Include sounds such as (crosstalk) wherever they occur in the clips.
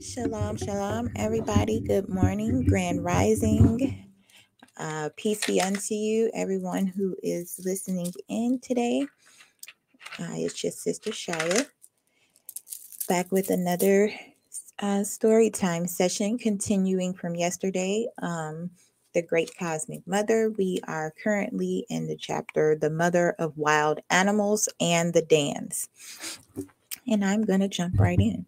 Shalom, shalom, everybody. Good morning, grand rising. Uh, peace be unto you, everyone who is listening in today. Uh, it's your sister Chaya back with another uh, story time session, continuing from yesterday. Um, the Great Cosmic Mother. We are currently in the chapter The Mother of Wild Animals and the Dance. And I'm going to jump right in.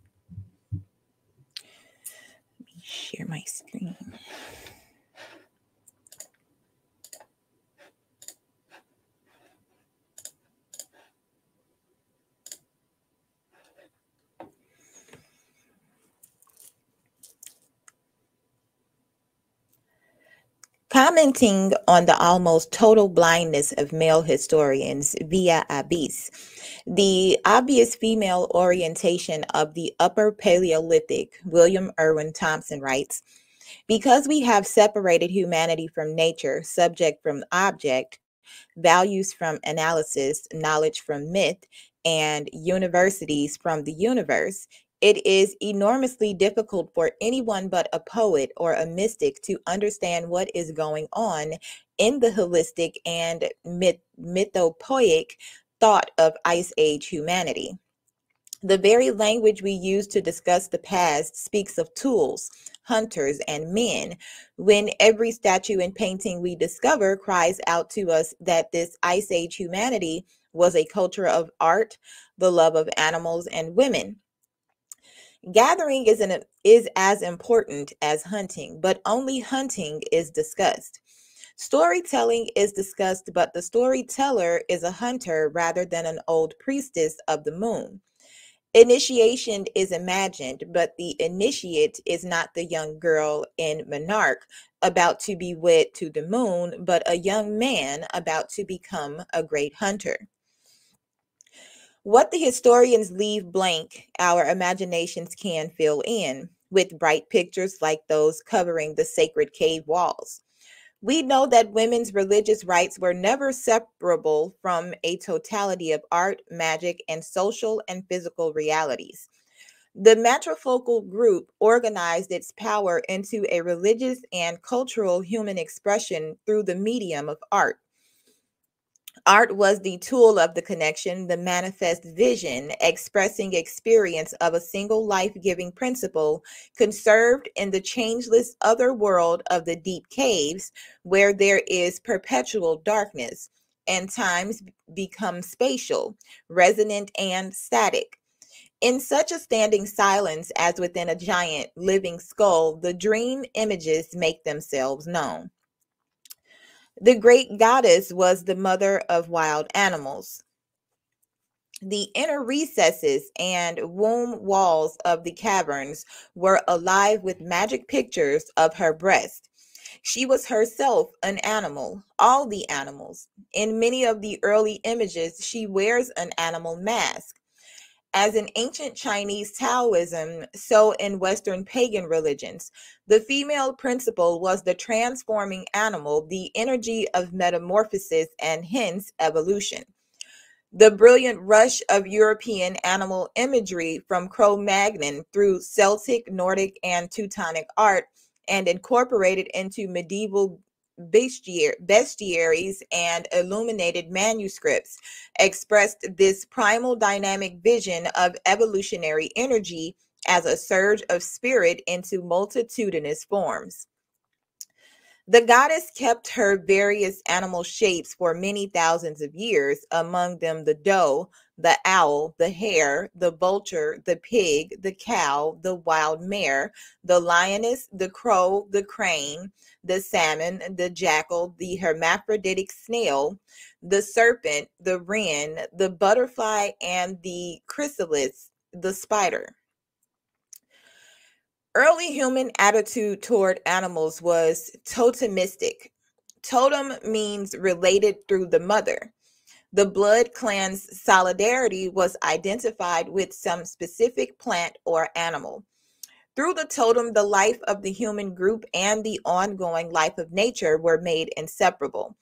Share my screen. Commenting on the almost total blindness of male historians via Abyss, the obvious female orientation of the Upper Paleolithic, William Irwin Thompson writes, because we have separated humanity from nature, subject from object, values from analysis, knowledge from myth, and universities from the universe, it is enormously difficult for anyone but a poet or a mystic to understand what is going on in the holistic and myth- mythopoeic thought of Ice Age humanity. The very language we use to discuss the past speaks of tools, hunters, and men, when every statue and painting we discover cries out to us that this Ice Age humanity was a culture of art, the love of animals and women. Gathering is, an, is as important as hunting, but only hunting is discussed. Storytelling is discussed, but the storyteller is a hunter rather than an old priestess of the moon. Initiation is imagined, but the initiate is not the young girl in menarche about to be wed to the moon, but a young man about to become a great hunter. What the historians leave blank, our imaginations can fill in with bright pictures like those covering the sacred cave walls. We know that women's religious rites were never separable from a totality of art, magic, and social and physical realities. The matrifocal group organized its power into a religious and cultural human expression through the medium of art. Art was the tool of the connection, the manifest vision, expressing experience of a single life giving principle conserved in the changeless other world of the deep caves where there is perpetual darkness and times become spatial, resonant, and static. In such a standing silence as within a giant living skull, the dream images make themselves known. The great goddess was the mother of wild animals. The inner recesses and womb walls of the caverns were alive with magic pictures of her breast. She was herself an animal, all the animals. In many of the early images, she wears an animal mask. As in ancient Chinese Taoism, so in Western pagan religions, the female principle was the transforming animal, the energy of metamorphosis, and hence evolution. The brilliant rush of European animal imagery from Cro Magnon through Celtic, Nordic, and Teutonic art and incorporated into medieval bestiaries and illuminated manuscripts expressed this primal dynamic vision of evolutionary energy as a surge of spirit into multitudinous forms. The goddess kept her various animal shapes for many thousands of years, among them the doe, the owl, the hare, the vulture, the pig, the cow, the wild mare, the lioness, the crow, the crane, the salmon, the jackal, the hermaphroditic snail, the serpent, the wren, the butterfly, and the chrysalis, the spider. Early human attitude toward animals was totemistic. Totem means related through the mother. The blood clan's solidarity was identified with some specific plant or animal. Through the totem, the life of the human group and the ongoing life of nature were made inseparable.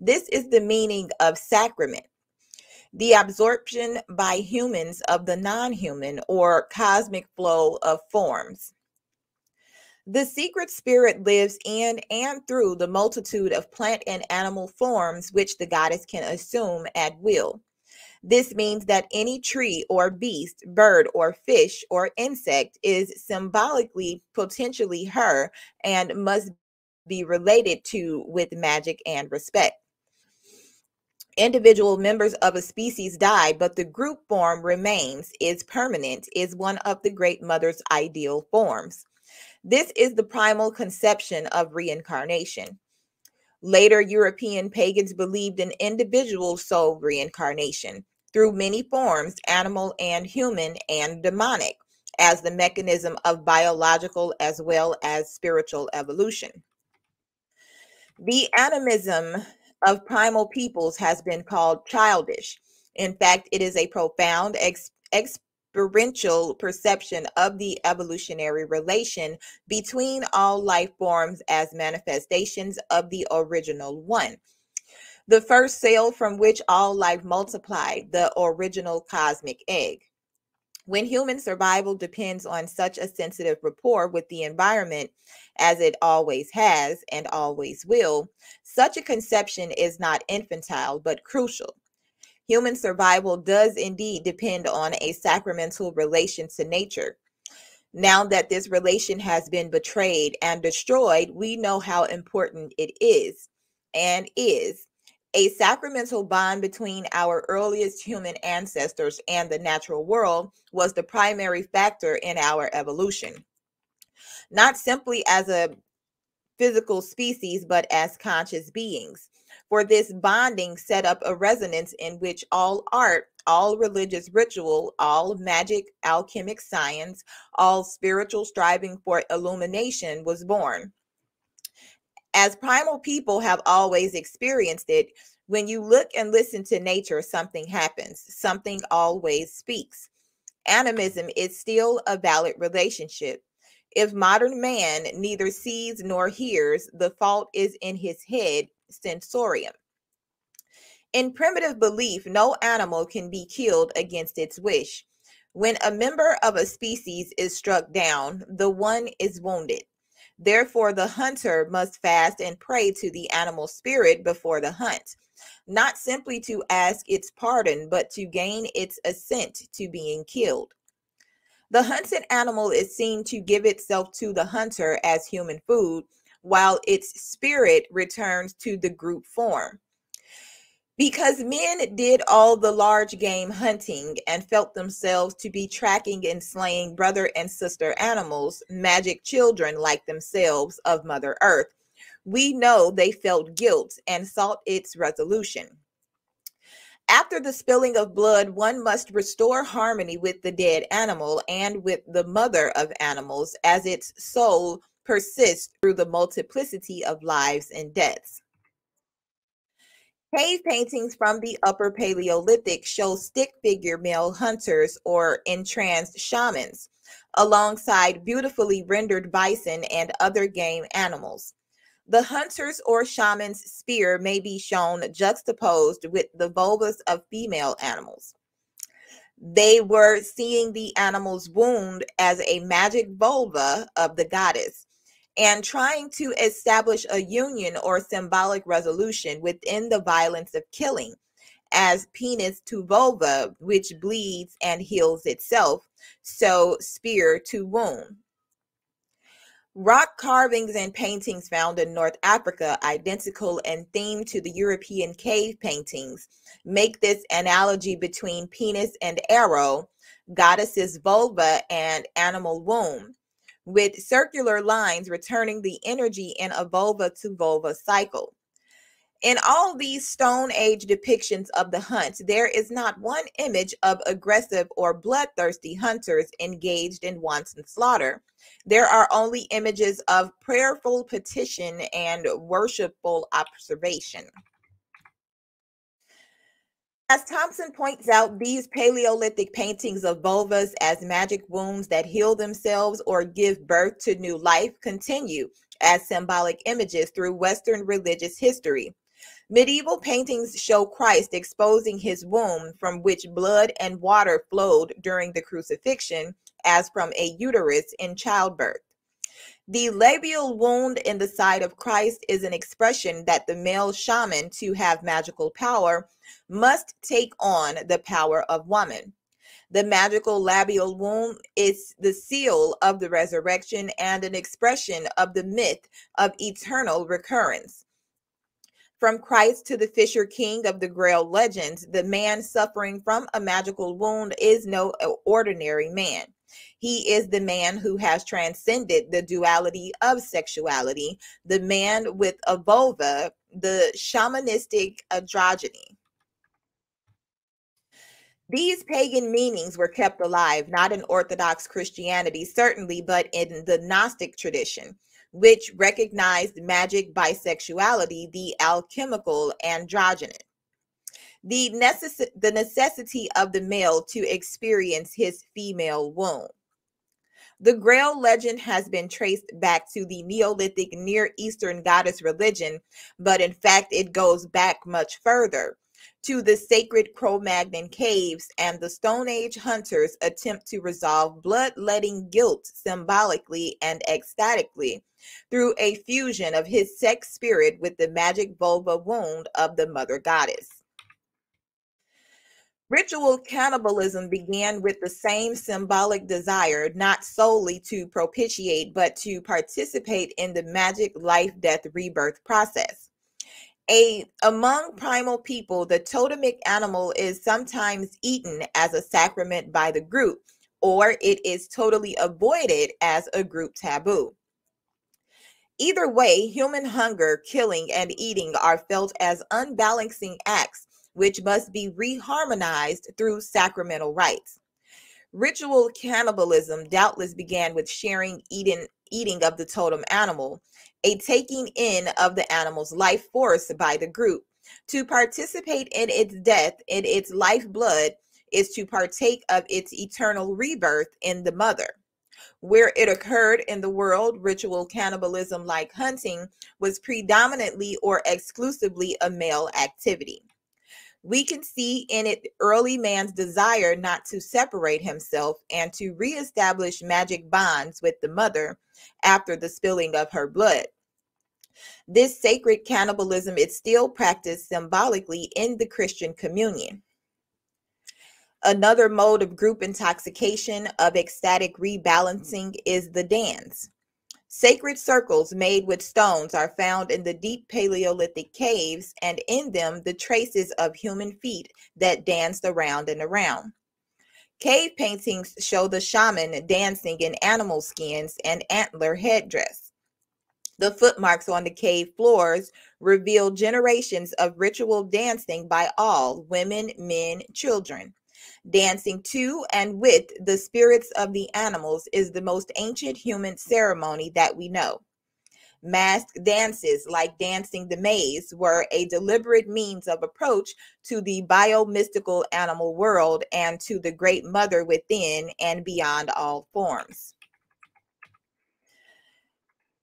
This is the meaning of sacrament. the absorption by humans of the non human or cosmic flow of forms. The secret spirit lives in and through the multitude of plant and animal forms which the goddess can assume at will. This means that any tree or beast, bird or fish or insect is symbolically potentially her and must be related to with magic and respect. Individual members of a species die, but the group form remains, is permanent, is one of the Great Mother's ideal forms. This is the primal conception of reincarnation. Later European pagans believed in individual soul reincarnation through many forms, animal and human and demonic, as the mechanism of biological as well as spiritual evolution. The animism of primal peoples has been called childish. In fact, it is a profound ex- experiential perception of the evolutionary relation between all life forms as manifestations of the original one the first cell from which all life multiplied, the original cosmic egg. When human survival depends on such a sensitive rapport with the environment, as it always has and always will, such a conception is not infantile but crucial. Human survival does indeed depend on a sacramental relation to nature. Now that this relation has been betrayed and destroyed, we know how important it is and is a sacramental bond between our earliest human ancestors and the natural world was the primary factor in our evolution. Not simply as a physical species, but as conscious beings. For this bonding set up a resonance in which all art, all religious ritual, all magic, alchemic science, all spiritual striving for illumination was born as primal people have always experienced it, when you look and listen to nature, something happens. Something always speaks. Animism is still a valid relationship. If modern man neither sees nor hears, the fault is in his head, sensorium. In primitive belief, no animal can be killed against its wish. When a member of a species is struck down, the one is wounded. Therefore, the hunter must fast and pray to the animal spirit before the hunt, not simply to ask its pardon, but to gain its assent to being killed. The hunted animal is seen to give itself to the hunter as human food, while its spirit returns to the group form. Because men did all the large game hunting and felt themselves to be tracking and slaying brother and sister animals, magic children like themselves of Mother Earth, we know they felt guilt and sought its resolution. After the spilling of blood, one must restore harmony with the dead animal and with the mother of animals as its soul persists through the multiplicity of lives and deaths. Cave paintings from the Upper Paleolithic show stick figure male hunters or entranced shamans, alongside beautifully rendered bison and other game animals. The hunter's or shaman's spear may be shown juxtaposed with the vulvas of female animals. They were seeing the animal's wound as a magic vulva of the goddess, and trying to establish a union or symbolic resolution within the violence of killing. As penis to vulva, which bleeds and heals itself, so spear to wound. Rock carvings and paintings found in North Africa, identical in theme to the European cave paintings, make this analogy between penis and arrow, goddess's vulva and animal womb with circular lines returning the energy in a vulva to vulva cycle. In all these Stone Age depictions of the hunt, there is not one image of aggressive or bloodthirsty hunters engaged in wanton slaughter. There are only images of prayerful petition and worshipful observation. As Thompson points out, these Paleolithic paintings of vulvas as magic wounds that heal themselves or give birth to new life continue as symbolic images through Western religious history. Medieval paintings show Christ exposing his womb from which blood and water flowed during the crucifixion, as from a uterus in childbirth. The labial wound in the side of Christ is an expression that the male shaman, to have magical power, must take on the power of woman. The magical labial wound is the seal of the resurrection and an expression of the myth of eternal recurrence. From Christ to the Fisher King of the Grail legends, the man suffering from a magical wound is no ordinary man. He is the man who has transcended the duality of sexuality, the man with a vulva, the shamanistic androgyny. These pagan meanings were kept alive, not in Orthodox Christianity, certainly, but in the Gnostic tradition, which recognized magic bisexuality, the alchemical androgyny. The, necess- the necessity of the male to experience his female womb. The Grail legend has been traced back to the Neolithic Near Eastern goddess religion, but in fact, it goes back much further to the sacred Cro Magnon caves, and the Stone Age hunters attempt to resolve bloodletting guilt symbolically and ecstatically through a fusion of his sex spirit with the magic vulva wound of the mother goddess. Ritual cannibalism began with the same symbolic desire, not solely to propitiate, but to participate in the magic life death rebirth process. A among primal people, the totemic animal is sometimes eaten as a sacrament by the group, or it is totally avoided as a group taboo. Either way, human hunger, killing, and eating are felt as unbalancing acts which must be reharmonized through sacramental rites. Ritual cannibalism doubtless began with sharing eating, eating of the totem animal, a taking in of the animal's life force by the group. To participate in its death, in its lifeblood, is to partake of its eternal rebirth in the mother. Where it occurred in the world, ritual cannibalism, like hunting, was predominantly or exclusively a male activity. We can see in it early man's desire not to separate himself and to reestablish magic bonds with the mother after the spilling of her blood. This sacred cannibalism is still practiced symbolically in the Christian communion. Another mode of group intoxication of ecstatic rebalancing is the dance. Sacred circles made with stones are found in the deep Paleolithic caves, and in them the traces of human feet that danced around and around. Cave paintings show the shaman dancing in animal skins and antler headdress. The footmarks on the cave floors reveal generations of ritual dancing by all women, men, children. Dancing to and with the spirits of the animals is the most ancient human ceremony that we know. Masked dances, like dancing the maze, were a deliberate means of approach to the biomystical animal world and to the great mother within and beyond all forms.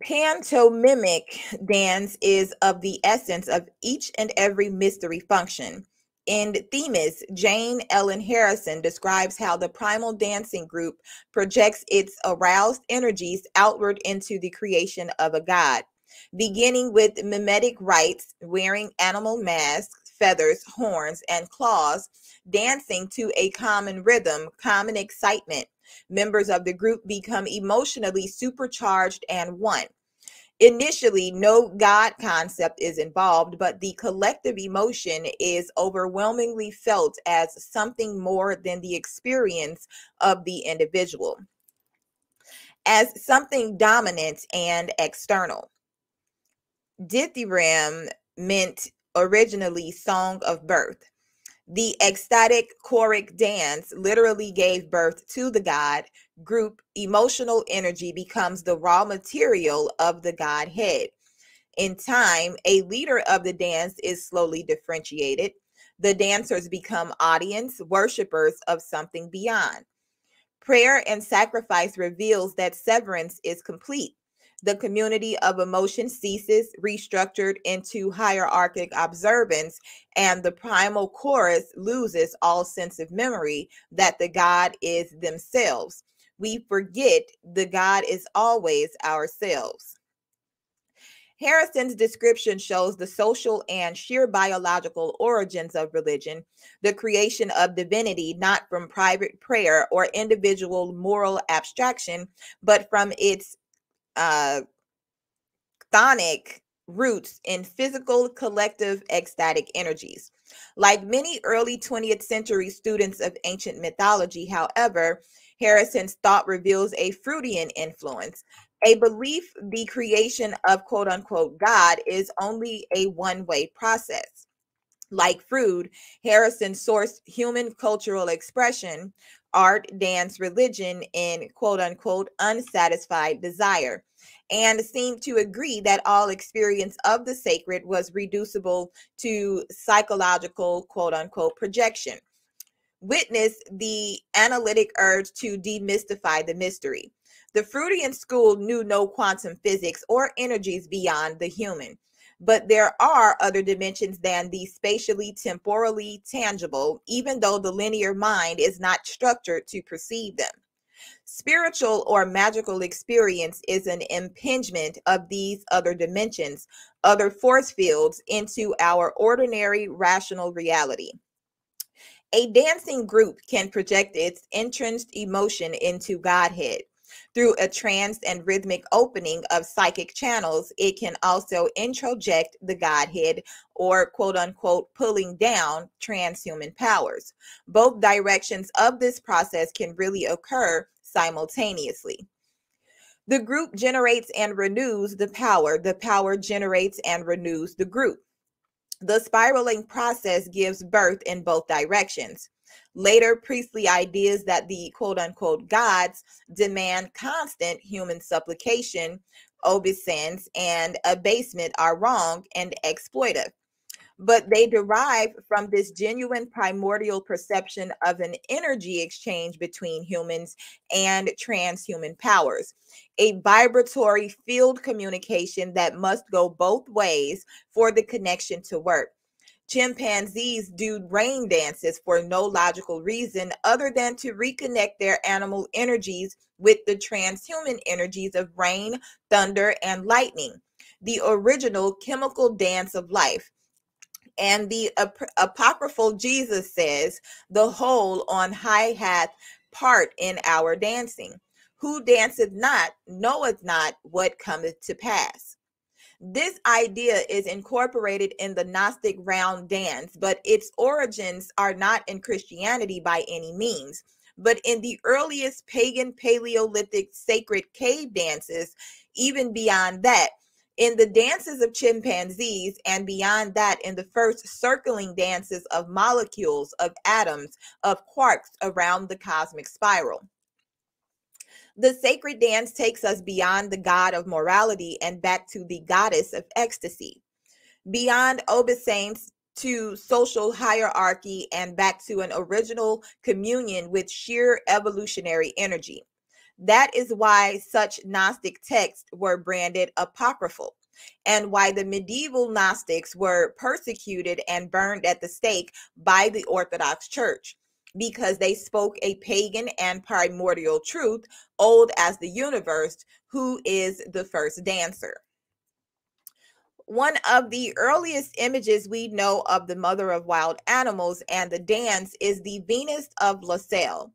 Pantomimic dance is of the essence of each and every mystery function. In Themis, Jane Ellen Harrison describes how the primal dancing group projects its aroused energies outward into the creation of a god, beginning with mimetic rites, wearing animal masks, feathers, horns, and claws, dancing to a common rhythm, common excitement. Members of the group become emotionally supercharged and one initially no god concept is involved but the collective emotion is overwhelmingly felt as something more than the experience of the individual as something dominant and external dithyramb meant originally song of birth the ecstatic choric dance literally gave birth to the god. Group emotional energy becomes the raw material of the godhead. In time, a leader of the dance is slowly differentiated. The dancers become audience, worshipers of something beyond. Prayer and sacrifice reveals that severance is complete. The community of emotion ceases, restructured into hierarchic observance, and the primal chorus loses all sense of memory that the God is themselves. We forget the God is always ourselves. Harrison's description shows the social and sheer biological origins of religion, the creation of divinity not from private prayer or individual moral abstraction, but from its uh, roots in physical, collective, ecstatic energies. Like many early 20th century students of ancient mythology, however, Harrison's thought reveals a Freudian influence, a belief the creation of quote unquote God is only a one way process. Like Freud, Harrison sourced human cultural expression, art, dance, religion in quote unquote unsatisfied desire, and seemed to agree that all experience of the sacred was reducible to psychological quote unquote projection. Witness the analytic urge to demystify the mystery. The Freudian school knew no quantum physics or energies beyond the human, but there are other dimensions than the spatially, temporally tangible, even though the linear mind is not structured to perceive them. Spiritual or magical experience is an impingement of these other dimensions, other force fields into our ordinary rational reality. A dancing group can project its entrenched emotion into Godhead. Through a trance and rhythmic opening of psychic channels, it can also introject the Godhead or quote unquote pulling down transhuman powers. Both directions of this process can really occur simultaneously. The group generates and renews the power. The power generates and renews the group. The spiraling process gives birth in both directions. Later priestly ideas that the quote unquote gods demand constant human supplication, obeisance, and abasement are wrong and exploitive. But they derive from this genuine primordial perception of an energy exchange between humans and transhuman powers, a vibratory field communication that must go both ways for the connection to work. Chimpanzees do rain dances for no logical reason other than to reconnect their animal energies with the transhuman energies of rain, thunder, and lightning, the original chemical dance of life. And the ap- apocryphal Jesus says, the whole on high hath part in our dancing. Who danceth not knoweth not what cometh to pass. This idea is incorporated in the Gnostic round dance, but its origins are not in Christianity by any means, but in the earliest pagan Paleolithic sacred cave dances, even beyond that. In the dances of chimpanzees, and beyond that, in the first circling dances of molecules, of atoms, of quarks around the cosmic spiral. The sacred dance takes us beyond the god of morality and back to the goddess of ecstasy, beyond obeisance to social hierarchy and back to an original communion with sheer evolutionary energy. That is why such Gnostic texts were branded apocryphal and why the medieval Gnostics were persecuted and burned at the stake by the Orthodox Church because they spoke a pagan and primordial truth, old as the universe, who is the first dancer. One of the earliest images we know of the mother of wild animals and the dance is the Venus of Laussel,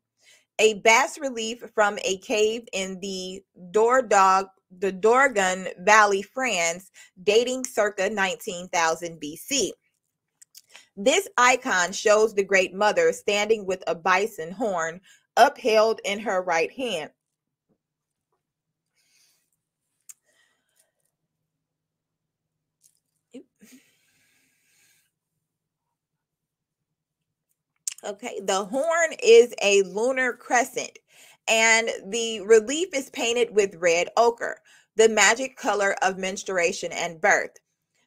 a bas relief from a cave in the Dordogne, the Valley, France, dating circa 19,000 BC. This icon shows the Great Mother standing with a bison horn upheld in her right hand. Okay, the horn is a lunar crescent, and the relief is painted with red ochre, the magic color of menstruation and birth.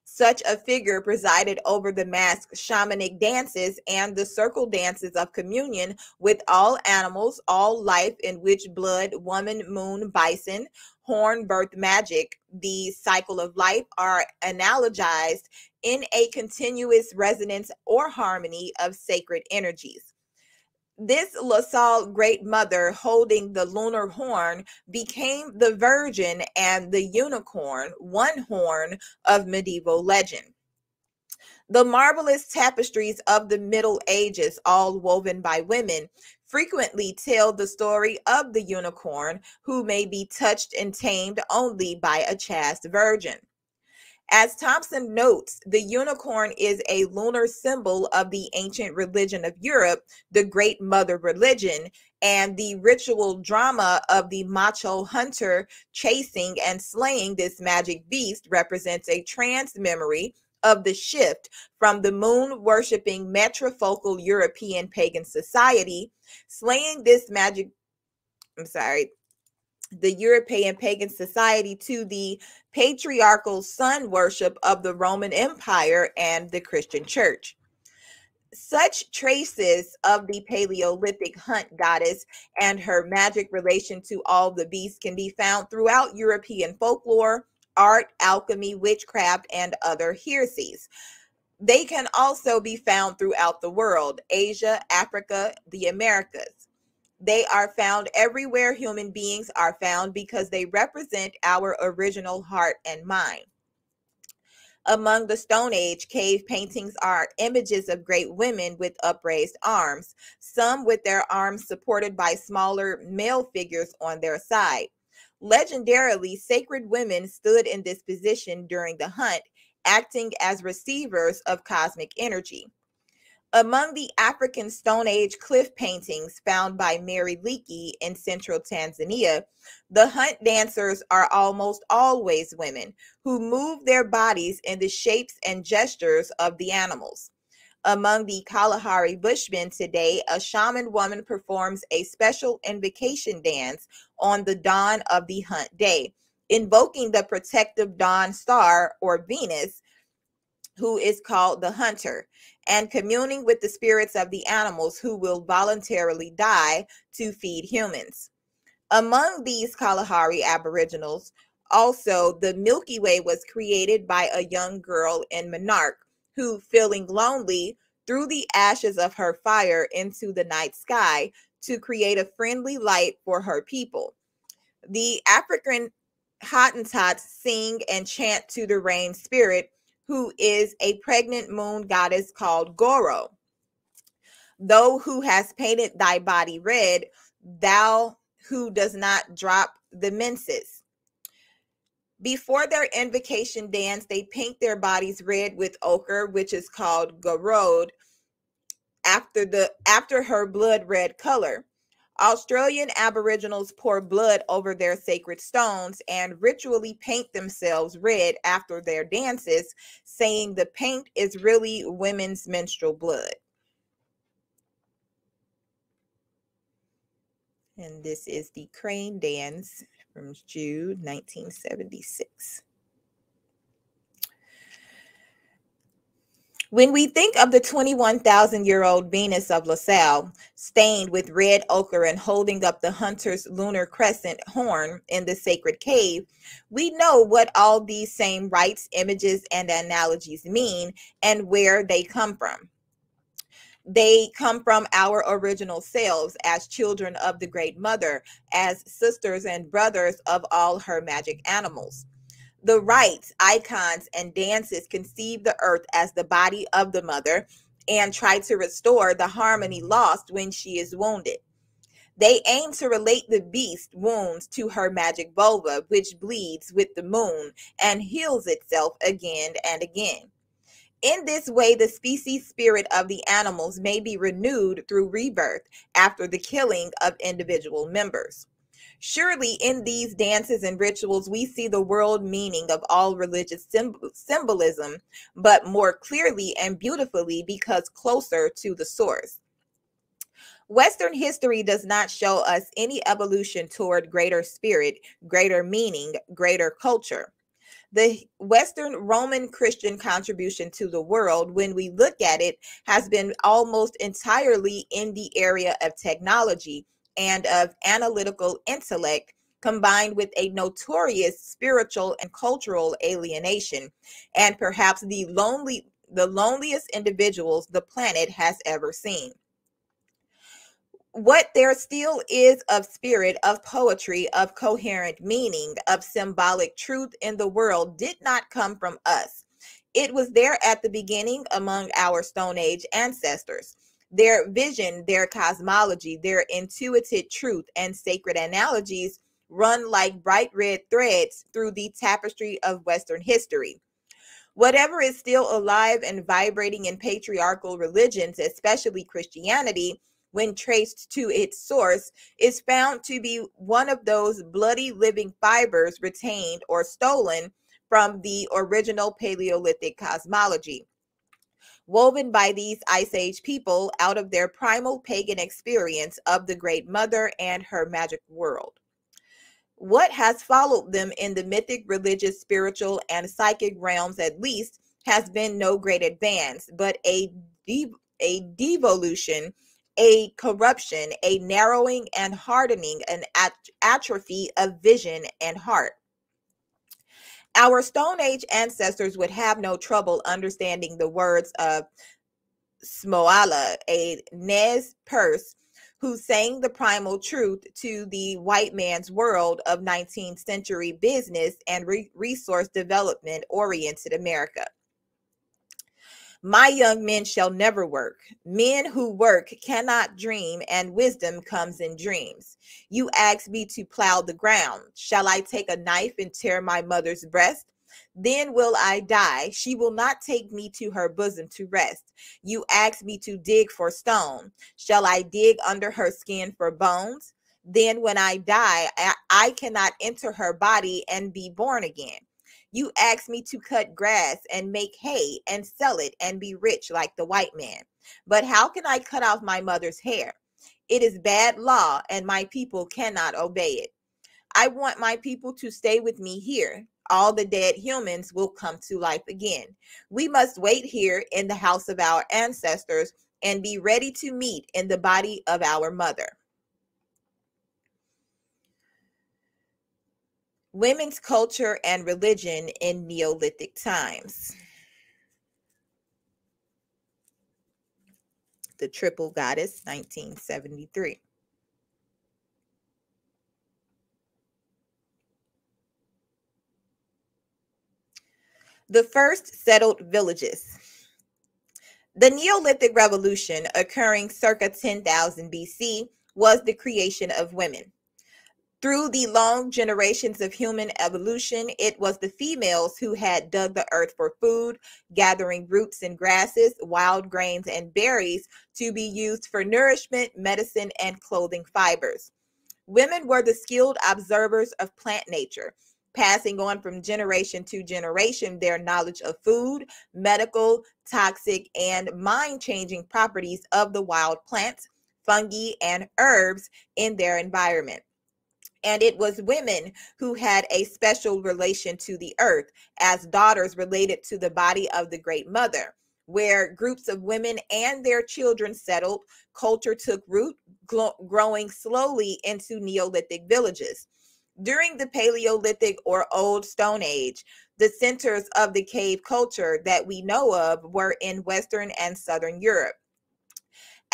Such a figure presided over the masked shamanic dances and the circle dances of communion with all animals, all life in which blood, woman, moon, bison, horn, birth, magic, the cycle of life are analogized in a continuous resonance or harmony of sacred energies this Laussel great mother holding the lunar horn became the virgin and the unicorn, one horn of medieval legend. The marvelous tapestries of the Middle Ages, all woven by women, frequently tell the story of the unicorn who may be touched and tamed only by a chaste virgin. As Thompson notes, the unicorn is a lunar symbol of the ancient religion of Europe, the Great Mother religion, and the ritual drama of the macho hunter chasing and slaying this magic beast represents a trance memory of the shift from the moon worshiping matrifocal European pagan society, slaying this magic. I'm sorry, the European pagan society to the patriarchal sun worship of the Roman Empire and the Christian church. Such traces of the Paleolithic hunt goddess and her magic relation to all the beasts can be found throughout European folklore, art, alchemy, witchcraft, and other heresies. They can also be found throughout the world Asia, Africa, the Americas. They are found everywhere human beings are found because they represent our original heart and mind. Among the Stone Age cave paintings are images of great women with upraised arms, some with their arms supported by smaller male figures on their side. Legendarily, sacred women stood in this position during the hunt, acting as receivers of cosmic energy. Among the African Stone Age cliff paintings found by Mary Leakey in central Tanzania, the hunt dancers are almost always women who move their bodies in the shapes and gestures of the animals. Among the Kalahari Bushmen today, a shaman woman performs a special invocation dance on the dawn of the hunt day, invoking the protective dawn star or Venus, who is called the hunter and communing with the spirits of the animals who will voluntarily die to feed humans. Among these Kalahari Aboriginals, also the Milky Way was created by a young girl in menarche who, feeling lonely, threw the ashes of her fire into the night sky to create a friendly light for her people. The African Hottentots sing and chant to the rain spirit who is a pregnant moon goddess called Goro. Though who has painted thy body red, thou who does not drop the menses. Before their invocation dance, they paint their bodies red with ochre, which is called garode, after the after her blood red color. Australian Aboriginals pour blood over their sacred stones and ritually paint themselves red after their dances, saying the paint is really women's menstrual blood. And this is the crane dance from June 1976. When we think of the 21,000 year old Venus of Laussel, stained with red ochre and holding up the hunter's lunar crescent horn in the sacred cave, we know what all these same rites, images, and analogies mean and where they come from. They come from our original selves as children of the Great Mother, as sisters and brothers of all her magic animals. The rites, icons, and dances conceive the earth as the body of the mother and try to restore the harmony lost when she is wounded. They aim to relate the beast wounds to her magic vulva, which bleeds with the moon and heals itself again and again. In this way, the species spirit of the animals may be renewed through rebirth after the killing of individual members. Surely, in these dances and rituals, we see the world meaning of all religious symbolism, but more clearly and beautifully because closer to the source. Western history does not show us any evolution toward greater spirit, greater meaning, greater culture. The Western Roman Christian contribution to the world, when we look at it, has been almost entirely in the area of technology and of analytical intellect combined with a notorious spiritual and cultural alienation and perhaps the lonely the loneliest individuals the planet has ever seen what there still is of spirit, of poetry, of coherent meaning, of symbolic truth in the world did not come from us. It was there at the beginning among our Stone Age ancestors. Their vision, their cosmology, their intuitive truth, and sacred analogies run like bright red threads through the tapestry of Western history. Whatever is still alive and vibrating in patriarchal religions, especially Christianity, when traced to its source, is found to be one of those bloody living fibers retained or stolen from the original Paleolithic cosmology. Woven by these Ice Age people out of their primal pagan experience of the Great Mother and her magic world. What has followed them in the mythic, religious, spiritual, and psychic realms, at least, has been no great advance, but a, a devolution a corruption, a narrowing and hardening, an at- atrophy of vision and heart. Our Stone Age ancestors would have no trouble understanding the words of Smohalla, a Nez Perce, who sang the primal truth to the white man's world of 19th century business and re- resource development oriented America. My young men shall never work. Men who work cannot dream, and wisdom comes in dreams. You ask me to plow the ground. Shall I take a knife and tear my mother's breast? Then will I die. She will not take me to her bosom to rest. You ask me to dig for stone. Shall I dig under her skin for bones? Then when I die, I, I cannot enter her body and be born again. You ask me to cut grass and make hay and sell it and be rich like the white man. But how can I cut off my mother's hair? It is bad law, and my people cannot obey it. I want my people to stay with me here. All the dead humans will come to life again. We must wait here in the house of our ancestors and be ready to meet in the body of our mother. Women's culture and religion in Neolithic times. The Triple Goddess, 1973. The first settled villages. The Neolithic Revolution, occurring circa 10,000 BC, was the creation of women. Through the long generations of human evolution, it was the females who had dug the earth for food, gathering roots and grasses, wild grains, and berries to be used for nourishment, medicine, and clothing fibers. Women were the skilled observers of plant nature, passing on from generation to generation their knowledge of food, medical, toxic, and mind changing properties of the wild plants, fungi, and herbs in their environment. And it was women who had a special relation to the earth as daughters related to the body of the Great Mother. Where groups of women and their children settled, culture took root, growing slowly into Neolithic villages. During the Paleolithic or Old Stone Age, the centers of the cave culture that we know of were in Western and Southern Europe.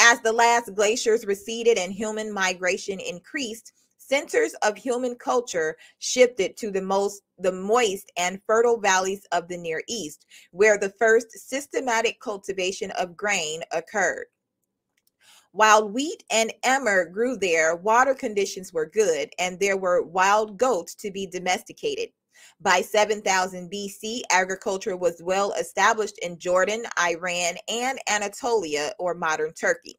As the last glaciers receded and human migration increased, centers of human culture shifted to the most the moist and fertile valleys of the near east where the first systematic cultivation of grain occurred while wheat and emmer grew there water conditions were good and there were wild goats to be domesticated by 7000 BC, agriculture was well established in Jordan, Iran, and Anatolia, or modern Turkey.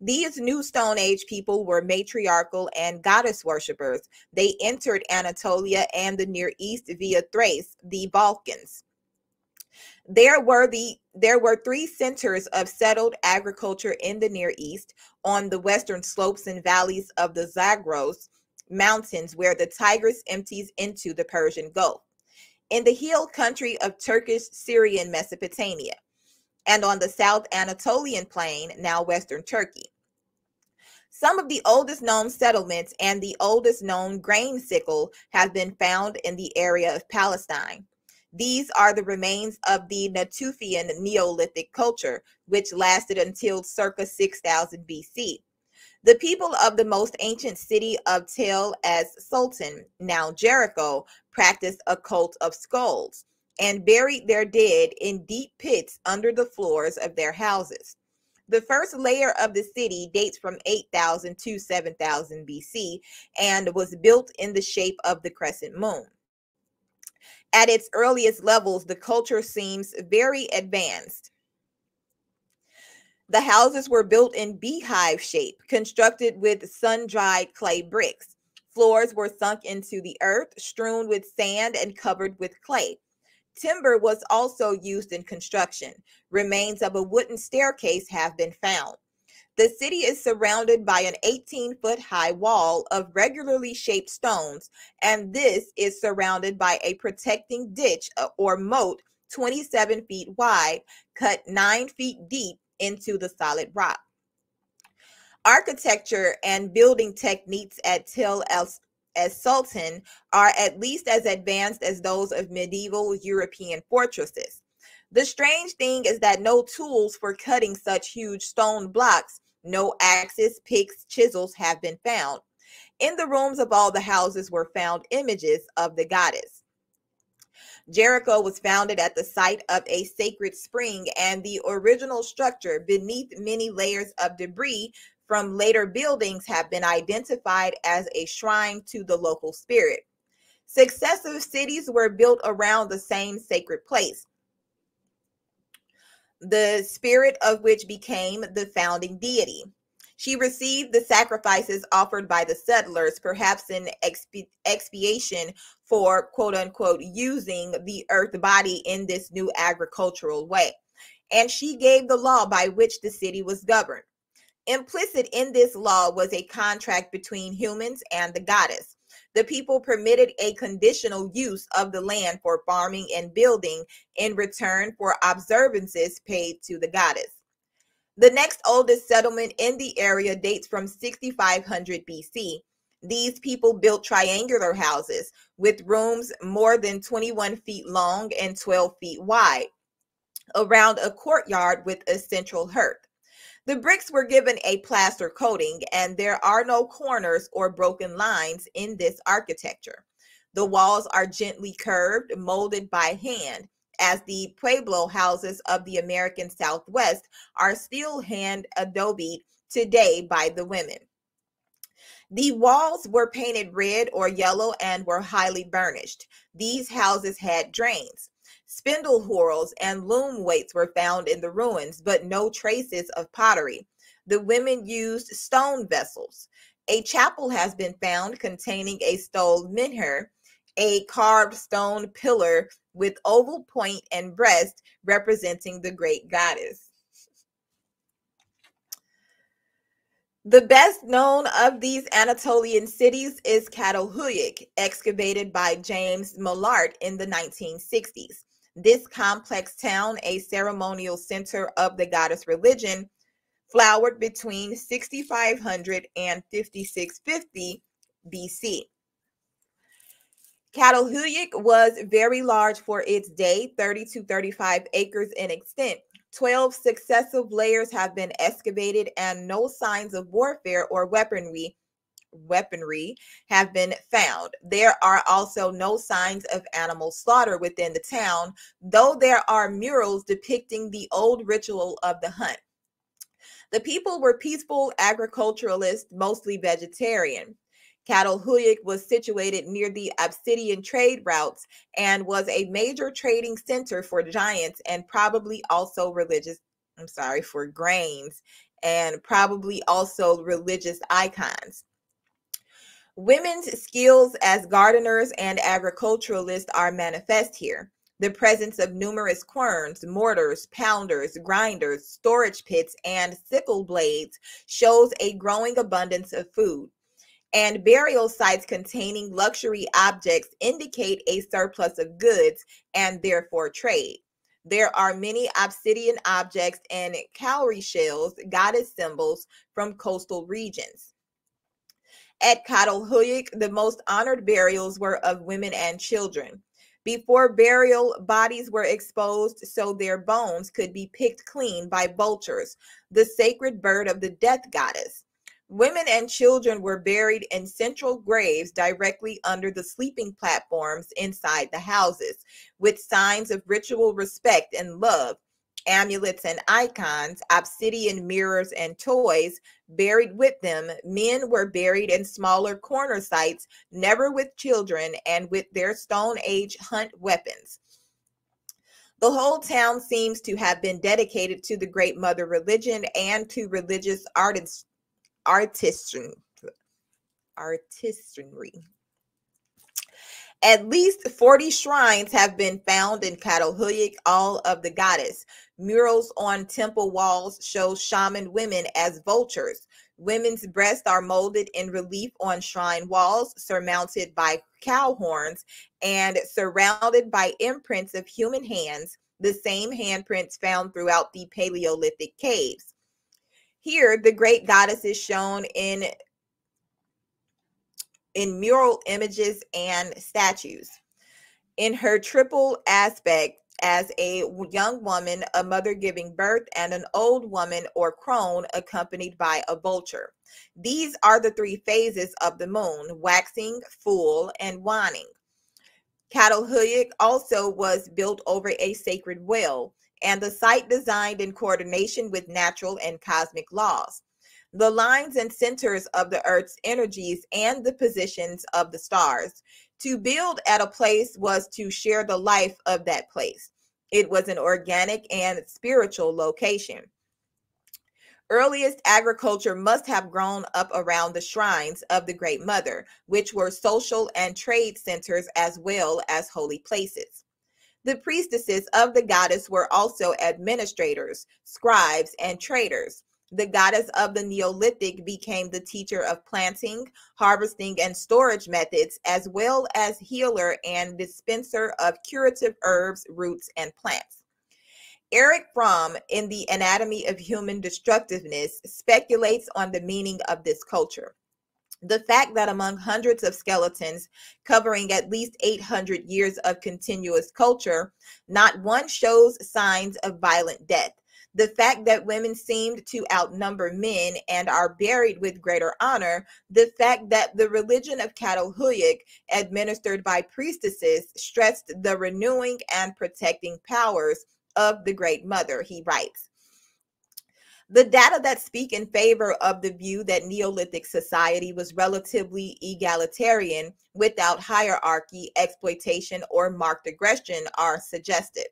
These new Stone Age people were matriarchal and goddess worshippers. They entered Anatolia and the Near East via Thrace, the Balkans. There were the there were three centers of settled agriculture in the Near East on the western slopes and valleys of the Zagros mountains where the Tigris empties into the Persian Gulf. in the hill country of Turkish Syrian Mesopotamia, and on the South Anatolian plain, now Western Turkey. Some of the oldest known settlements and the oldest known grain sickle have been found in the area of Palestine. These are the remains of the Natufian Neolithic culture, which lasted until circa 6000 BC. The people of the most ancient city of Tel as Sultan, now Jericho, practiced a cult of skulls and buried their dead in deep pits under the floors of their houses. The first layer of the city dates from 8000 to 7000 BC and was built in the shape of the crescent moon. At its earliest levels, the culture seems very advanced. The houses were built in beehive shape, constructed with sun dried clay bricks. Floors were sunk into the earth, strewn with sand, and covered with clay. Timber was also used in construction. Remains of a wooden staircase have been found. The city is surrounded by an 18 foot high wall of regularly shaped stones, and this is surrounded by a protecting ditch uh, or moat 27 feet wide, cut 9 feet deep into the solid rock. Architecture and building techniques at Tel as Sultan are at least as advanced as those of medieval European fortresses. The strange thing is that no tools for cutting such huge stone blocks, no axes, picks, chisels have been found. In the rooms of all the houses were found images of the goddess. Jericho was founded at the site of a sacred spring, and the original structure, beneath many layers of debris from later buildings, have been identified as a shrine to the local spirit. Successive cities were built around the same sacred place, the spirit of which became the founding deity. She received the sacrifices offered by the settlers, perhaps in expi- expiation for quote unquote using the earth body in this new agricultural way. And she gave the law by which the city was governed. Implicit in this law was a contract between humans and the goddess. The people permitted a conditional use of the land for farming and building in return for observances paid to the goddess. The next oldest settlement in the area dates from 6500 BC. These people built triangular houses with rooms more than 21 feet long and 12 feet wide around a courtyard with a central hearth. The bricks were given a plaster coating, and there are no corners or broken lines in this architecture. The walls are gently curved, molded by hand, as the Pueblo houses of the American Southwest are still hand adobe today by the women. The walls were painted red or yellow and were highly burnished. These houses had drains. Spindle whorls and loom weights were found in the ruins, but no traces of pottery. The women used stone vessels. A chapel has been found containing a stole menhir, a carved stone pillar with oval point and breast representing the great goddess. The best known of these Anatolian cities is Catalhuyuk, excavated by James Mellaart in the 1960s. This complex town, a ceremonial center of the goddess religion, flowered between 6500 and 5650 BC. Catalhuyuk was very large for its day, 30 to 35 acres in extent. 12 successive layers have been excavated and no signs of warfare or weaponry weaponry have been found. There are also no signs of animal slaughter within the town, though there are murals depicting the old ritual of the hunt. The people were peaceful agriculturalists, mostly vegetarian. Cattle Catalhuyuk was situated near the Obsidian trade routes and was a major trading center for giants and probably also religious, I'm sorry, for grains and probably also religious icons. Women's skills as gardeners and agriculturalists are manifest here. The presence of numerous querns, mortars, pounders, grinders, storage pits, and sickle blades shows a growing abundance of food. and burial sites containing luxury objects indicate a surplus of goods and therefore trade. There are many obsidian objects and cowrie shells, goddess symbols from coastal regions. At Catalhoyuk, the most honored burials were of women and children. Before burial, bodies were exposed so their bones could be picked clean by vultures, the sacred bird of the death goddess. Women and children were buried in central graves directly under the sleeping platforms inside the houses, with signs of ritual respect and love, amulets and icons, obsidian mirrors and toys buried with them. Men were buried in smaller corner sites, never with children, and with their Stone Age hunt weapons. The whole town seems to have been dedicated to the Great Mother religion and to religious artists artisan artisanry. At least 40 shrines have been found in Catalhoyuk, all of the goddess. Murals on temple walls show shaman women as vultures. Women's breasts are molded in relief on shrine walls, surmounted by cow horns and surrounded by imprints of human hands, the same handprints found throughout the Paleolithic caves. Here, the great goddess is shown in in mural images and statues. In her triple aspect as a young woman, a mother giving birth, and an old woman or crone accompanied by a vulture. These are the three phases of the moon waxing, full, and waning. Catalhoyuk also was built over a sacred well and the site designed in coordination with natural and cosmic laws. The lines and centers of the Earth's energies and the positions of the stars. To build at a place was to share the life of that place. It was an organic and spiritual location. Earliest agriculture must have grown up around the shrines of the Great Mother, which were social and trade centers as well as holy places. The priestesses of the goddess were also administrators, scribes, and traders. The goddess of the Neolithic became the teacher of planting, harvesting, and storage methods, as well as healer and dispenser of curative herbs, roots, and plants. Erich Fromm, in The Anatomy of Human Destructiveness, speculates on the meaning of this culture. The fact that among hundreds of skeletons covering at least 800 years of continuous culture, not one shows signs of violent death. The fact that women seemed to outnumber men and are buried with greater honor, the fact that the religion of Catalhoyuk, administered by priestesses, stressed the renewing and protecting powers of the Great Mother, he writes. The data that speak in favor of the view that Neolithic society was relatively egalitarian without hierarchy, exploitation, or marked aggression are suggested.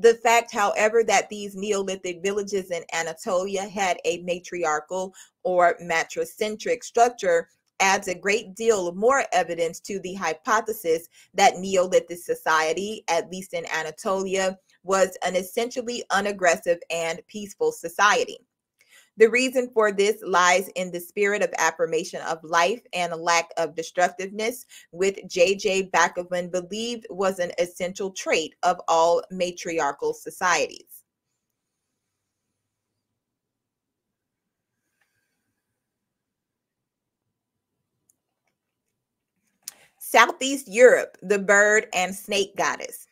The fact, however, that these Neolithic villages in Anatolia had a matriarchal or matricentric structure adds a great deal more evidence to the hypothesis that Neolithic society, at least in Anatolia, was an essentially unaggressive and peaceful society. The reason for this lies in the spirit of affirmation of life and a lack of destructiveness, which J.J. Bachofen believed was an essential trait of all matriarchal societies. Southeast Europe, the bird and snake goddess.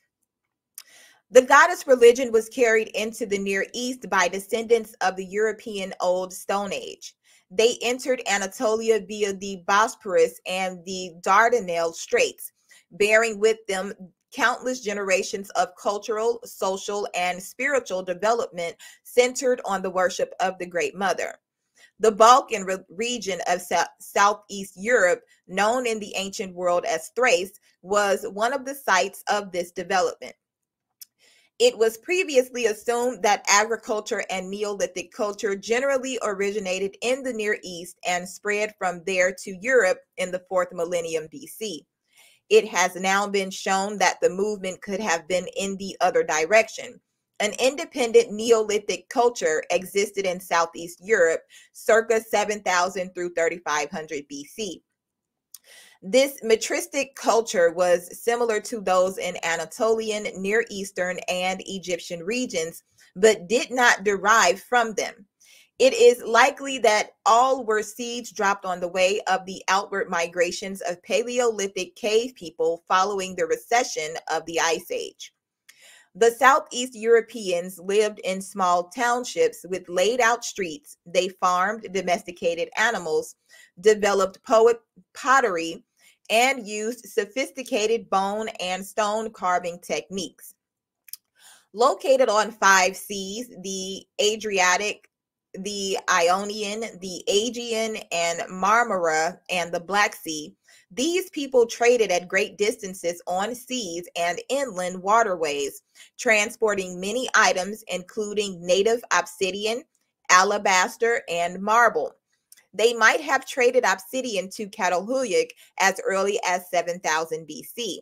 The goddess religion was carried into the Near East by descendants of the European Old Stone Age. They entered Anatolia via the Bosporus and the Dardanelles Straits, bearing with them countless generations of cultural, social, and spiritual development centered on the worship of the Great Mother. The Balkan re- region of Southeast Europe, known in the ancient world as Thrace, was one of the sites of this development. It was previously assumed that agriculture and Neolithic culture generally originated in the Near East and spread from there to Europe in the fourth millennium BC. It has now been shown that the movement could have been in the other direction. An independent Neolithic culture existed in Southeast Europe circa 7000 through 3500 BC. This matristic culture was similar to those in Anatolian, Near Eastern, and Egyptian regions, but did not derive from them. It is likely that all were seeds dropped on the way of the outward migrations of Paleolithic cave people following the recession of the Ice Age. The Southeast Europeans lived in small townships with laid out streets. They farmed domesticated animals, developed poet pottery, and used sophisticated bone and stone carving techniques. Located on five seas, the Adriatic, the Ionian, the Aegean, and Marmara, and the Black Sea, these people traded at great distances on seas and inland waterways, transporting many items, including native obsidian, alabaster, and marble. They might have traded obsidian to Catalhuyuk as early as 7000 BC.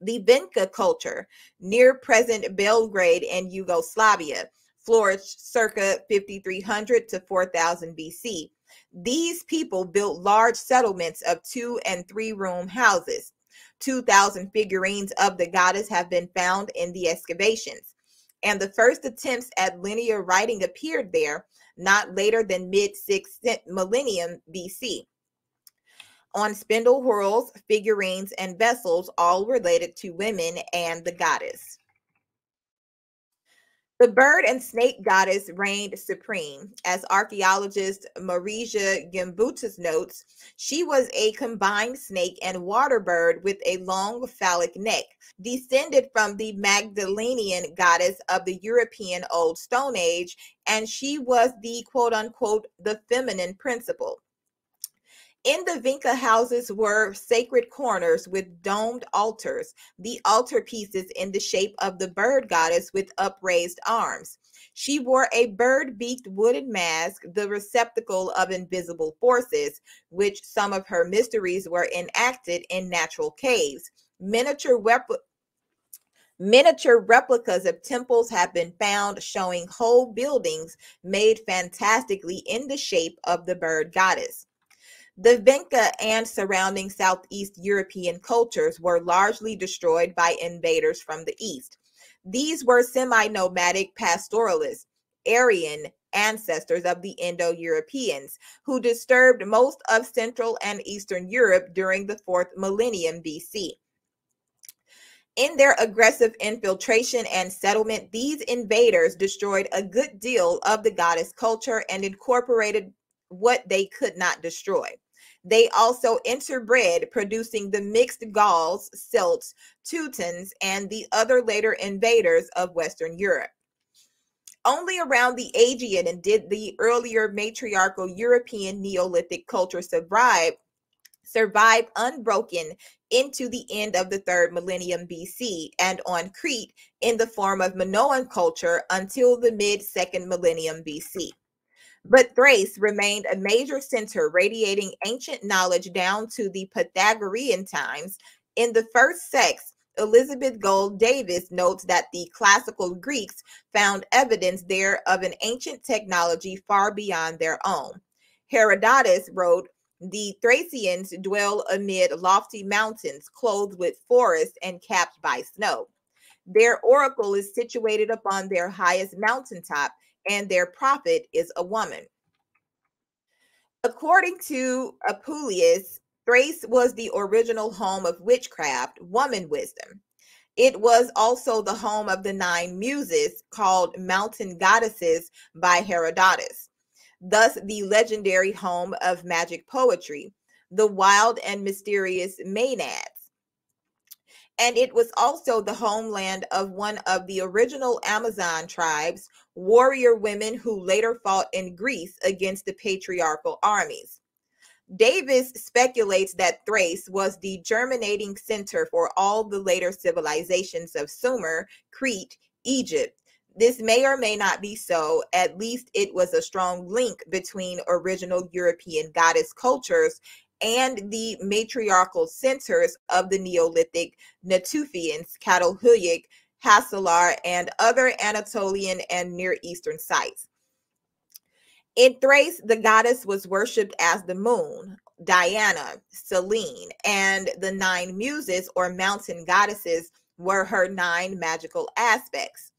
The Vinca culture, near present Belgrade and Yugoslavia, flourished circa 5300 to 4000 BC. These people built large settlements of two and three room houses. 2,000 figurines of the goddess have been found in the excavations. And the first attempts at linear writing appeared there not later than mid 6th millennium BC. On spindle whorls, figurines, and vessels, all related to women and the goddess. The bird and snake goddess reigned supreme. As archaeologist Marija Gimbutas notes, she was a combined snake and water bird with a long phallic neck, descended from the Magdalenian goddess of the European Old Stone Age, and she was the quote unquote the feminine principle. In the Vinca houses were sacred corners with domed altars, the altarpieces in the shape of the bird goddess with upraised arms. She wore a bird beaked wooden mask, the receptacle of invisible forces, which some of her mysteries were enacted in natural caves. Miniature weapons. Miniature replicas of temples have been found showing whole buildings made fantastically in the shape of the bird goddess. The Vinca and surrounding Southeast European cultures were largely destroyed by invaders from the East. These were semi nomadic pastoralists, Aryan ancestors of the Indo Europeans, who disturbed most of Central and Eastern Europe during the fourth millennium BC. In their aggressive infiltration and settlement, these invaders destroyed a good deal of the goddess culture and incorporated what they could not destroy. They also interbred, producing the mixed Gauls, Celts, Teutons, and the other later invaders of Western Europe. Only around the Aegean and did the earlier matriarchal European Neolithic culture survive, survive unbroken into the end of the third millennium BC and on Crete in the form of Minoan culture until the mid second millennium BC. But Thrace remained a major center radiating ancient knowledge down to the Pythagorean times. In the first sex, Elizabeth Gould Davis notes that the classical Greeks found evidence there of an ancient technology far beyond their own. Herodotus wrote, The Thracians dwell amid lofty mountains, clothed with forests and capped by snow. Their oracle is situated upon their highest mountaintop, and their prophet is a woman. According to Apuleius, Thrace was the original home of witchcraft, woman wisdom. It was also the home of the nine muses called mountain goddesses by Herodotus, thus, the legendary home of magic poetry, the wild and mysterious Maenads and it was also the homeland of one of the original Amazon tribes, warrior women who later fought in Greece against the patriarchal armies. Davis speculates that Thrace was the germinating center for all the later civilizations of Sumer, Crete, Egypt. This may or may not be so. At least it was a strong link between original European goddess cultures and the matriarchal centers of the Neolithic Natufians, Catalhuyuk, Hacilar, and other Anatolian and Near Eastern sites. In Thrace, the goddess was worshipped as the moon. Diana, Selene, and the nine muses or mountain goddesses were her nine magical aspects.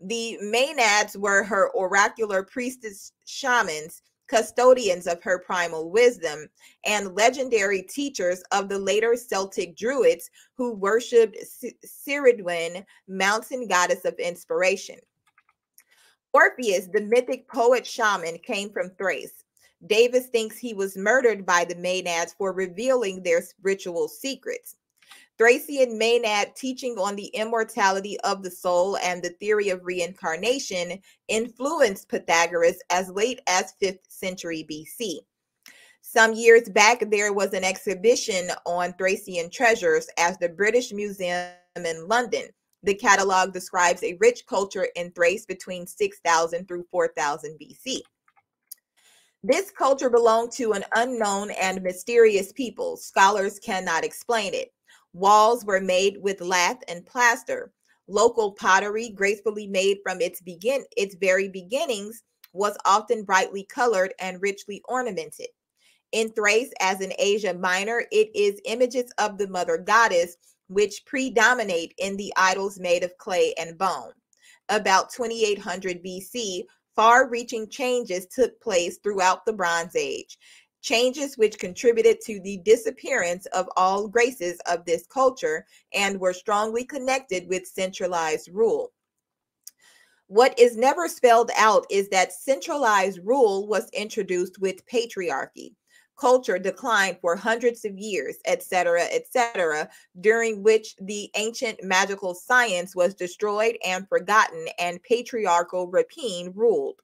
The Maenads were her oracular priestess shamans, custodians of her primal wisdom, and legendary teachers of the later Celtic Druids who worshipped Cerridwen, mountain goddess of inspiration. Orpheus, the mythic poet shaman, came from Thrace. Davis thinks he was murdered by the Maenads for revealing their ritual secrets. Thracian Maenad teaching on the immortality of the soul and the theory of reincarnation influenced Pythagoras as late as 5th century BC. Some years back, there was an exhibition on Thracian treasures at the British Museum in London. The catalog describes a rich culture in Thrace between 6000 through 4000 BC. This culture belonged to an unknown and mysterious people. Scholars cannot explain it. Walls were made with lath and plaster. Local pottery, gracefully made from its begin its very beginnings, was often brightly colored and richly ornamented. In Thrace, as in Asia Minor, it is images of the mother goddess which predominate in the idols made of clay and bone. About 2800 BC, far reaching changes took place throughout the Bronze Age changes which contributed to the disappearance of all graces of this culture and were strongly connected with centralized rule. What is never spelled out is that centralized rule was introduced with patriarchy. Culture declined for hundreds of years, etc., etc., during which the ancient magical science was destroyed and forgotten, and patriarchal rapine ruled.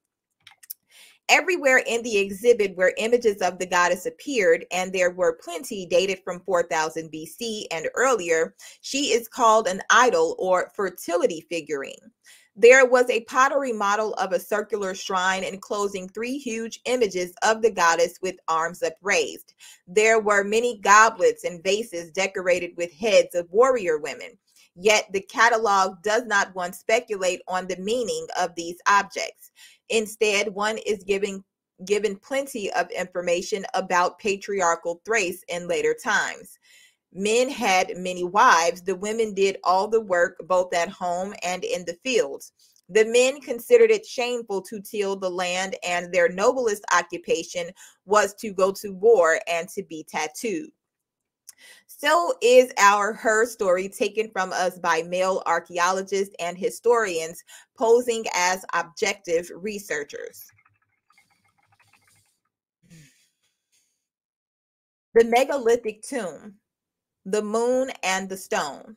Everywhere in the exhibit where images of the goddess appeared, and there were plenty dated from 4000 BC and earlier, she is called an idol or fertility figurine. There was a pottery model of a circular shrine enclosing three huge images of the goddess with arms upraised. There were many goblets and vases decorated with heads of warrior women. Yet the catalog does not once speculate on the meaning of these objects. Instead, one is giving given plenty of information about patriarchal Thrace in later times. Men had many wives. The women did all the work both at home and in the fields. The men considered it shameful to till the land, and their noblest occupation was to go to war and to be tattooed. So is our her story taken from us by male archaeologists and historians posing as objective researchers. The megalithic tomb, the moon and the stone.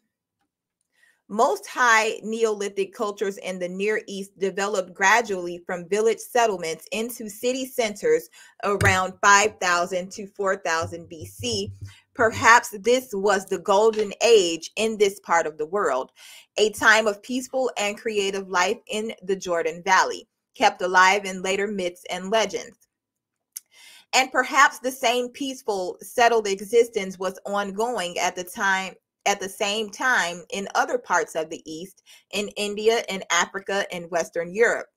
Most high Neolithic cultures in the Near East developed gradually from village settlements into city centers around 5000 to 4000 BC, Perhaps this was the golden age in this part of the world, a time of peaceful and creative life in the Jordan Valley, kept alive in later myths and legends. And perhaps the same peaceful, settled existence was ongoing at the time at the same time in other parts of the East, in India, in Africa, and Western Europe.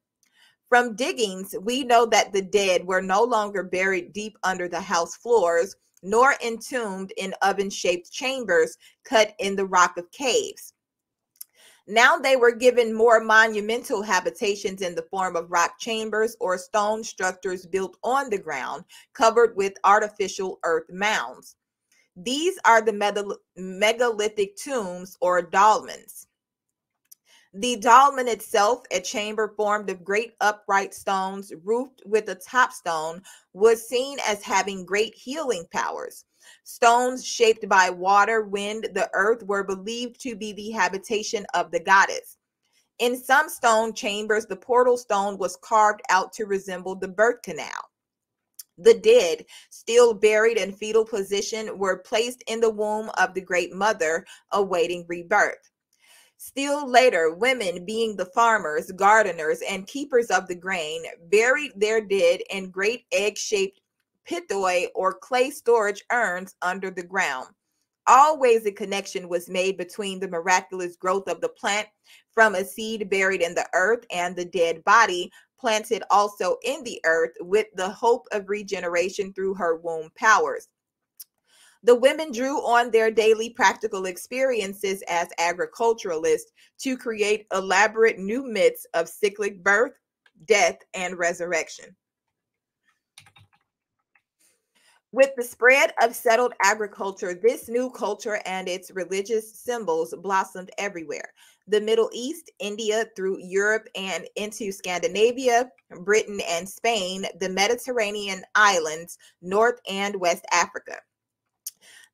From diggings, we know that the dead were no longer buried deep under the house floors nor entombed in oven shaped chambers cut in the rock of caves. Now they were given more monumental habitations in the form of rock chambers or stone structures built on the ground, covered with artificial earth mounds. These are the megalithic tombs or dolmens. The dolmen itself, a chamber formed of great upright stones roofed with a top stone, was seen as having great healing powers. Stones shaped by water, wind, the earth were believed to be the habitation of the goddess. In some stone chambers, the portal stone was carved out to resemble the birth canal. The dead, still buried in fetal position, were placed in the womb of the Great Mother, awaiting rebirth. Still later, women, being the farmers, gardeners, and keepers of the grain, buried their dead in great egg shaped pithoi or clay storage urns under the ground. Always a connection was made between the miraculous growth of the plant from a seed buried in the earth and the dead body, planted also in the earth with the hope of regeneration through her womb powers. The women drew on their daily practical experiences as agriculturalists to create elaborate new myths of cyclic birth, death, and resurrection. With the spread of settled agriculture, this new culture and its religious symbols blossomed everywhere. The Middle East, India, through Europe and into Scandinavia, Britain, and Spain, the Mediterranean islands, North and West Africa.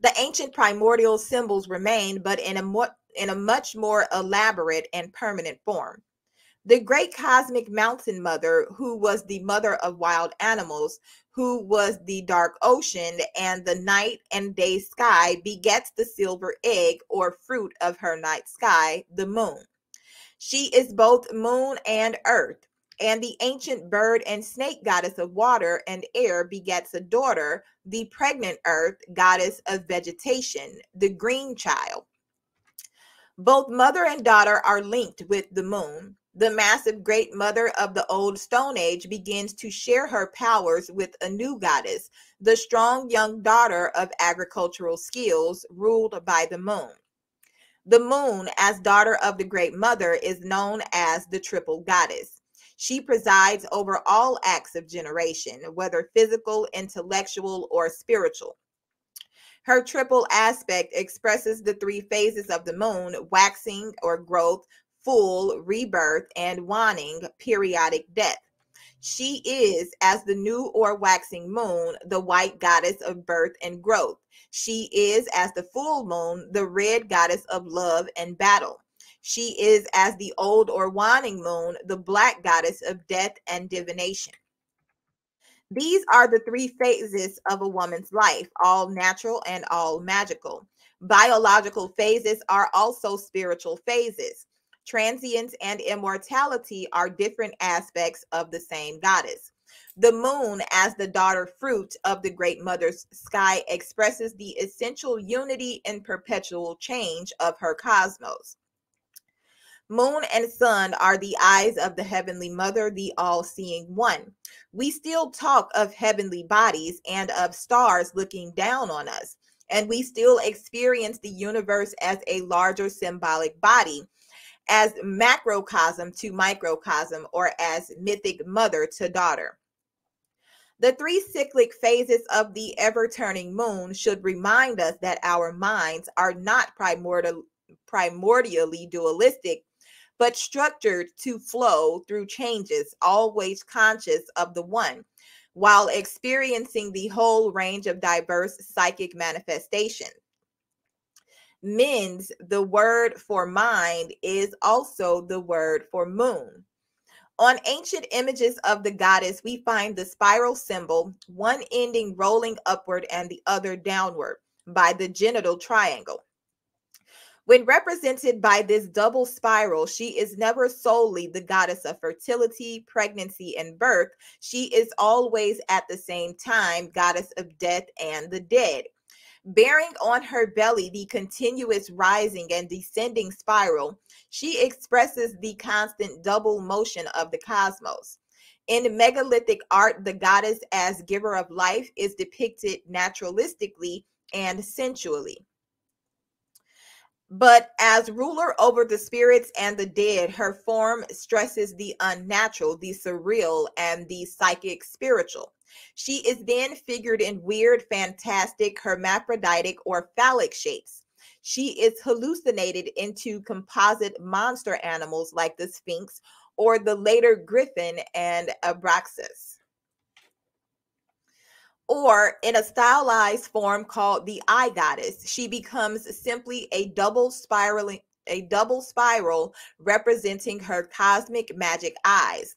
The ancient primordial symbols remain, but in a in a much more elaborate and permanent form. The great cosmic mountain mother, who was the mother of wild animals, who was the dark ocean and the night and day sky, begets the silver egg or fruit of her night sky, the moon. She is both moon and earth, and the ancient bird and snake goddess of water and air begets a daughter, the pregnant earth goddess of vegetation, the green child. Both mother and daughter are linked with the moon. The massive great mother of the old Stone Age begins to share her powers with a new goddess, the strong young daughter of agricultural skills, ruled by the moon. The moon, as daughter of the great mother, is known as the triple goddess. She presides over all acts of generation, whether physical, intellectual, or spiritual. Her triple aspect expresses the three phases of the moon waxing or growth, full, rebirth, and waning, periodic death. She is, as the new or waxing moon, the white goddess of birth and growth. She is, as the full moon, the red goddess of love and battle. She is as the old or waning moon, the black goddess of death and divination. These are the three phases of a woman's life, all natural and all magical. Biological phases are also spiritual phases. Transience and immortality are different aspects of the same goddess. The moon, as the daughter fruit of the great mother's sky, expresses the essential unity and perpetual change of her cosmos. Moon and sun are the eyes of the Heavenly Mother, the all seeing one. We still talk of heavenly bodies and of stars looking down on us, and we still experience the universe as a larger symbolic body, as macrocosm to microcosm, or as mythic mother to daughter. The three cyclic phases of the ever turning moon should remind us that our minds are not primordial, primordially dualistic but structured to flow through changes, always conscious of the one, while experiencing the whole range of diverse psychic manifestations. Mens, the word for mind, is also the word for moon. On ancient images of the goddess, we find the spiral symbol, one ending rolling upward and the other downward by the genital triangle. When represented by this double spiral, she is never solely the goddess of fertility, pregnancy, and birth. She is always at the same time goddess of death and the dead. Bearing on her belly the continuous rising and descending spiral, she expresses the constant double motion of the cosmos. In megalithic art, the goddess as giver of life is depicted naturalistically and sensually. But as ruler over the spirits and the dead, her form stresses the unnatural, the surreal, and the psychic spiritual. She is then figured in weird, fantastic, hermaphroditic, or phallic shapes. She is hallucinated into composite monster animals like the Sphinx or the later Griffin and Abraxas or in a stylized form called the eye goddess. She becomes simply a double spiraling a double spiral representing her cosmic magic eyes.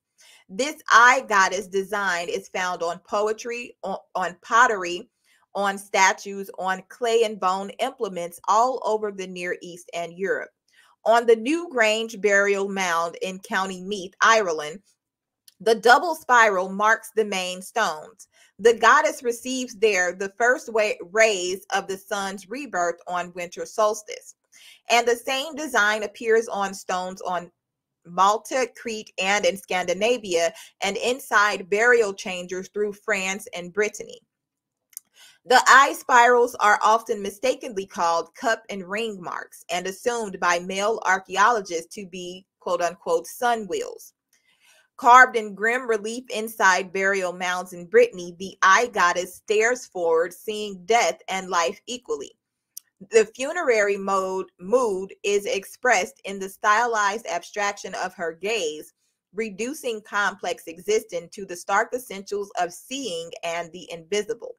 This eye goddess design is found on poetry on, on pottery on statues on clay and bone implements all over the near east and europe. On the Newgrange burial mound in county meath ireland the double spiral marks the main stones. The goddess receives there the first rays of the sun's rebirth on winter solstice. And the same design appears on stones on Malta, Crete, and in Scandinavia, and inside burial chambers through France and Brittany. The eye spirals are often mistakenly called cup and ring marks and assumed by male archaeologists to be quote unquote sun wheels. Carved in grim relief inside burial mounds in Brittany, the eye goddess stares forward, seeing death and life equally. The funerary mode mood is expressed in the stylized abstraction of her gaze, reducing complex existence to the stark essentials of seeing and the invisible.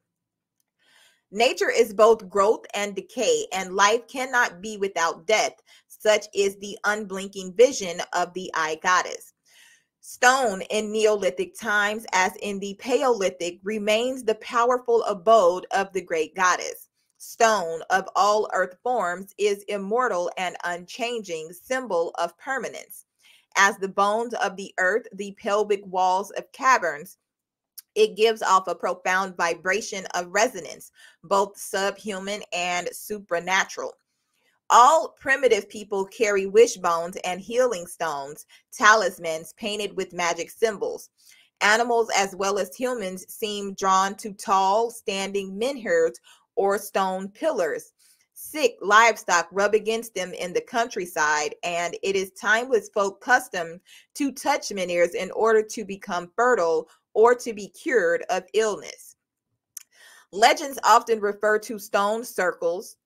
Nature is both growth and decay, and life cannot be without death. Such is the unblinking vision of the eye goddess. Stone in Neolithic times, as in the Paleolithic, remains the powerful abode of the great goddess. Stone of all earth forms is immortal and unchanging, symbol of permanence. As the bones of the earth, the pelvic walls of caverns, it gives off a profound vibration of resonance, both subhuman and supernatural. All primitive people carry wishbones and healing stones, talismans painted with magic symbols. Animals as well as humans seem drawn to tall, standing menhirs or stone pillars. Sick livestock rub against them in the countryside, and it is timeless folk custom to touch menhirs in order to become fertile or to be cured of illness. Legends often refer to stone circles,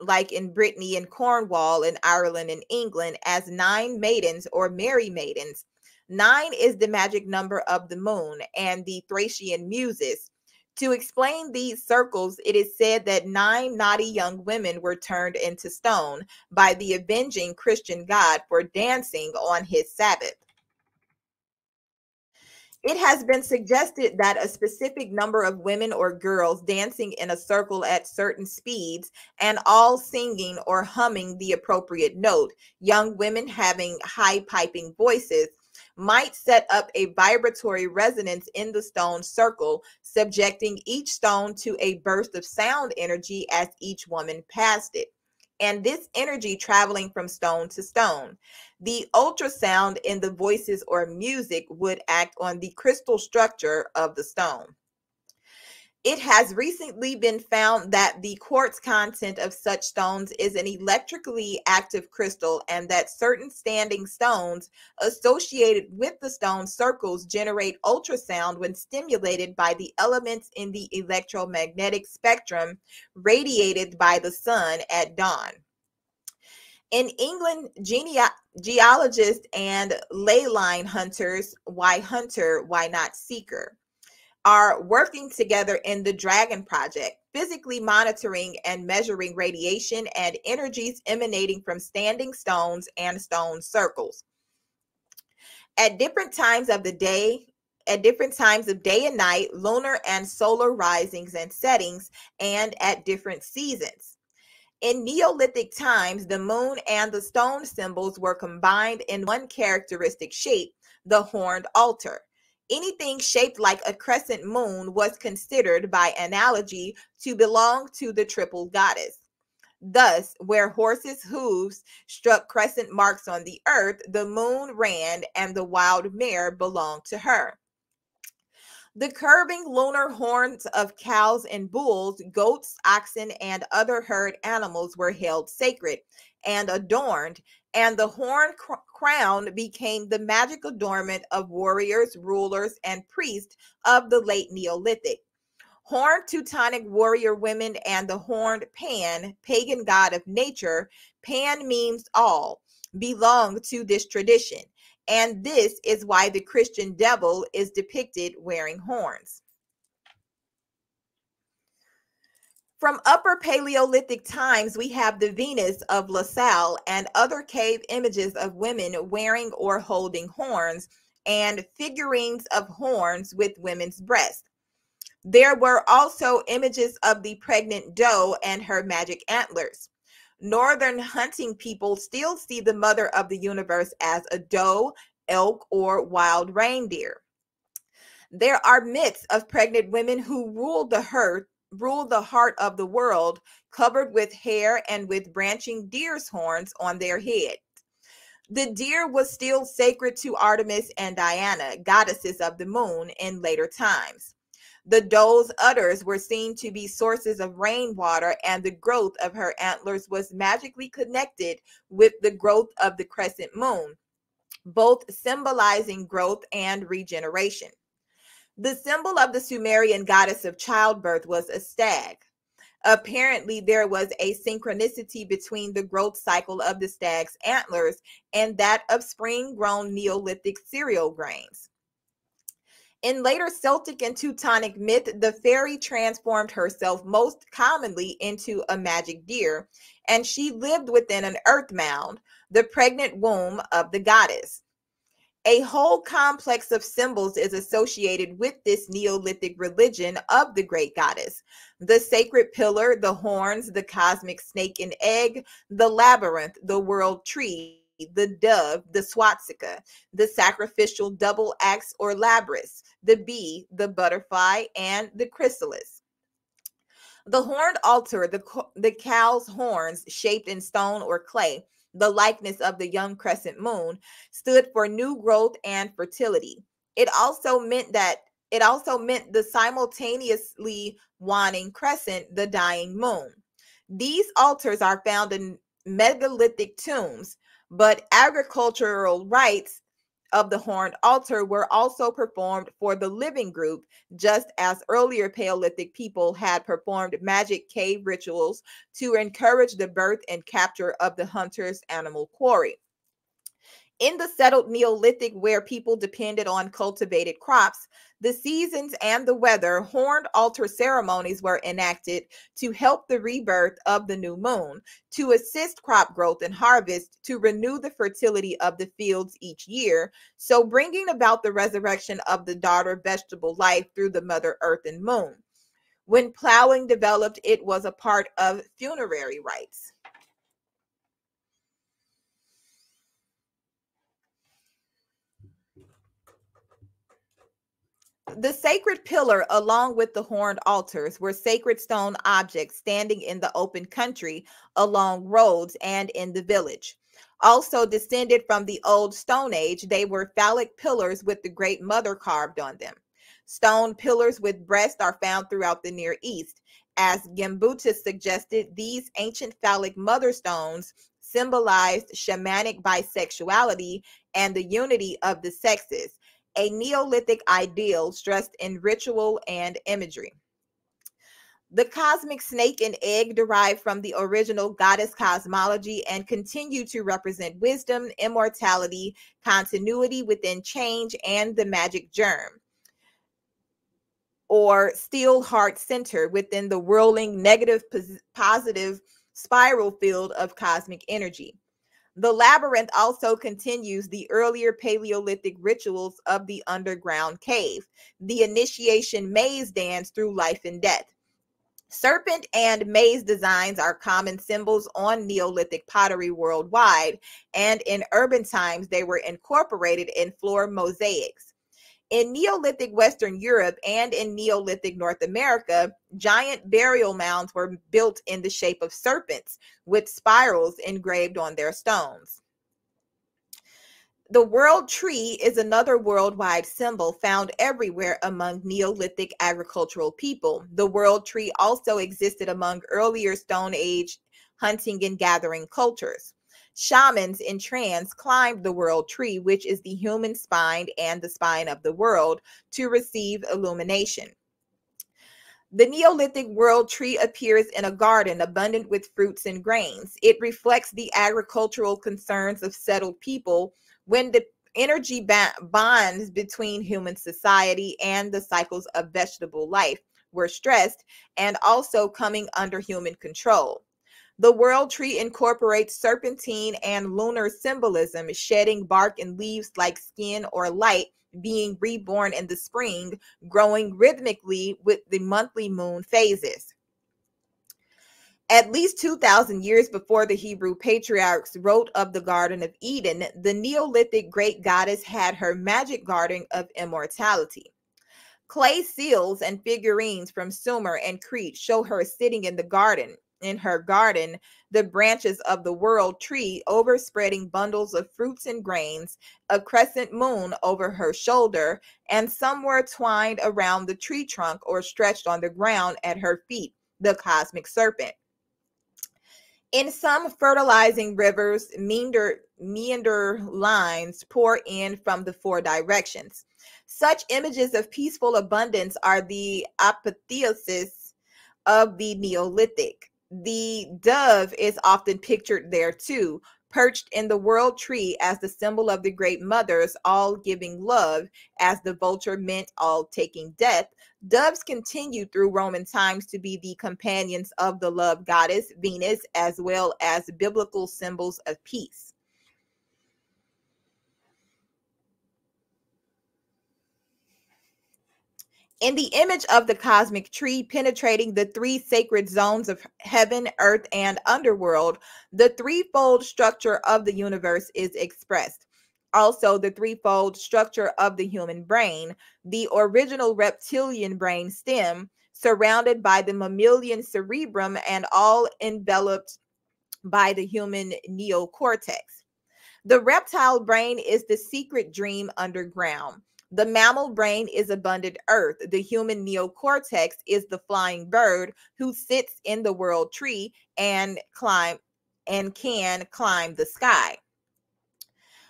like in Brittany and Cornwall in Ireland and England, as nine maidens or merry maidens. Nine is the magic number of the moon and the Thracian muses. To explain these circles, it is said that nine naughty young women were turned into stone by the avenging Christian God for dancing on his Sabbath. It has been suggested that a specific number of women or girls dancing in a circle at certain speeds and all singing or humming the appropriate note, young women having high piping voices, might set up a vibratory resonance in the stone circle, subjecting each stone to a burst of sound energy as each woman passed it and this energy traveling from stone to stone. The ultrasound in the voices or music would act on the crystal structure of the stone. It has recently been found that the quartz content of such stones is an electrically active crystal, and that certain standing stones associated with the stone circles generate ultrasound when stimulated by the elements in the electromagnetic spectrum radiated by the sun at dawn. In England, geologists and ley line hunters, why hunter, why not seeker? Are working together in the Dragon Project, physically monitoring and measuring radiation and energies emanating from standing stones and stone circles. At different times of the day, at different times of day and night, lunar and solar risings and settings, and at different seasons. In Neolithic times, the moon and the stone symbols were combined in one characteristic shape, the horned altar. Anything shaped like a crescent moon was considered, by analogy, to belong to the triple goddess. Thus, where horses' hooves struck crescent marks on the earth, the moon ran and the wild mare belonged to her. The curving lunar horns of cows and bulls, goats, oxen, and other herd animals were held sacred and adorned, and the horn cr- crown became the magic adornment of warriors, rulers, and priests of the late Neolithic. Horned Teutonic warrior women and the horned Pan, pagan god of nature, Pan means all, belong to this tradition. And this is why the Christian devil is depicted wearing horns. From Upper Paleolithic times, we have the Venus of Laussel and other cave images of women wearing or holding horns and figurines of horns with women's breasts. There were also images of the pregnant doe and her magic antlers. Northern hunting people still see the mother of the universe as a doe, elk, or wild reindeer. There are myths of pregnant women who ruled the herd rule the heart of the world, covered with hair and with branching deer's horns on their head. The deer was still sacred to Artemis and Diana, goddesses of the moon, in later times. The doe's udders were seen to be sources of rainwater, and the growth of her antlers was magically connected with the growth of the crescent moon, both symbolizing growth and regeneration. The symbol of the Sumerian goddess of childbirth was a stag. Apparently, there was a synchronicity between the growth cycle of the stag's antlers and that of spring grown Neolithic cereal grains. In later Celtic and Teutonic myth, the fairy transformed herself most commonly into a magic deer, and she lived within an earth mound, the pregnant womb of the goddess. A whole complex of symbols is associated with this Neolithic religion of the great goddess the sacred pillar, the horns, the cosmic snake and egg, the labyrinth, the world tree, the dove, the swastika, the sacrificial double axe or labrys, the bee, the butterfly, and the chrysalis. The horned altar, the, the cow's horns shaped in stone or clay, the likeness of the young crescent moon, stood for new growth and fertility. It also meant that it also meant the simultaneously waning crescent, the dying moon. These altars are found in megalithic tombs, but agricultural rites of the horned altar were also performed for the living group, just as earlier Paleolithic people had performed magic cave rituals to encourage the birth and capture of the hunter's animal quarry. In the settled Neolithic, where people depended on cultivated crops, the seasons and the weather, horned altar ceremonies were enacted to help the rebirth of the new moon, to assist crop growth and harvest, to renew the fertility of the fields each year, so bringing about the resurrection of the daughter vegetable life through the mother earth and moon. When plowing developed, it was a part of funerary rites. The sacred pillar, along with the horned altars, were sacred stone objects standing in the open country, along roads, and in the village. Also descended from the old Stone Age, they were phallic pillars with the Great Mother carved on them. Stone pillars with breasts are found throughout the Near East. As Gimbutas suggested, these ancient phallic mother stones symbolized shamanic bisexuality and the unity of the sexes a Neolithic ideal stressed in ritual and imagery. The cosmic snake and egg derived from the original goddess cosmology and continue to represent wisdom, immortality, continuity within change, and the magic germ, or steel heart center within the whirling negative positive spiral field of cosmic energy. The labyrinth also continues the earlier Paleolithic rituals of the underground cave, the initiation maze dance through life and death. Serpent and maze designs are common symbols on Neolithic pottery worldwide, and in urban times, they were incorporated in floor mosaics. In Neolithic Western Europe and in Neolithic North America, giant burial mounds were built in the shape of serpents with spirals engraved on their stones. The world tree is another worldwide symbol found everywhere among Neolithic agricultural people. The world tree also existed among earlier Stone Age hunting and gathering cultures. Shamans in trance climbed the world tree, which is the human spine and the spine of the world, to receive illumination. The Neolithic world tree appears in a garden abundant with fruits and grains. It reflects the agricultural concerns of settled people when the energy bonds between human society and the cycles of vegetable life were stressed and also coming under human control. The world tree incorporates serpentine and lunar symbolism, shedding bark and leaves like skin or light, being reborn in the spring, growing rhythmically with the monthly moon phases. At least 2,000 years before the Hebrew patriarchs wrote of the Garden of Eden, the Neolithic great goddess had her magic garden of immortality. Clay seals and figurines from Sumer and Crete show her sitting in the garden, in her garden the branches of the world tree, overspreading bundles of fruits and grains, a crescent moon over her shoulder, and somewhere twined around the tree trunk or stretched on the ground at her feet, the cosmic serpent. In some fertilizing rivers, meander, meander lines pour in from the four directions. Such images of peaceful abundance are the apotheosis of the Neolithic. The dove is often pictured there too, perched in the world tree as the symbol of the great mothers, all giving love, as the vulture meant all taking death. Doves continued through Roman times to be the companions of the love goddess Venus, as well as biblical symbols of peace. In the image of the cosmic tree penetrating the three sacred zones of heaven, earth, and underworld, the threefold structure of the universe is expressed. Also, the threefold structure of the human brain, the original reptilian brain stem, surrounded by the mammalian cerebrum and all enveloped by the human neocortex. The reptile brain is the secret dream underground. The mammal brain is abundant earth. The human neocortex is the flying bird who sits in the world tree and climb and can climb the sky.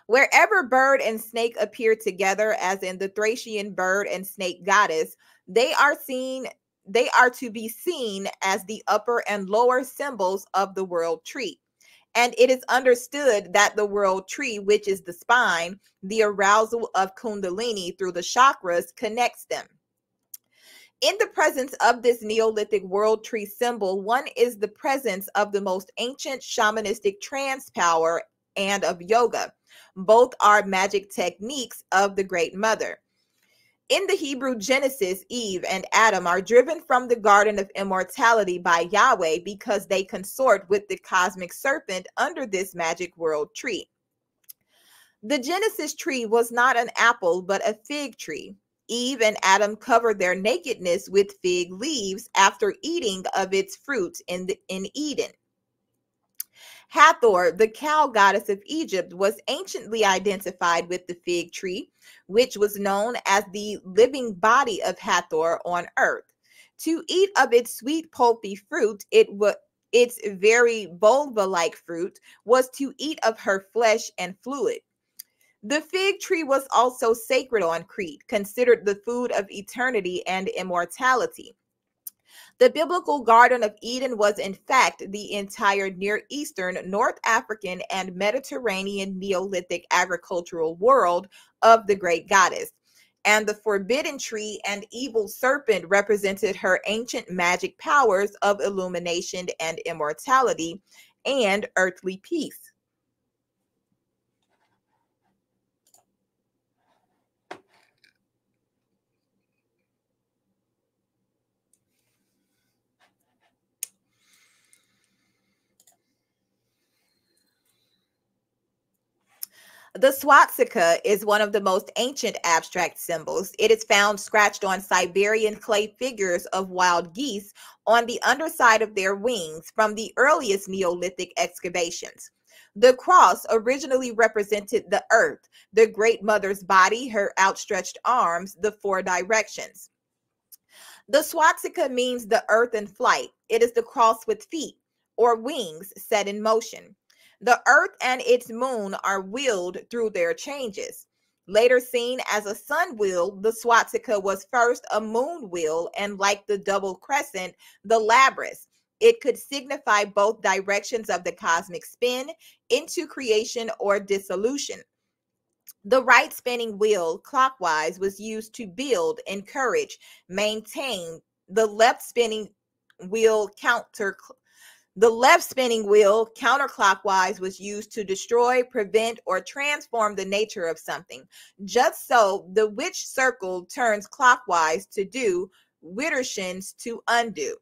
Wherever bird and snake appear together, as in the Thracian bird and snake goddess, they are seen, they are to be seen as the upper and lower symbols of the world tree. And it is understood that the world tree, which is the spine, the arousal of Kundalini through the chakras, connects them. In the presence of this Neolithic world tree symbol, one is the presence of the most ancient shamanistic trance power and of yoga. Both are magic techniques of the Great Mother. In the Hebrew Genesis, Eve and Adam are driven from the Garden of Immortality by Yahweh because they consort with the cosmic serpent under this magic world tree. The Genesis tree was not an apple, but a fig tree. Eve and Adam covered their nakedness with fig leaves after eating of its fruit in, the, in Eden. Hathor, the cow goddess of Egypt, was anciently identified with the fig tree, which was known as the living body of Hathor on earth. To eat of its sweet, pulpy fruit, it its very vulva like fruit was to eat of her flesh and fluid. The fig tree was also sacred on Crete, considered the food of eternity and immortality. The biblical Garden of Eden was, in fact, the entire Near Eastern, North African, and Mediterranean Neolithic agricultural world of the great goddess. And the forbidden tree and evil serpent represented her ancient magic powers of illumination and immortality and earthly peace. The swastika is one of the most ancient abstract symbols. It is found scratched on Siberian clay figures of wild geese on the underside of their wings from the earliest Neolithic excavations. The cross originally represented the earth, the great mother's body, her outstretched arms, the four directions. The swastika means the earth in flight. It is the cross with feet or wings set in motion. The earth and its moon are wheeled through their changes. Later seen as a sun wheel, the swastika was first a moon wheel, and like the double crescent, the labrys. It could signify both directions of the cosmic spin into creation or dissolution. The right spinning wheel clockwise was used to build, encourage, maintain. The left spinning wheel counter the left spinning wheel counterclockwise was used to destroy, prevent, or transform the nature of something. Just so, the witch circle turns clockwise to do, Widdershins to undo.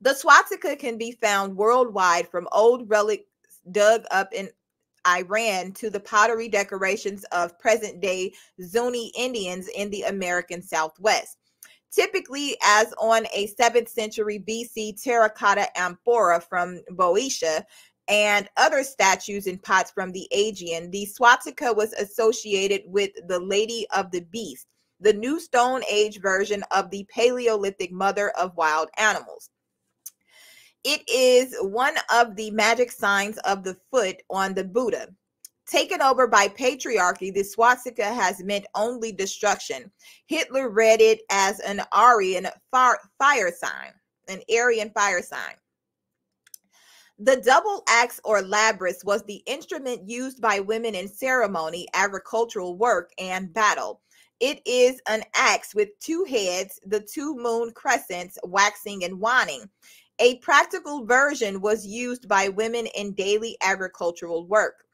The swastika can be found worldwide from old relics dug up in Iran to the pottery decorations of present day Zuni Indians in the American Southwest. Typically as on a 7th century BC terracotta amphora from Boeotia and other statues and pots from the Aegean, the swastika was associated with the Lady of the Beast, the new Stone Age version of the Paleolithic mother of wild animals. It is one of the magic signs of the foot on the Buddha. Taken over by patriarchy, the swastika has meant only destruction. Hitler read it as an Aryan fire, fire sign, an Aryan fire sign. The double axe or labrys was the instrument used by women in ceremony, agricultural work, and battle. It is an axe with two heads, the two moon crescents, waxing and waning. A practical version was used by women in daily agricultural work.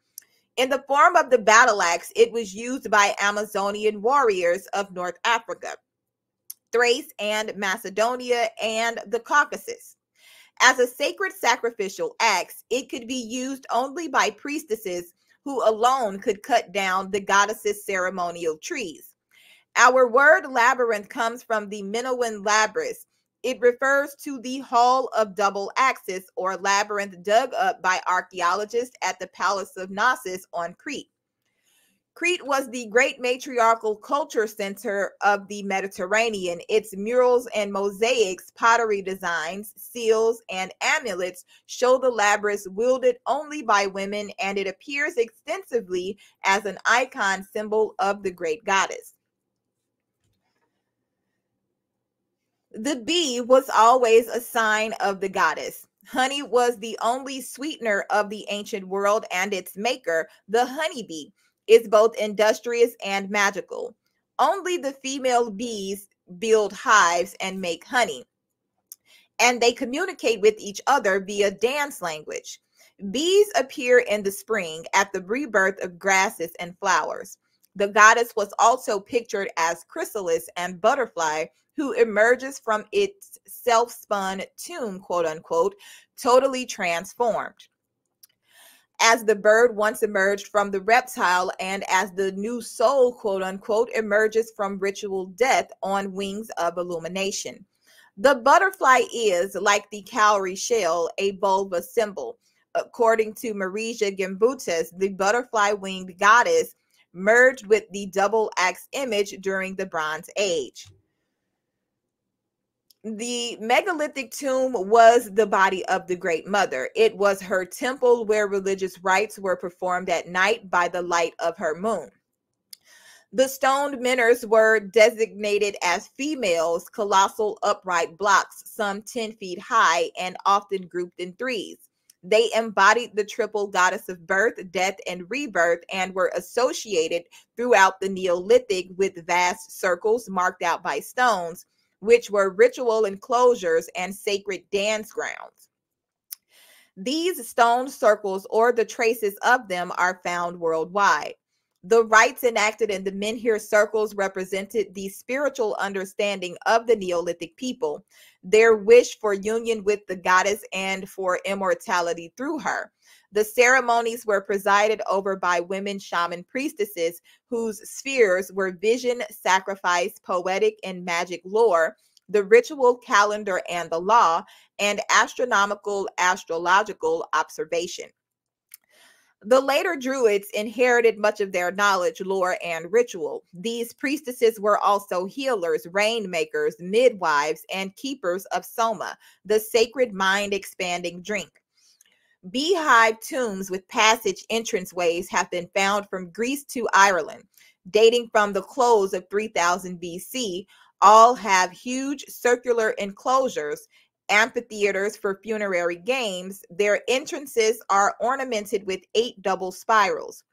In the form of the battle axe, it was used by Amazonian warriors of North Africa, Thrace and Macedonia, and the Caucasus. As a sacred sacrificial axe, it could be used only by priestesses who alone could cut down the goddess's ceremonial trees. Our word labyrinth comes from the Minoan labrys. It refers to the hall of double axis or labyrinth dug up by archaeologists at the Palace of Knossos on Crete. Crete was the great matriarchal culture center of the Mediterranean. Its murals and mosaics, pottery designs, seals, and amulets show the labyrinth wielded only by women, and it appears extensively as an icon symbol of the great goddess. The bee was always a sign of the goddess. Honey was the only sweetener of the ancient world, and its maker, the honeybee, is both industrious and magical. Only the female bees build hives and make honey, and they communicate with each other via dance language. Bees appear in the spring at the rebirth of grasses and flowers. The goddess was also pictured as chrysalis and butterfly who emerges from its self spun tomb, quote unquote, totally transformed as the bird once emerged from the reptile and as the new soul, quote unquote, emerges from ritual death on wings of illumination. The butterfly is, like the cowrie shell, a vulva symbol. According to Marija Gimbutas, the butterfly winged goddess merged with the double axe image during the Bronze Age the megalithic tomb was the body of the great mother. It was her temple where religious rites were performed at night by the light of her moon. The stoned menhirs were designated as females, colossal upright blocks, some 10 feet high and often grouped in threes. They embodied the triple goddess of birth, death, and rebirth and were associated throughout the Neolithic with vast circles marked out by stones which were ritual enclosures and sacred dance grounds. These stone circles or the traces of them are found worldwide. The rites enacted in the menhir circles represented the spiritual understanding of the Neolithic people, their wish for union with the goddess and for immortality through her. The ceremonies were presided over by women shaman priestesses whose spheres were vision, sacrifice, poetic, and magic lore, the ritual calendar and the law, and astronomical astrological observation. The later Druids inherited much of their knowledge, lore, and ritual. These priestesses were also healers, rainmakers, midwives, and keepers of Soma, the sacred mind expanding drink. Beehive tombs with passage entranceways have been found from Greece to Ireland, dating from the close of 3000 BC. All have huge circular enclosures, amphitheaters for funerary games. Their entrances are ornamented with eight double spirals,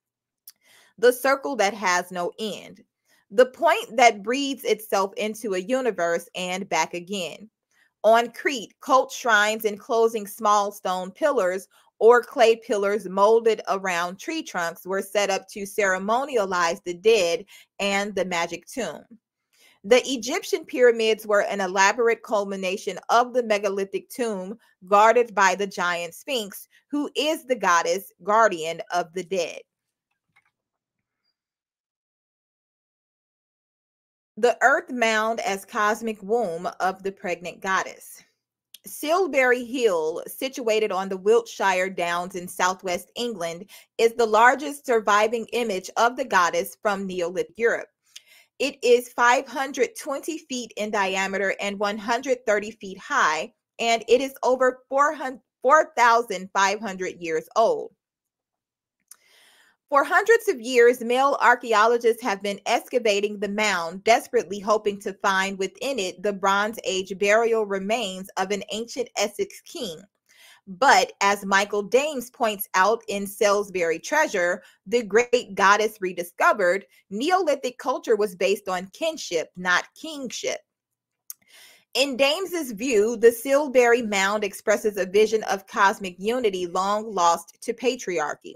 the circle that has no end, the point that breathes itself into a universe and back again. On Crete, cult shrines enclosing small stone pillars or clay pillars molded around tree trunks were set up to ceremonialize the dead and the magic tomb. The Egyptian pyramids were an elaborate culmination of the megalithic tomb guarded by the giant Sphinx, who is the goddess guardian of the dead. The earth mound as cosmic womb of the pregnant goddess. Silbury Hill, situated on the Wiltshire Downs in southwest England, is the largest surviving image of the goddess from Neolithic Europe. It is 520 feet in diameter and 130 feet high, and it is over 4,500 years old. For hundreds of years, male archaeologists have been excavating the mound, desperately hoping to find within it the Bronze Age burial remains of an ancient Essex king. But as Michael Dames points out in Silbury Treasure, the great goddess rediscovered, Neolithic culture was based on kinship, not kingship. In Dames's view, the Silbury Mound expresses a vision of cosmic unity long lost to patriarchy.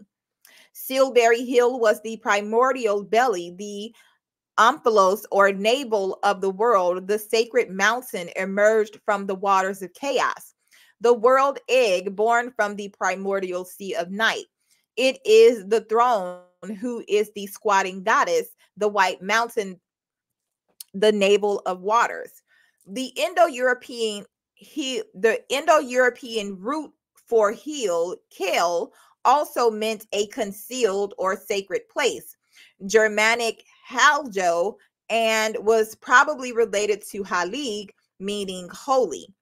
Silbury Hill was the primordial belly, the omphalos or navel of the world. The sacred mountain emerged from the waters of chaos. The world egg born from the primordial sea of night. It is the throne who is the squatting goddess, the white mountain, the navel of waters. The Indo-European he the Indo-European root for heel, kel, also meant a concealed or sacred place. Germanic haljo and was probably related to halig, meaning holy.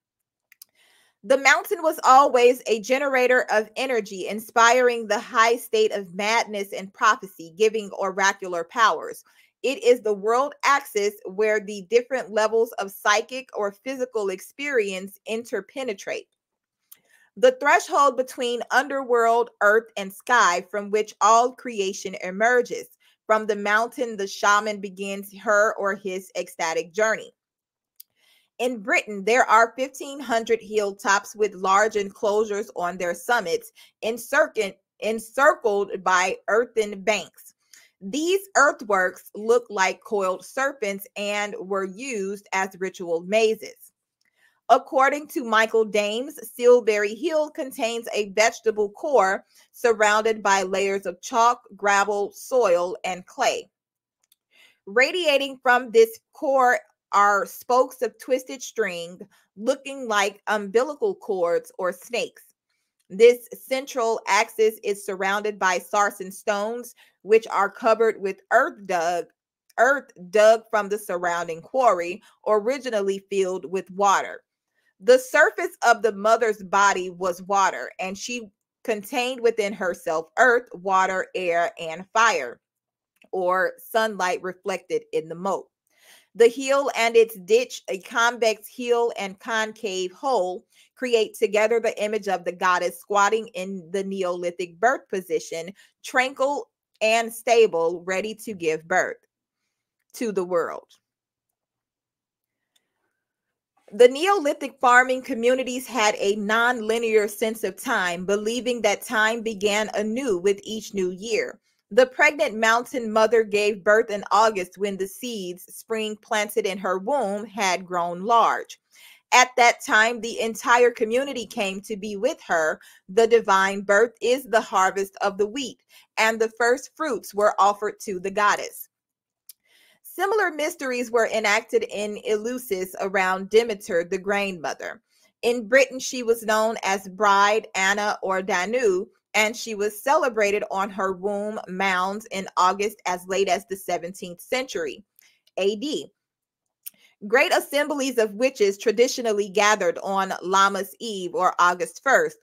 The mountain was always a generator of energy, inspiring the high state of madness and prophecy, giving oracular powers. It is the world axis where the different levels of psychic or physical experience interpenetrate the threshold between underworld, earth, and sky from which all creation emerges. From the mountain, the shaman begins her or his ecstatic journey. In Britain, there are 1,500 hilltops with large enclosures on their summits, encircled by earthen banks. These earthworks look like coiled serpents and were used as ritual mazes. According to Michael Dames, Silbury Hill contains a vegetable core surrounded by layers of chalk, gravel, soil, and clay. Radiating from this core are spokes of twisted string looking like umbilical cords or snakes. This central axis is surrounded by sarsen stones, which are covered with earth dug, earth dug from the surrounding quarry, originally filled with water. The surface of the mother's body was water, and she contained within herself earth, water, air, and fire, or sunlight reflected in the moat. The heel and its ditch, a convex heel and concave hole, create together the image of the goddess squatting in the Neolithic birth position, tranquil and stable, ready to give birth to the world. The Neolithic farming communities had a non-linear sense of time, believing that time began anew with each new year. The pregnant mountain mother gave birth in August when the seeds, spring planted in her womb, had grown large. At that time, the entire community came to be with her. The divine birth is the harvest of the wheat, and the first fruits were offered to the goddess. Similar mysteries were enacted in Eleusis around Demeter, the grain mother. In Britain, she was known as Bride Anna or Danu, and she was celebrated on her womb mounds in August as late as the 17th century AD. Great assemblies of witches traditionally gathered on Lammas Eve or August 1st,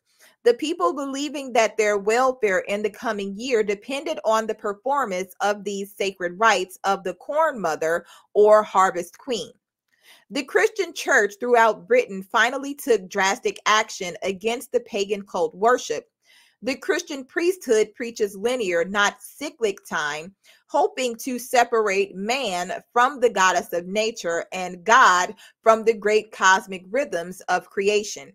the people believing that their welfare in the coming year depended on the performance of these sacred rites of the corn mother or harvest queen. The Christian church throughout Britain finally took drastic action against the pagan cult worship. The Christian priesthood preaches linear, not cyclic time, hoping to separate man from the goddess of nature and God from the great cosmic rhythms of creation.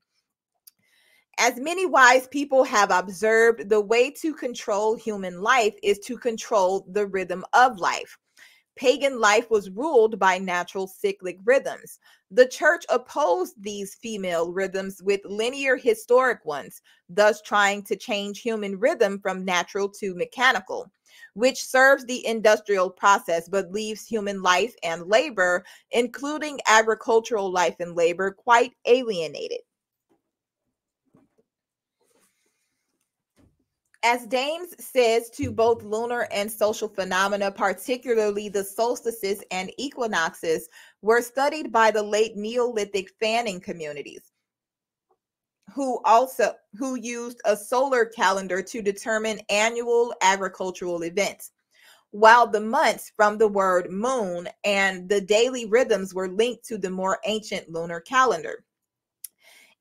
As many wise people have observed, the way to control human life is to control the rhythm of life. Pagan life was ruled by natural cyclic rhythms. The church opposed these female rhythms with linear historic ones, thus trying to change human rhythm from natural to mechanical. which serves the industrial process but leaves human life and labor, including agricultural life and labor, quite alienated. As Dames says to mm-hmm. both lunar and social phenomena, particularly the solstices and equinoxes, were studied by the late Neolithic fanning communities who also who used a solar calendar to determine annual agricultural events. While the months from the word moon and the daily rhythms were linked to the more ancient lunar calendar.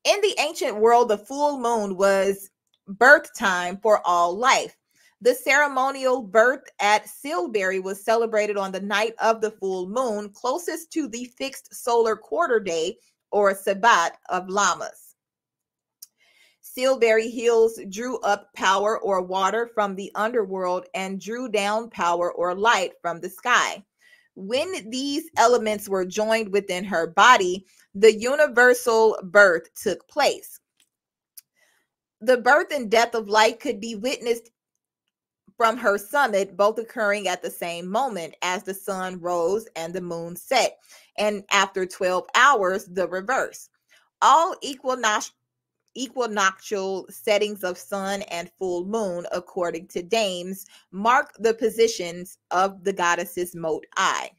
In the ancient world the full moon was birth time for all life the ceremonial birth at Silbury was celebrated on the night of the full moon, closest to the fixed solar quarter day or Sabbat of Lammas. Silbury Hills drew up power or water from the underworld and drew down power or light from the sky. When these elements were joined within her body, the universal birth took place. The birth and death of light could be witnessed from her summit, both occurring at the same moment as the sun rose and the moon set, and after 12 hours, the reverse. All equinoctial settings of sun and full moon, according to Dames, mark the positions of the goddess's moat eye.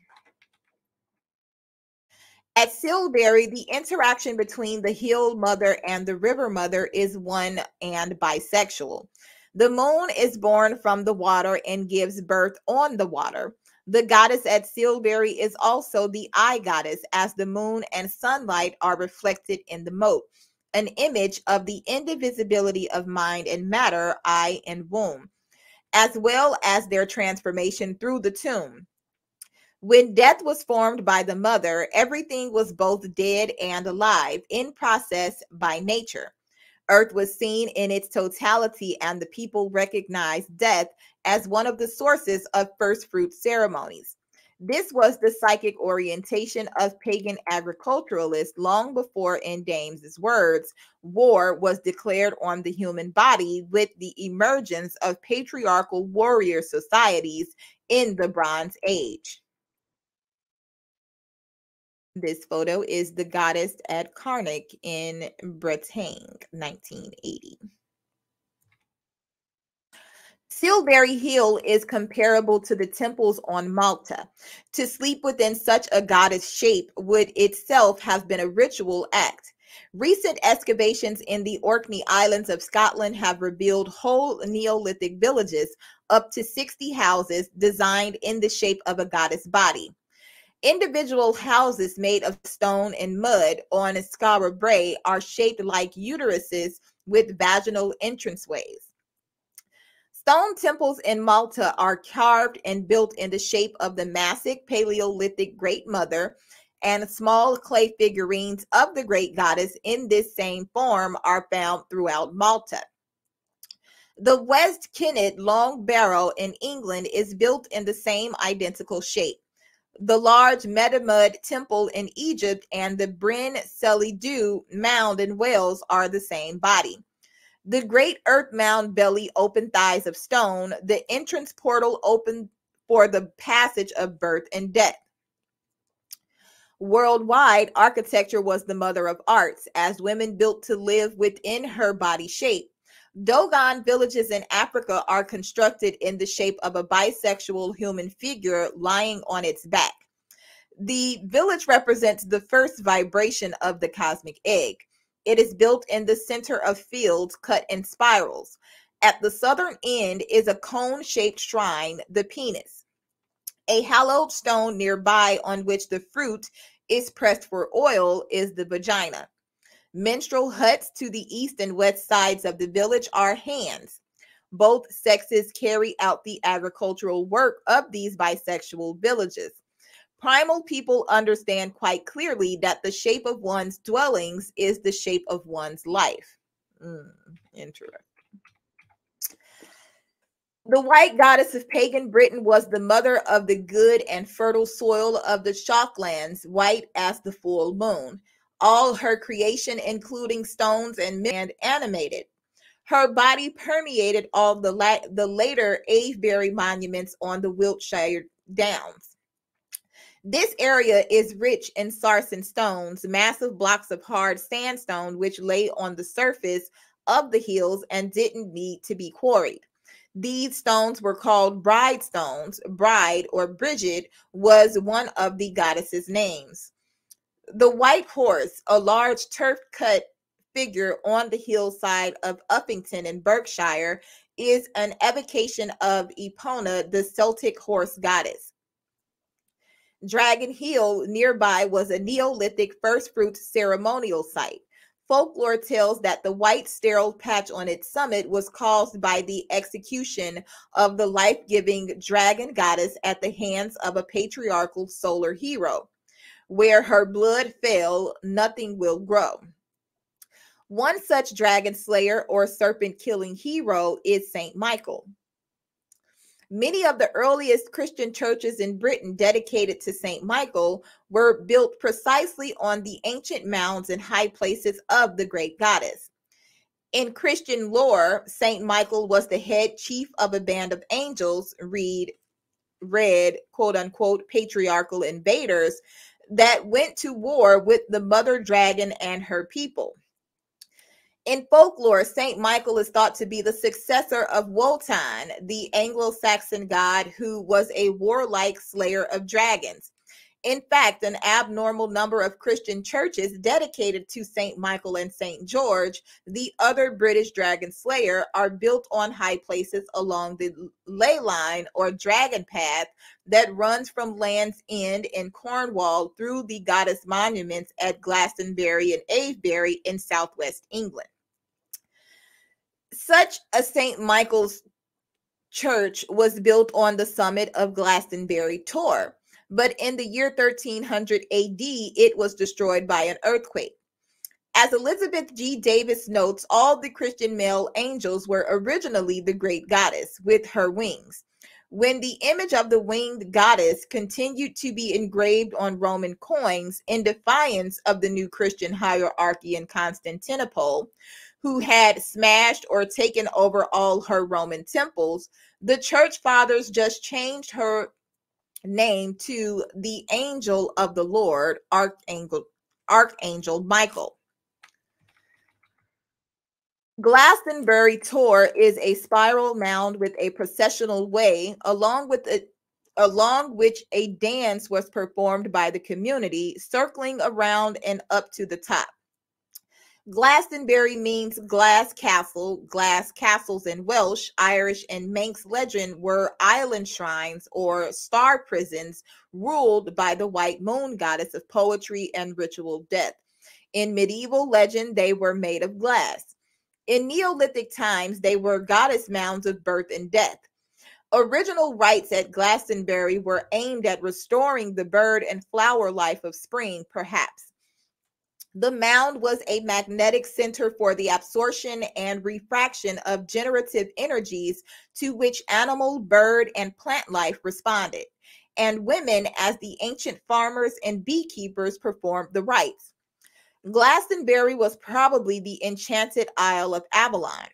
At Silbury, the interaction between the hill mother and the river mother is one and bisexual. The moon is born from the water and gives birth on the water. The goddess at Silbury is also the eye goddess, as the moon and sunlight are reflected in the moat an image of the indivisibility of mind and matter, eye and womb, as well as their transformation through the tomb. When death was formed by the mother, everything was both dead and alive, in process by nature. Earth was seen in its totality, and the people recognized death as one of the sources of first fruit ceremonies. This was the psychic orientation of pagan agriculturalists long before, in Dames's words, war was declared on the human body with the emergence of patriarchal warrior societies in the Bronze Age. This photo is the goddess at Carnac in Bretagne, 1980. Silbury Hill is comparable to the temples on Malta. To sleep within such a goddess shape would itself have been a ritual act. Recent excavations in the Orkney Islands of Scotland have revealed whole Neolithic villages, up to 60 houses designed in the shape of a goddess body. Individual houses made of stone and mud on Skara Brae are shaped like uteruses with vaginal entranceways. Stone temples in Malta are carved and built in the shape of the massive Paleolithic Great Mother, and small clay figurines of the great goddess in this same form are found throughout Malta. The West Kennet Long Barrow in England is built in the same identical shape. The large Medamud temple in Egypt and the Bryn Celyn mound in Wales are the same body the great earth mound belly open thighs of stone, the entrance portal open for the passage of birth and death. Worldwide, architecture was the mother of arts, as women built to live within her body shape. Dogon villages in Africa are constructed in the shape of a bisexual human figure lying on its back. The village represents the first vibration of the cosmic egg. It is built in the center of fields cut in spirals. At the southern end is a cone shaped shrine, the penis. A hallowed stone nearby on which the fruit is pressed for oil is the vagina. Menstrual huts to the east and west sides of the village are hands. Both sexes carry out the agricultural work of these bisexual villages. Primal people understand quite clearly that the shape of one's dwellings is the shape of one's life. Mm, interesting. The white goddess of pagan Britain was the mother of the good and fertile soil of the shocklands, white as the full moon. All her creation, including stones and men, animated. Her body permeated all the, la- the later Avebury monuments on the Wiltshire Downs. This area is rich in sarsen stones, massive blocks of hard sandstone which lay on the surface of the hills and didn't need to be quarried. These stones were called bride stones. Bride or Bridget was one of the goddess's names. The white horse, a large turf cut figure on the hillside of Uffington in Berkshire, is an evocation of Epona, the Celtic horse goddess. Dragon Hill nearby was a Neolithic first fruits ceremonial site. Folklore tells that the white sterile patch on its summit was caused by the execution of the life giving dragon goddess at the hands of a patriarchal solar hero. Where her blood fell, nothing will grow. One such dragon slayer or serpent killing hero is Saint Michael. Many of the earliest Christian churches in Britain dedicated to St. Michael were built precisely on the ancient mounds and high places of the great goddess. In Christian lore, St. Michael was the head chief of a band of angels, read, read, quote unquote, patriarchal invaders that went to war with the mother dragon and her people. In folklore, Saint Michael is thought to be the successor of Wotan, the Anglo Saxon god who was a warlike slayer of dragons. In fact, an abnormal number of Christian churches dedicated to St. Michael and St. George, the other British dragon slayer, are built on high places along the ley line or dragon path that runs from Land's End in Cornwall through the goddess monuments at Glastonbury and Avebury in southwest England. Such a St. Michael's church was built on the summit of Glastonbury Tor but in the year 1300 AD, it was destroyed by an earthquake. As Elizabeth G. Davis notes, all the Christian male angels were originally the great goddess with her wings. When the image of the winged goddess continued to be engraved on Roman coins in defiance of the new Christian hierarchy in Constantinople, who had smashed or taken over all her Roman temples, the church fathers just changed her name to the angel of the Lord, Archangel, Archangel Michael. Glastonbury Tor is a spiral mound with a processional way, along with a along which a dance was performed by the community, circling around and up to the top. Glastonbury means glass castle. Glass castles in Welsh, Irish, and Manx legend were island shrines or star prisons ruled by the white moon goddess of poetry and ritual death. In medieval legend, they were made of glass. In Neolithic times, they were goddess mounds of birth and death. Original rites at Glastonbury were aimed at restoring the bird and flower life of spring, perhaps. The mound was a magnetic center for the absorption and refraction of generative energies to which animal, bird, and plant life responded, and women, as the ancient farmers and beekeepers, performed the rites. Glastonbury was probably the enchanted Isle of Avalon.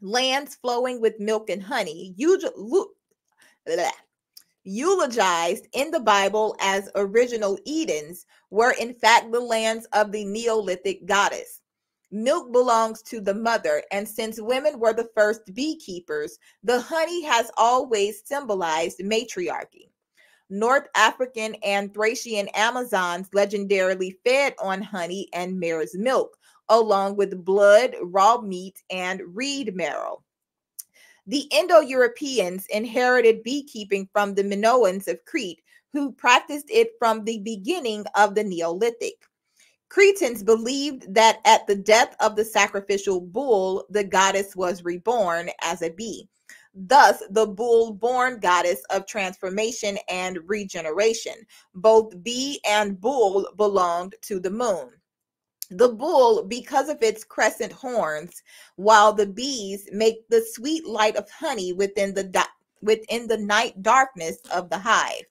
Lands flowing with milk and honey, usually, eulogized in the Bible as original Edens, were in fact the lands of the Neolithic goddess. Milk belongs to the mother, and since women were the first beekeepers, the honey has always symbolized matriarchy. North African and Thracian Amazons legendarily fed on honey and mare's milk, along with blood, raw meat, and reed marrow. The Indo Europeans inherited beekeeping from the Minoans of Crete, who practiced it from the beginning of the Neolithic. Cretans believed that at the death of the sacrificial bull, the goddess was reborn as a bee. Thus, the bull born goddess of transformation and regeneration. Both bee and bull belonged to the moon. The bull, because of its crescent horns, while the bees make the sweet light of honey within the di- within the night darkness of the hive.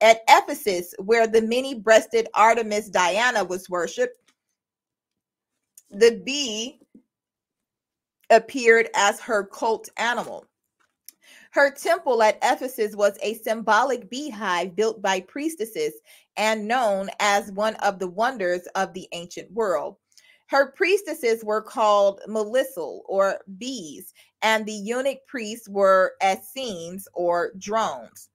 At Ephesus, where the many-breasted Artemis Diana was worshipped, the bee appeared as her cult animal. Her temple at Ephesus was a symbolic beehive built by priestesses and known as one of the wonders of the ancient world. Her priestesses were called melissae or bees, and the eunuch priests were Essenes or drones.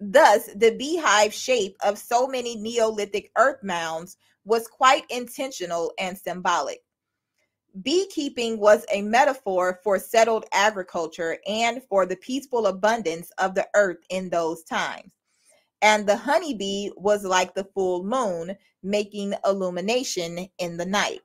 Thus, the beehive shape of so many Neolithic earth mounds was quite intentional and symbolic. Beekeeping was a metaphor for settled agriculture and for the peaceful abundance of the earth in those times. And the honeybee was like the full moon, making illumination in the night.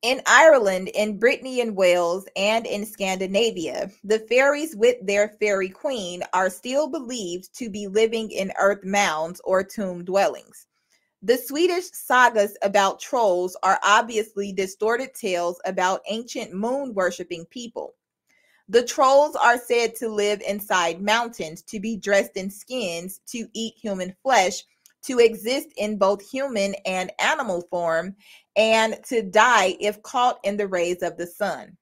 In Ireland, in Brittany and Wales, and in Scandinavia, the fairies with their fairy queen are still believed to be living in earth mounds or tomb dwellings. The Swedish sagas about trolls are obviously distorted tales about ancient moon worshipping people. The trolls are said to live inside mountains, to be dressed in skins, to eat human flesh, to exist in both human and animal form, and to die if caught in the rays of the sun.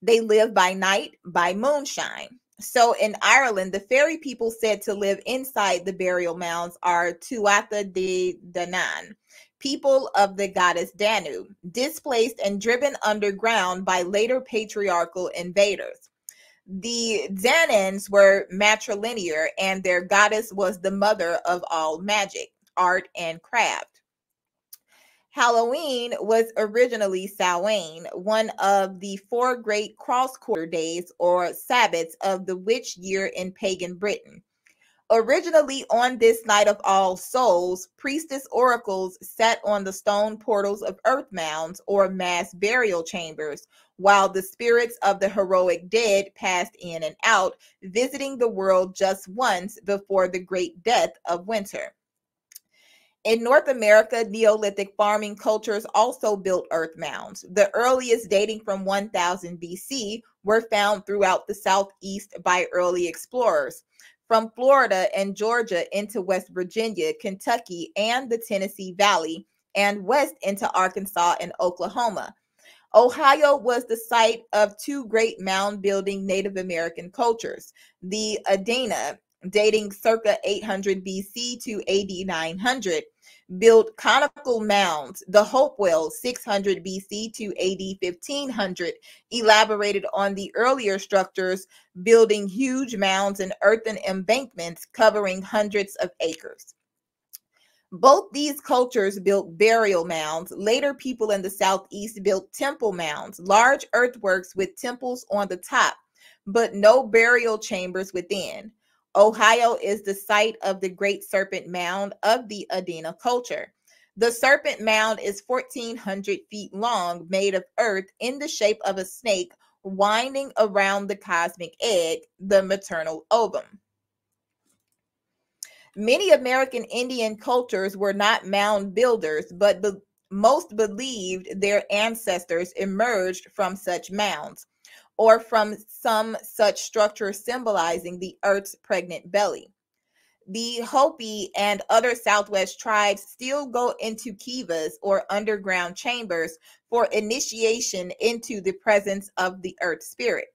They live by night, by moonshine. So in Ireland, the fairy people said to live inside the burial mounds are Tuatha de Danann, people of the goddess Danu, displaced and driven underground by later patriarchal invaders. The Dananns were matrilinear, and their goddess was the mother of all magic, art, and craft. Halloween was originally Samhain, one of the four great cross quarter days or Sabbats of the witch year in pagan Britain. Originally on this night of All Souls, priestess oracles sat on the stone portals of earth mounds or mass burial chambers, while the spirits of the heroic dead passed in and out, visiting the world just once before the great death of winter. In North America, Neolithic farming cultures also built earth mounds. The earliest, dating from 1000 BC, were found throughout the southeast by early explorers. From Florida and Georgia into West Virginia, Kentucky, and the Tennessee Valley, and west into Arkansas and Oklahoma. Ohio was the site of two great mound building Native American cultures the Adena, dating circa 800 BC to AD 900, built conical mounds. The Hopewell, 600 BC to AD 1500, elaborated on the earlier structures, building huge mounds and earthen embankments covering hundreds of acres. Both these cultures built burial mounds. Later, people in the southeast built temple mounds, large earthworks with temples on the top, but no burial chambers within. Ohio is the site of the Great Serpent Mound of the Adena culture. The serpent mound is 1,400 feet long, made of earth in the shape of a snake winding around the cosmic egg, the maternal ovum. Many American Indian cultures were not mound builders, but be- most believed their ancestors emerged from such mounds or from some such structure symbolizing the earth's pregnant belly. The Hopi and other Southwest tribes still go into kivas or underground chambers for initiation into the presence of the earth spirit.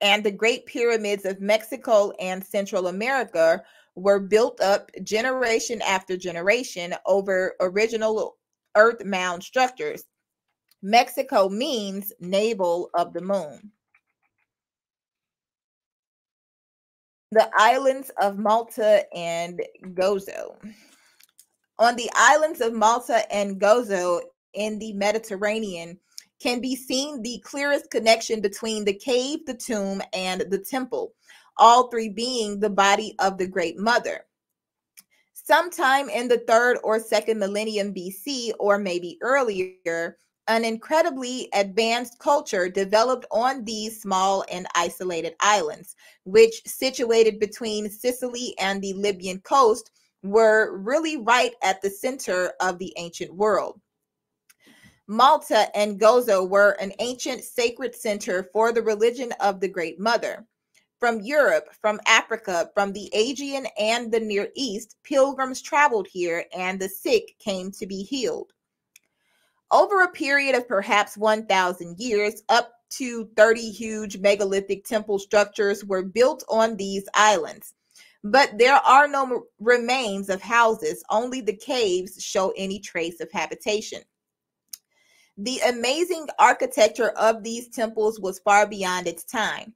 And the Great Pyramids of Mexico and Central America were built up generation after generation over original earth mound structures. Mexico means navel of the moon. The islands of Malta and Gozo. On the islands of Malta and Gozo in the Mediterranean can be seen the clearest connection between the cave, the tomb, and the temple, all three being the body of the Great Mother. Sometime in the third or second millennium BC, or maybe earlier, an incredibly advanced culture developed on these small and isolated islands, which, situated between Sicily and the Libyan coast, were really right at the center of the ancient world. Malta and Gozo were an ancient sacred center for the religion of the Great Mother. From Europe, from Africa, from the Aegean and the Near East, pilgrims traveled here and the sick came to be healed. Over a period of perhaps 1,000 years, up to 30 huge megalithic temple structures were built on these islands. But there are no remains of houses, only the caves show any trace of habitation. The amazing architecture of these temples was far beyond its time.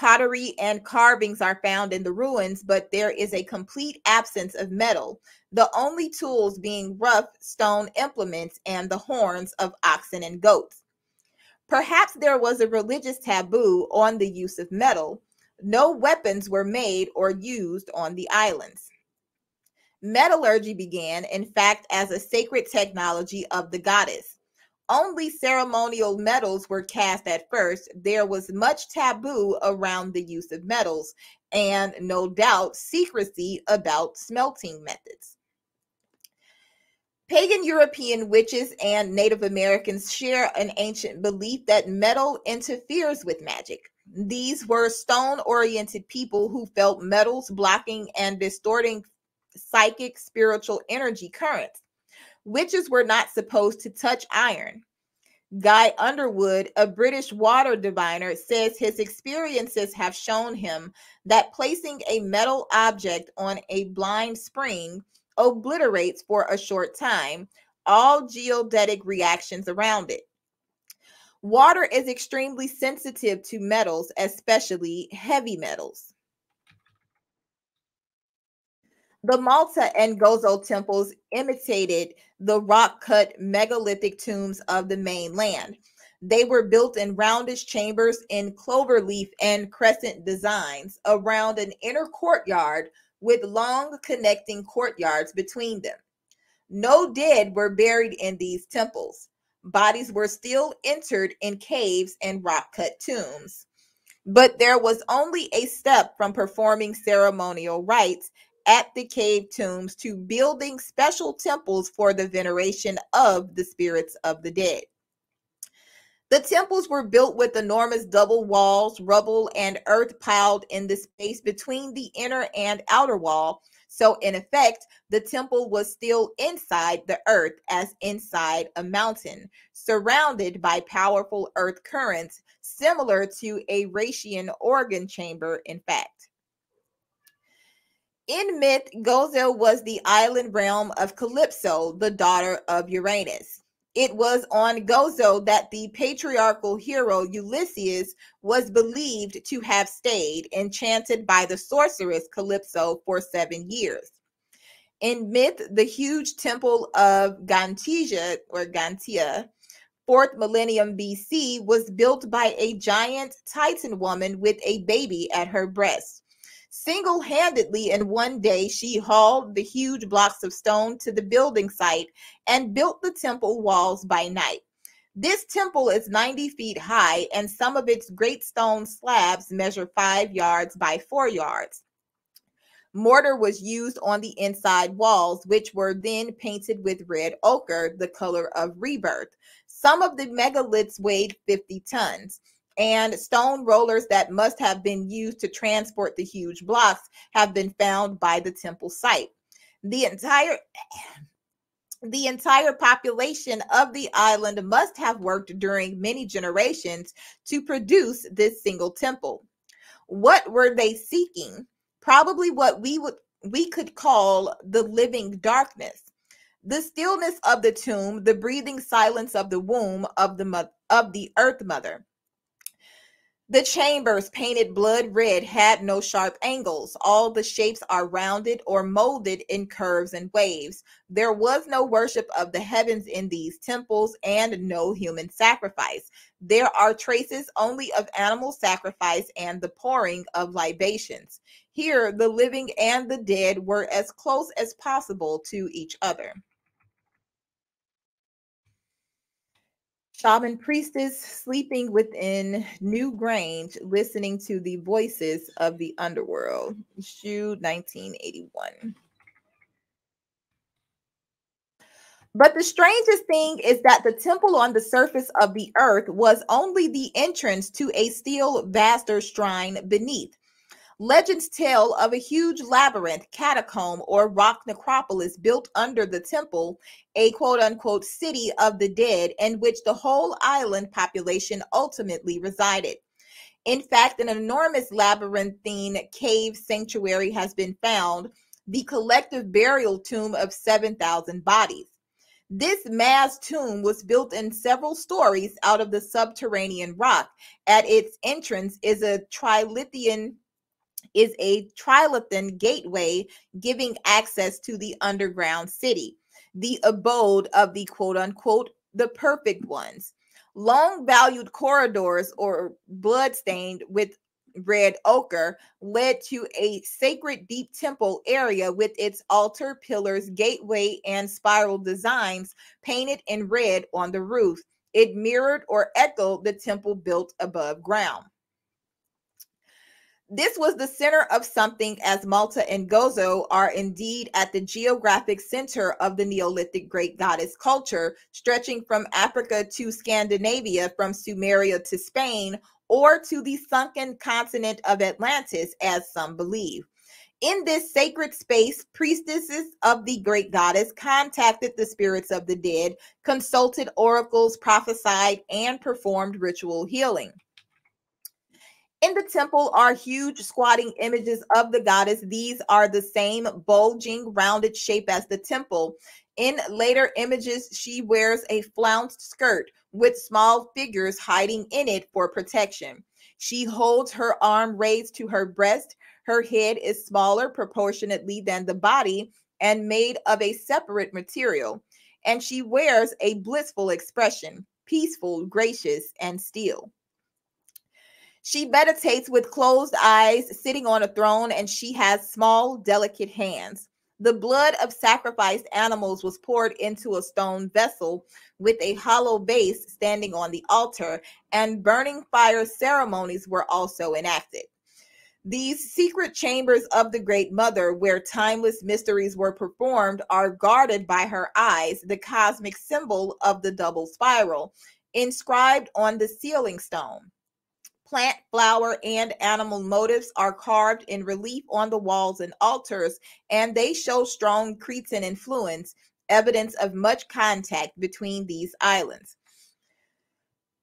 Pottery and carvings are found in the ruins, but there is a complete absence of metal, the only tools being rough stone implements and the horns of oxen and goats. Perhaps there was a religious taboo on the use of metal. No weapons were made or used on the islands. Metallurgy began, in fact, as a sacred technology of the goddess. Only ceremonial metals were cast at first. There was much taboo around the use of metals, and no doubt secrecy about smelting methods. Pagan European witches and Native Americans share an ancient belief that metal interferes with magic. These were stone oriented people who felt metals blocking and distorting psychic spiritual energy currents. Witches were not supposed to touch iron. Guy Underwood, a British water diviner, says his experiences have shown him that placing a metal object on a blind spring obliterates for a short time all geodetic reactions around it. Water is extremely sensitive to metals, especially heavy metals. The Malta and Gozo temples imitated the rock cut megalithic tombs of the mainland. They were built in roundish chambers in cloverleaf and crescent designs around an inner courtyard with long connecting courtyards between them. No dead were buried in these temples. Bodies were still entered in caves and rock cut tombs. But there was only a step from performing ceremonial rites at the cave tombs to building special temples for the veneration of the spirits of the dead. The temples were built with enormous double walls, rubble, and earth piled in the space between the inner and outer wall. So, in effect, the temple was still inside the earth as inside a mountain, surrounded by powerful earth currents, similar to a Reichian orgone chamber, in fact. In myth, Gozo was the island realm of Calypso, the daughter of Uranus. It was on Gozo that the patriarchal hero Ulysses was believed to have stayed, enchanted by the sorceress Calypso for seven years. In myth, the huge temple of Gantia or Gantia, fourth millennium BC, was built by a giant Titan woman with a baby at her breast. Single handedly, in one day, she hauled the huge blocks of stone to the building site and built the temple walls by night. This temple is 90 feet high, and some of its great stone slabs measure five yards by four yards. Mortar was used on the inside walls, which were then painted with red ochre, the color of rebirth. Some of the megaliths weighed 50 tons and stone rollers that must have been used to transport the huge blocks have been found by the temple site. The entire (clears throat) the entire population of the island must have worked during many generations to produce this single temple. What were they seeking? Probably what we would we could call the living darkness. The stillness of the tomb, the breathing silence of the womb of the of the earth mother. The chambers, painted blood red, had no sharp angles. All the shapes are rounded or molded in curves and waves. There was no worship of the heavens in these temples and no human sacrifice. There are traces only of animal sacrifice and the pouring of libations. Here, the living and the dead were as close as possible to each other. Shaman priestess sleeping within New Grange, listening to the voices of the underworld. Jude 1981. But the strangest thing is that the temple on the surface of the earth was only the entrance to a still vaster shrine beneath. Legends tell of a huge labyrinth, catacomb, or rock necropolis built under the temple, a quote unquote city of the dead, in which the whole island population ultimately resided. In fact, an enormous labyrinthine cave sanctuary has been found, the collective burial tomb of 7,000 bodies. This mass tomb was built in several stories out of the subterranean rock. At its entrance is a trilithon is a trilithon gateway giving access to the underground city, the abode of the quote unquote the perfect ones. Long valued corridors or bloodstained with red ochre led to a sacred deep temple area with its altar, pillars, gateway, and spiral designs painted in red on the roof. It mirrored or echoed the temple built above ground. This was the center of something, as Malta and Gozo are indeed at the geographic center of the Neolithic great goddess culture, stretching from Africa to Scandinavia, from Sumeria to Spain, or to the sunken continent of Atlantis, as some believe. In this sacred space, priestesses of the great goddess contacted the spirits of the dead, consulted oracles, prophesied, and performed ritual healing. In the temple are huge squatting images of the goddess. These are the same bulging, rounded shape as the temple. In later images, she wears a flounced skirt with small figures hiding in it for protection. She holds her arm raised to her breast. Her head is smaller proportionately than the body and made of a separate material. And she wears a blissful expression, peaceful, gracious, and still. She meditates with closed eyes, sitting on a throne, and she has small, delicate hands. The blood of sacrificed animals was poured into a stone vessel with a hollow base standing on the altar, and burning fire ceremonies were also enacted. These secret chambers of the Great Mother, where timeless mysteries were performed, are guarded by her eyes, the cosmic symbol of the double spiral, inscribed on the sealing stone. Plant, flower, and animal motifs are carved in relief on the walls and altars, and they show strong Cretan influence, evidence of much contact between these islands.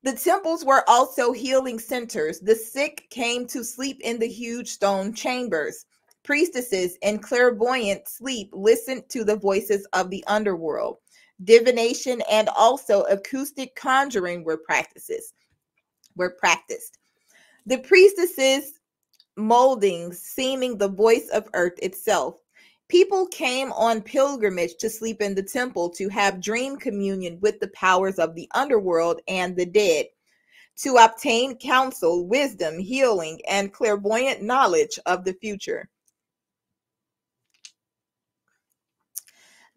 The temples were also healing centers. The sick came to sleep in the huge stone chambers. Priestesses in clairvoyant sleep listened to the voices of the underworld. Divination and also acoustic conjuring were practices were practiced. The priestesses' moldings seeming the voice of earth itself. People came on pilgrimage to sleep in the temple to have dream communion with the powers of the underworld and the dead, to obtain counsel, wisdom, healing, and clairvoyant knowledge of the future.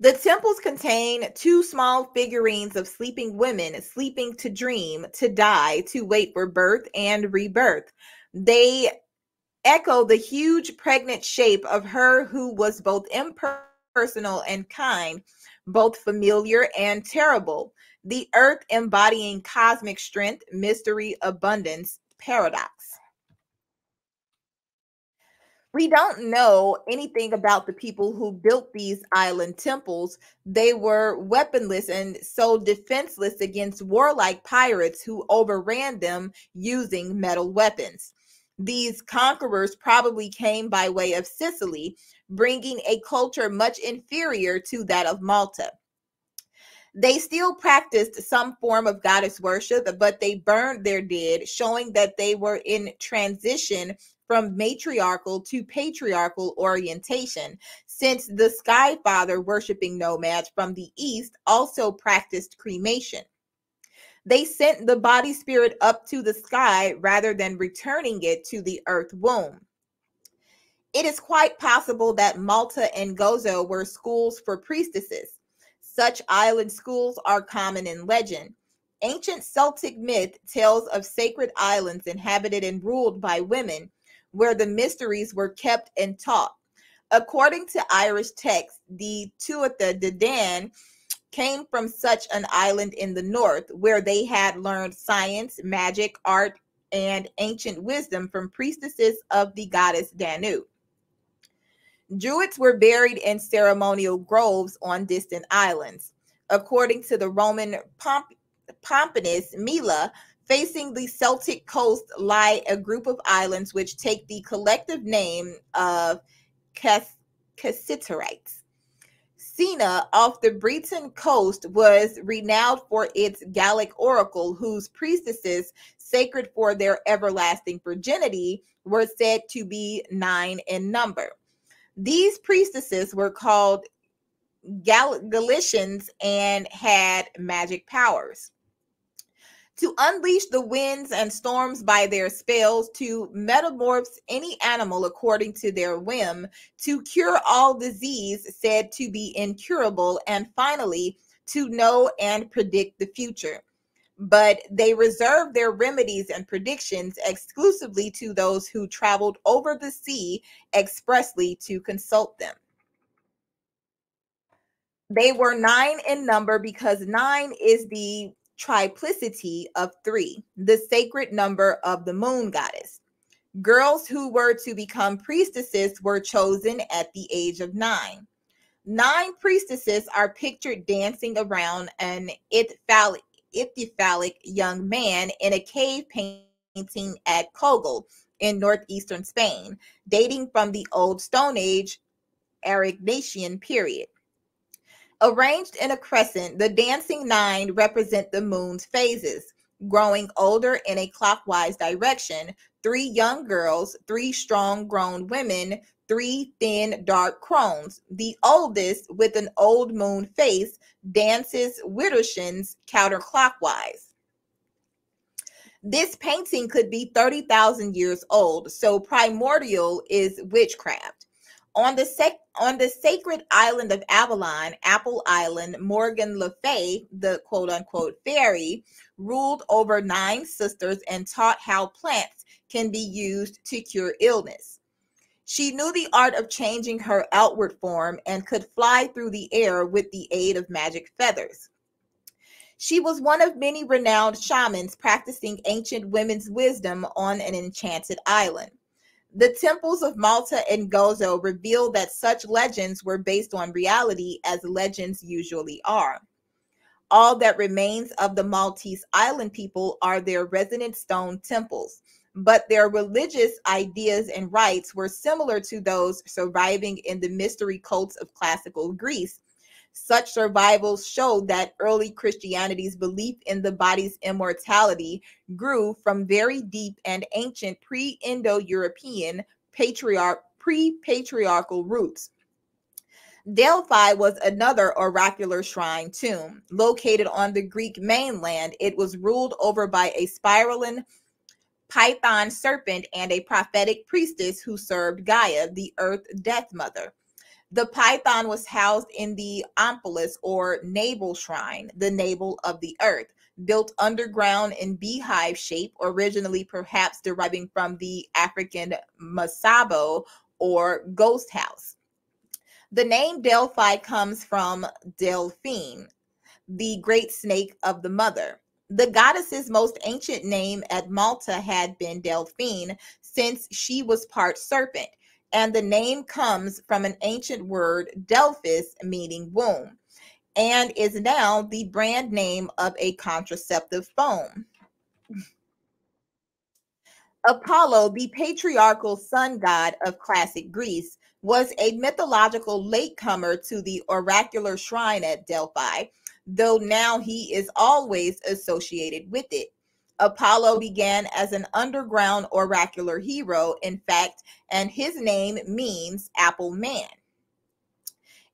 The temples contain two small figurines of sleeping women sleeping to dream, to die, to wait for birth and rebirth. They echo the huge pregnant shape of her who was both impersonal and kind, both familiar and terrible. The earth embodying cosmic strength, mystery, abundance, paradox we don't know anything about the people who built these island temples. They were weaponless and so defenseless against warlike pirates who overran them using metal weapons. These conquerors probably came by way of Sicily, bringing a culture much inferior to that of Malta. They still practiced some form of goddess worship, but they burned their dead, showing that they were in transition from matriarchal to patriarchal orientation, since the Sky Father worshiping nomads from the east also practiced cremation. They sent the body spirit up to the sky rather than returning it to the earth womb. It is quite possible that Malta and Gozo were schools for priestesses. Such island schools are common in legend. Ancient Celtic myth tells of sacred islands inhabited and ruled by women where the mysteries were kept and taught. According to Irish texts, the Tuatha De Dan came from such an island in the north where they had learned science, magic, art, and ancient wisdom from priestesses of the goddess Danu. Druids were buried in ceremonial groves on distant islands. According to the Roman Pomp- Pomponius Mela, facing the Celtic coast lie a group of islands which take the collective name of Cassiterides. Sena off the Breton coast was renowned for its Gallic oracle, whose priestesses, sacred for their everlasting virginity, were said to be nine in number. These priestesses were called Gal- Galicians and had magic powers to unleash the winds and storms by their spells, to metamorphose any animal according to their whim, to cure all disease said to be incurable, and finally, to know and predict the future. But they reserved their remedies and predictions exclusively to those who traveled over the sea expressly to consult them. They were nine in number because nine is the triplicity of three, the sacred number of the moon goddess. Girls who were to become priestesses were chosen at the age of nine. Nine priestesses are pictured dancing around an ithyphallic, young man in a cave painting at Cogul in northeastern Spain, dating from the Old Stone Age Aurignacian period. Arranged in a crescent, the dancing nine represent the moon's phases. Growing older in a clockwise direction, three young girls, three strong grown women, three thin dark crones. The oldest, with an old moon face, dances widdershins counterclockwise. This painting could be 30,000 years old, so primordial is witchcraft. On the sec- on the sacred island of Avalon, Apple Island, Morgan Le Fay, the quote unquote fairy, ruled over nine sisters and taught how plants can be used to cure illness. She knew the art of changing her outward form and could fly through the air with the aid of magic feathers. She was one of many renowned shamans practicing ancient women's wisdom on an enchanted island. The temples of Malta and Gozo reveal that such legends were based on reality, as legends usually are. All that remains of the Maltese island people are their resident stone temples, but their religious ideas and rites were similar to those surviving in the mystery cults of classical Greece, such survivals show that early Christianity's belief in the body's immortality grew from very deep and ancient pre Indo European patriarch pre patriarchal roots. Delphi was another oracular shrine tomb. Located on the Greek mainland, it was ruled over by a spiraling python serpent and a prophetic priestess who served Gaia, the earth death mother. The python was housed in the Omphalos or navel shrine, the navel of the earth, built underground in beehive shape, originally perhaps deriving from the African masabo or ghost house. The name Delphi comes from Delphine, the great snake of the mother. The goddess's most ancient name at Malta had been Delphine, since she was part serpent and the name comes from an ancient word, Delphis, meaning womb, and is now the brand name of a contraceptive foam. Apollo, the patriarchal sun god of classic Greece, was a mythological latecomer to the oracular shrine at Delphi, though now he is always associated with it. Apollo began as an underground oracular hero, in fact, and his name means apple man.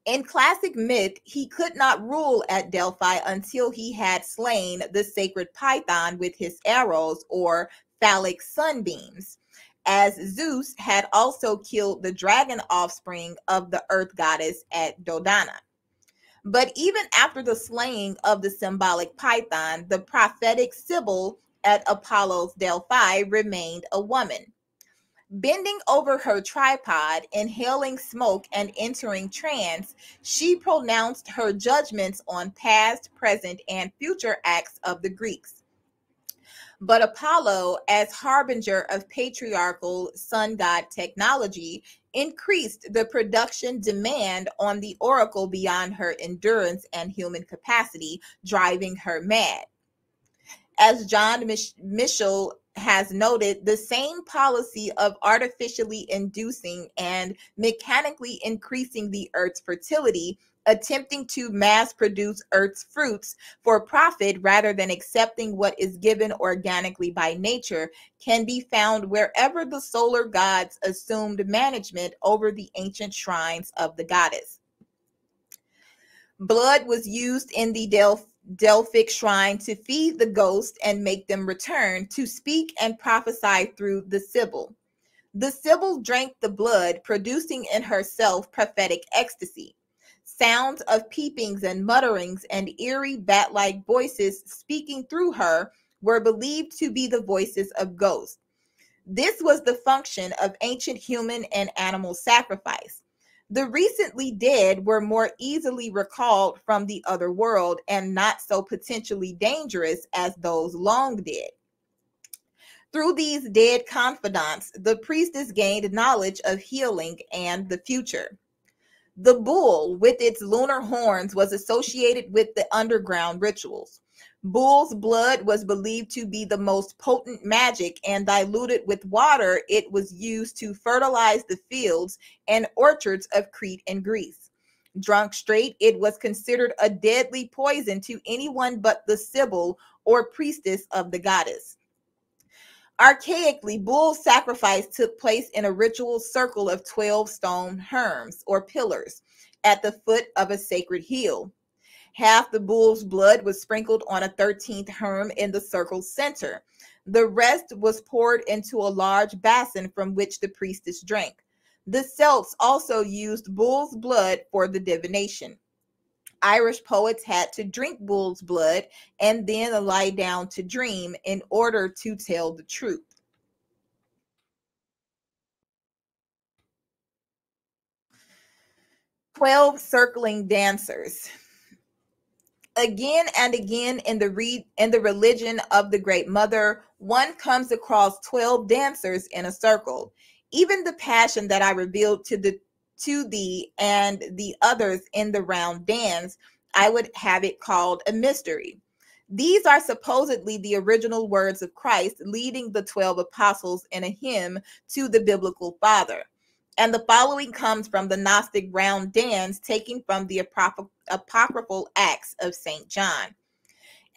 In classic myth, he could not rule at Delphi until he had slain the sacred python with his arrows or phallic sunbeams, as Zeus had also killed the dragon offspring of the earth goddess at Dodona. But even after the slaying of the symbolic python, the prophetic Sibyl at Apollo's Delphi remained a woman. Bending over her tripod, inhaling smoke, and entering trance, she pronounced her judgments on past, present, and future acts of the Greeks. But Apollo, as harbinger of patriarchal sun god technology, increased the production demand on the oracle beyond her endurance and human capacity, driving her mad. As John Michell has noted, the same policy of artificially inducing and mechanically increasing the Earth's fertility attempting to mass produce Earth's fruits for profit rather than accepting what is given organically by nature can be found wherever the solar gods assumed management over the ancient shrines of the goddess. Blood was used in the Delph- Delphic shrine to feed the ghosts and make them return, to speak and prophesy through the Sibyl. The Sibyl drank the blood, producing in herself prophetic ecstasy. Sounds of peepings and mutterings and eerie bat like voices speaking through her were believed to be the voices of ghosts. This was the function of ancient human and animal sacrifice. The recently dead were more easily recalled from the other world and not so potentially dangerous as those long dead. Through these dead confidants, the priestess gained knowledge of healing and the future. The bull, with its lunar horns, was associated with the underground rituals. Bull's blood was believed to be the most potent magic, and diluted with water, it was used to fertilize the fields and orchards of Crete and Greece. Drunk straight, it was considered a deadly poison to anyone but the Sibyl or priestess of the goddess. Archaically, bull sacrifice took place in a ritual circle of 12 stone herms or pillars at the foot of a sacred hill. Half the bull's blood was sprinkled on a 13th herm in the circle's center. The rest was poured into a large basin from which the priestess drank. The Celts also used bull's blood for the divination. Irish poets had to drink bull's blood and then lie down to dream in order to tell the truth. Twelve circling dancers. Again and again in the read in the religion of the Great Mother, one comes across 12 dancers in a circle. Even the passion that I revealed to the to thee and the others in the round dance, I would have it called a mystery. These are supposedly the original words of Christ leading the 12 apostles in a hymn to the biblical Father. And the following comes from the Gnostic round dance taken from the apocryphal Acts of St. John.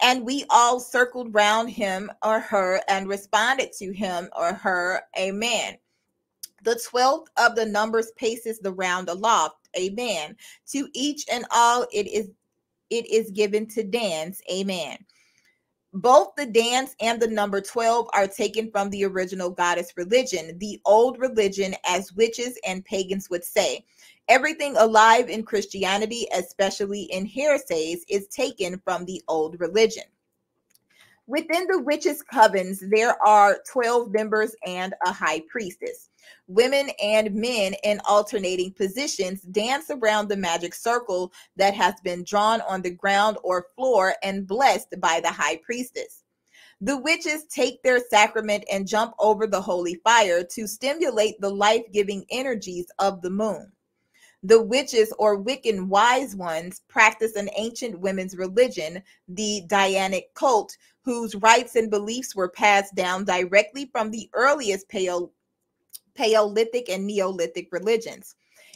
And we all circled round him or her and responded to him or her, Amen. The 12th of the numbers paces the round aloft. Amen. To each and all it is it is given to dance. Amen. Both the dance and the number 12 are taken from the original goddess religion, the old religion, as witches and pagans would say. Everything alive in Christianity, especially in heresies, is taken from the old religion. Within the witches' covens, there are 12 members and a high priestess. Women and men in alternating positions dance around the magic circle that has been drawn on the ground or floor and blessed by the high priestess. The witches take their sacrament and jump over the holy fire to stimulate the life giving energies of the moon. The witches or Wiccan wise ones practice an ancient women's religion, the Dianic cult, whose rites and beliefs were passed down directly from the earliest Paleo- Paleolithic and Neolithic religions.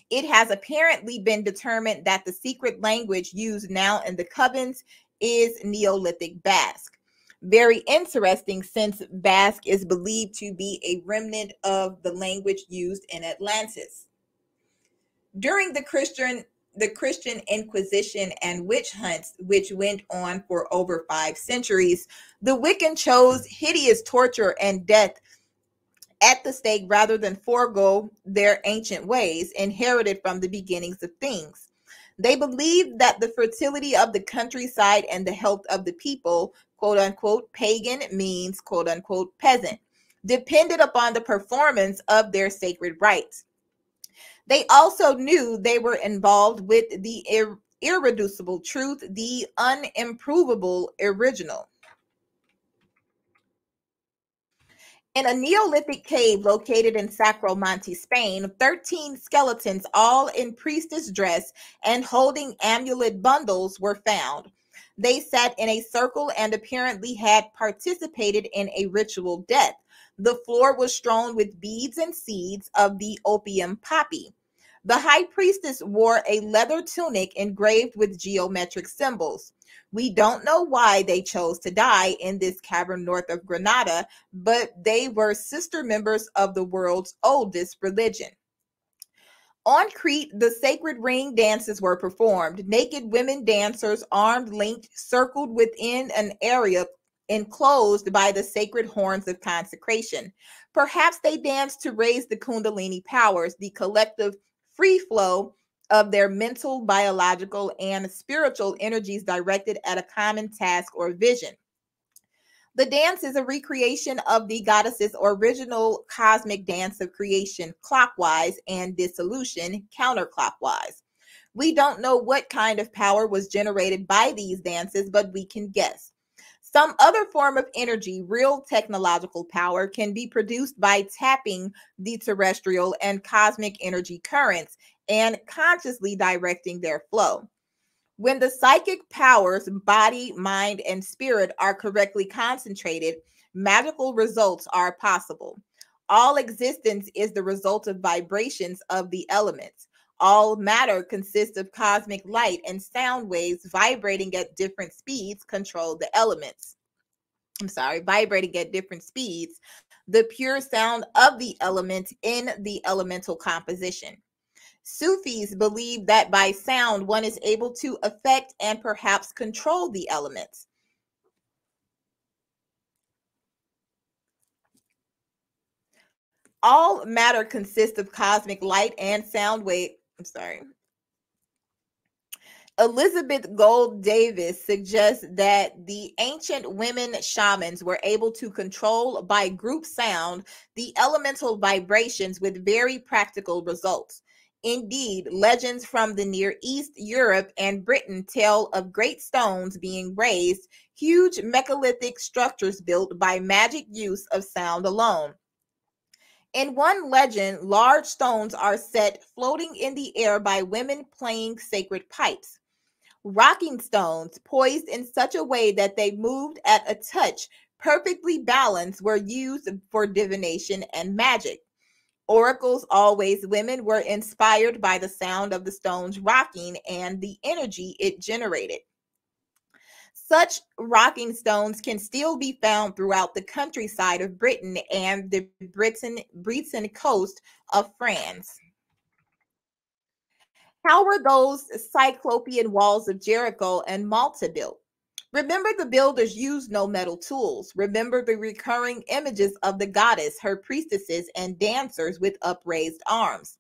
It has apparently been determined that the secret language used now in the covens is Neolithic Basque. Very interesting since Basque is believed to be a remnant of the language used in Atlantis. During the Christian the Christian Inquisition and witch hunts, which went on for over five centuries, the Wiccan chose hideous torture and death at the stake rather than forego their ancient ways inherited from the beginnings of things. They believed that the fertility of the countryside and the health of the people, quote unquote, pagan means quote unquote peasant, depended upon the performance of their sacred rites. They also knew they were involved with the ir- irreducible truth, the unimprovable original. In a Neolithic cave located in Sacro Monte, Spain, 13 skeletons, all in priestess dress and holding amulet bundles, were found. They sat in a circle and apparently had participated in a ritual death. The floor was strewn with beads and seeds of the opium poppy. The high priestess wore a leather tunic engraved with geometric symbols. We don't know why they chose to die in this cavern north of Granada, but they were sister members of the world's oldest religion. On Crete, the sacred ring dances were performed. Naked women dancers, armed linked, circled within an area enclosed by the sacred horns of consecration. Perhaps they danced to raise the Kundalini powers, the collective free flow of their mental, biological, and spiritual energies directed at a common task or vision. The dance is a recreation of the goddess's original cosmic dance of creation, clockwise, and dissolution, counterclockwise. We don't know what kind of power was generated by these dances, but we can guess. Some other form of energy, real technological power, can be produced by tapping the terrestrial and cosmic energy currents and consciously directing their flow. When the psychic powers, body, mind, and spirit are correctly concentrated, magical results are possible. All existence is the result of vibrations of the elements. All matter consists of cosmic light and sound waves vibrating at different speeds control the elements. I'm sorry, vibrating at different speeds, the pure sound of the element in the elemental composition. Sufis believe that by sound, one is able to affect and perhaps control the elements. All matter consists of cosmic light and sound wave. I'm sorry. Elizabeth Gould Davis suggests that the ancient women shamans were able to control by group sound the elemental vibrations with very practical results. Indeed, legends from the Near East, Europe, and Britain tell of great stones being raised, huge megalithic structures built by magic use of sound alone. In one legend, large stones are set floating in the air by women playing sacred pipes. Rocking stones, poised in such a way that they moved at a touch, perfectly balanced, were used for divination and magic. Oracles, always women, were inspired by the sound of the stones rocking and the energy it generated. Such rocking stones can still be found throughout the countryside of Britain and the Britain, Breton coast of France. How were those cyclopean walls of Jericho and Malta built? Remember, the builders used no metal tools. Remember the recurring images of the goddess, her priestesses, and dancers with upraised arms.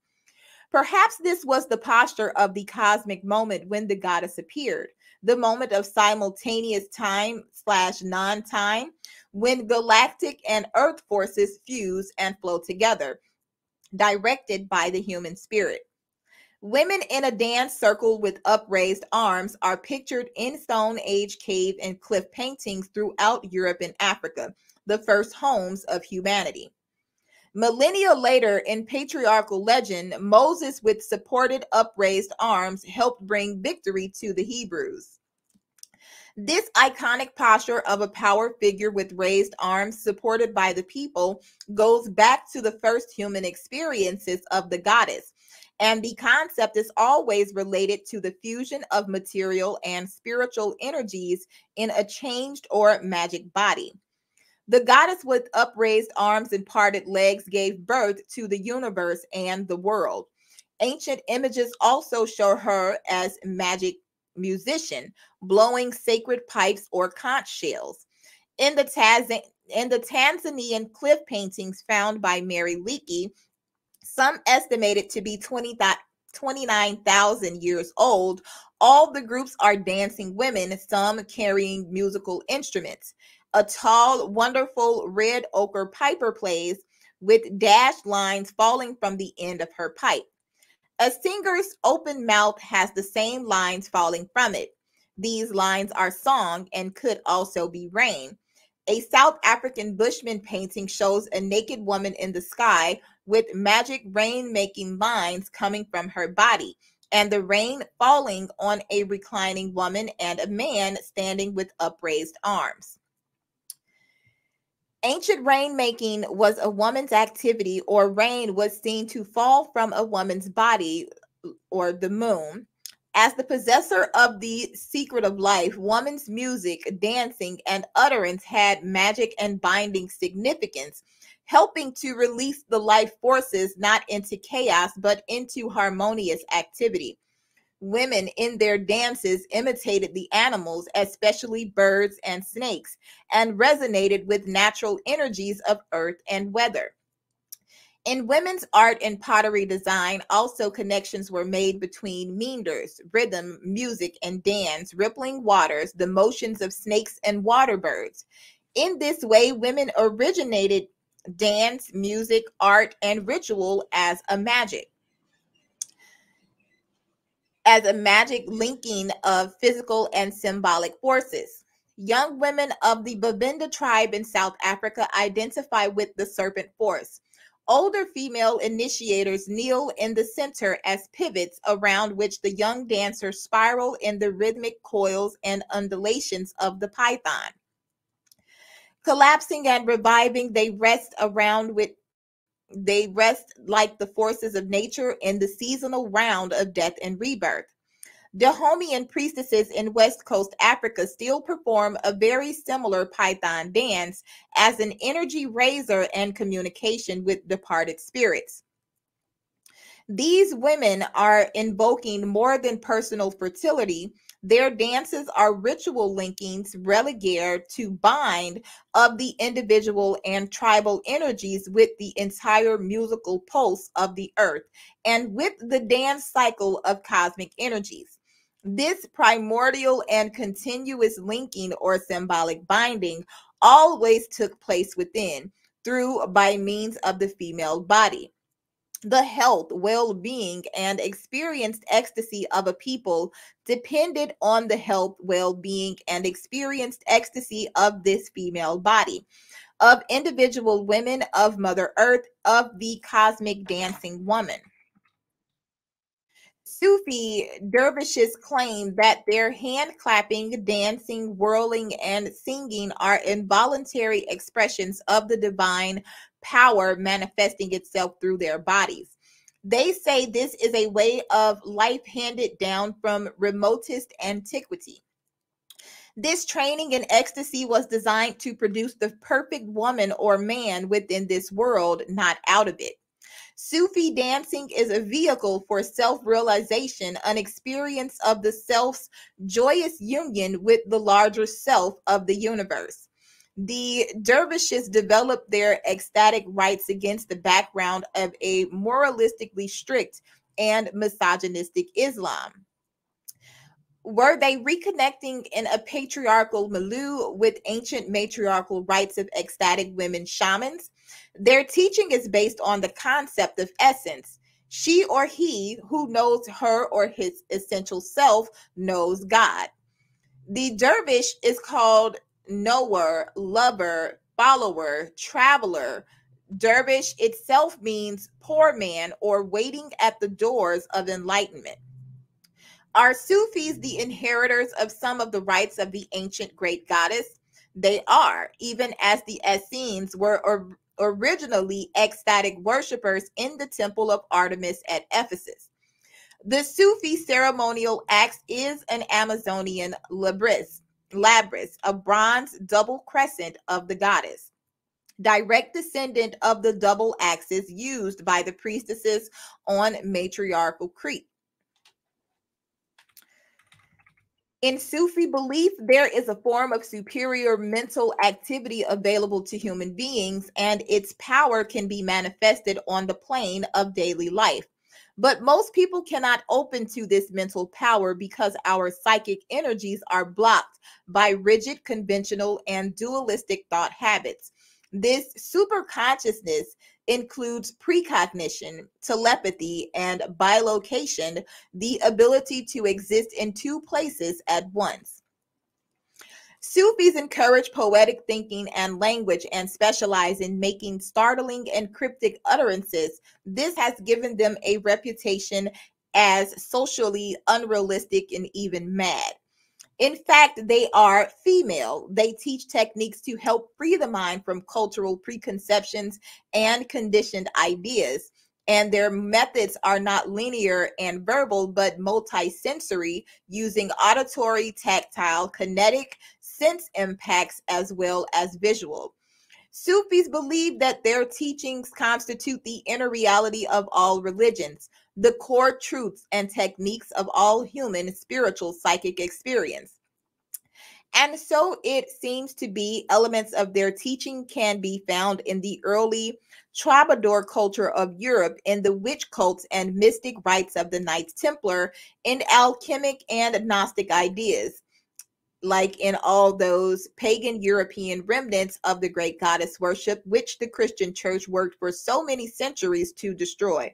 Perhaps this was the posture of the cosmic moment when the goddess appeared, the moment of simultaneous time slash non time, when galactic and earth forces fuse and flow together, directed by the human spirit. Women in a dance circle with upraised arms are pictured in Stone Age cave and cliff paintings throughout Europe and Africa, the first homes of humanity. Millennia later, in patriarchal legend, Moses, with supported upraised arms, helped bring victory to the Hebrews. This iconic posture of a power figure with raised arms supported by the people goes back to the first human experiences of the goddess and the concept is always related to the fusion of material and spiritual energies in a changed or magic body. The goddess with upraised arms and parted legs gave birth to the universe and the world. Ancient images also show her as magic musician, blowing sacred pipes or conch shells. In the, Taz- in the Tanzanian cliff paintings found by Mary Leakey, some estimated to be 20, 29,000 years old. All the groups are dancing women, some carrying musical instruments. A tall, wonderful red ochre piper plays with dashed lines falling from the end of her pipe. A singer's open mouth has the same lines falling from it. These lines are song and could also be rain. A South African Bushman painting shows a naked woman in the sky with magic rain making lines coming from her body, and the rain falling on a reclining woman and a man standing with upraised arms. Ancient rainmaking was a woman's activity, or rain was seen to fall from a woman's body or the moon. As the possessor of the secret of life, woman's music, dancing, and utterance had magic and binding significance, helping to release the life forces not into chaos but into harmonious activity. Women in their dances imitated the animals, especially birds and snakes, and resonated with natural energies of earth and weather. In women's art and pottery design, also connections were made between meanders, rhythm, music, and dance, rippling waters, the motions of snakes and water birds. In this way, women originated dance, music, art, and ritual as a magic as a magic linking of physical and symbolic forces. Young women of the Bavenda tribe in South Africa identify with the serpent force. Older female initiators kneel in the center as pivots around which the young dancers spiral in the rhythmic coils and undulations of the python. Collapsing and reviving, they rest around with they rest like the forces of nature in the seasonal round of death and rebirth. Dahomean priestesses in West Coast Africa still perform a very similar Python dance as an energy raiser and communication with departed spirits. These women are invoking more than personal fertility their dances are ritual linkings religare to bind of the individual and tribal energies with the entire musical pulse of the earth and with the dance cycle of cosmic energies. This primordial and continuous linking or symbolic binding always took place within through by means of the female body the health, well being, and experienced ecstasy of a people depended on the health, well being, and experienced ecstasy of this female body, of individual women, of Mother Earth, of the cosmic dancing woman. Sufi dervishes claim that their hand clapping, dancing, whirling, and singing are involuntary expressions of the divine power manifesting itself through their bodies. They say this is a way of life handed down from remotest antiquity. This training in ecstasy was designed to produce the perfect woman or man within this world, not out of it. Sufi dancing is a vehicle for self realization, an experience of the self's joyous union with the larger self of the universe. The dervishes developed their ecstatic rites against the background of a moralistically strict and misogynistic Islam. Were they reconnecting in a patriarchal milieu with ancient matriarchal rites of ecstatic women shamans? Their teaching is based on the concept of essence. She or he who knows her or his essential self knows God. The dervish is called knower, lover, follower, traveler. Dervish itself means poor man or waiting at the doors of enlightenment. Are Sufis the inheritors of some of the rites of the ancient great goddess? They are, even as the Essenes were or originally ecstatic worshippers in the temple of Artemis at Ephesus. The Sufi ceremonial axe is an Amazonian labrys, labrys, a bronze double crescent of the goddess. Direct descendant of the double axes used by the priestesses on matriarchal Crete. In Sufi belief, there is a form of superior mental activity available to human beings, and its power can be manifested on the plane of daily life. But most people cannot open to this mental power because our psychic energies are blocked by rigid, conventional, and dualistic thought habits. This super consciousness includes precognition, telepathy, and bilocation, the ability to exist in two places at once. Sufis encourage poetic thinking and language and specialize in making startling and cryptic utterances. This has given them a reputation as socially unrealistic and even mad. In fact, they are female. They teach techniques to help free the mind from cultural preconceptions and conditioned ideas. And their methods are not linear and verbal, but multisensory, using auditory, tactile, kinetic, sense impacts as well as visual. Sufis believe that their teachings constitute the inner reality of all religions, the core truths and techniques of all human spiritual psychic experience. And so it seems to be elements of their teaching can be found in the early troubadour culture of Europe, in the witch cults and mystic rites of the Knights Templar, in alchemic and Gnostic ideas like in all those pagan European remnants of the great goddess worship, which the Christian church worked for so many centuries to destroy.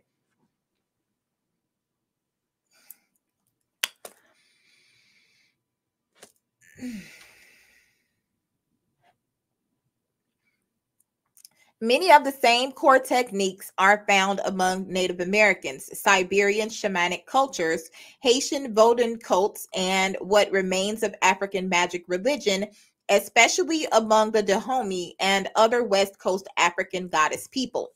Many of the same core techniques are found among Native Americans, Siberian shamanic cultures, Haitian Vodun cults, and what remains of African magic religion, especially among the Dahomey and other West Coast African goddess people.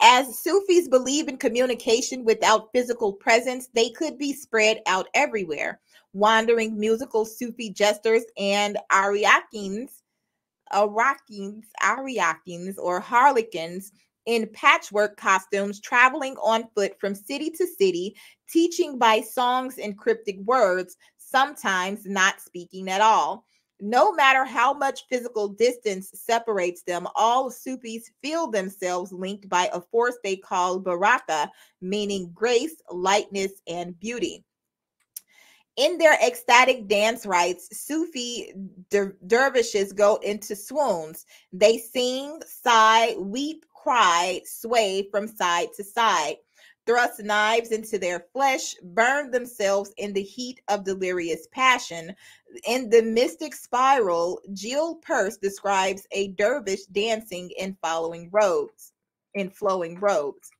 As Sufis believe in communication without physical presence, they could be spread out everywhere. Wandering musical Sufi jesters and Ariakins Uh, Arakins, Ariakins, or harlequins in patchwork costumes, traveling on foot from city to city, teaching by songs and cryptic words, sometimes not speaking at all. No matter how much physical distance separates them, all Sufis feel themselves linked by a force they call baraka, meaning grace, lightness, and beauty. In their ecstatic dance rites, Sufi der- dervishes go into swoons. They sing, sigh, weep, cry, sway from side to side, thrust knives into their flesh, burn themselves in the heat of delirious passion. In the mystic spiral, Jill Purce describes a dervish dancing in following robes, in flowing robes.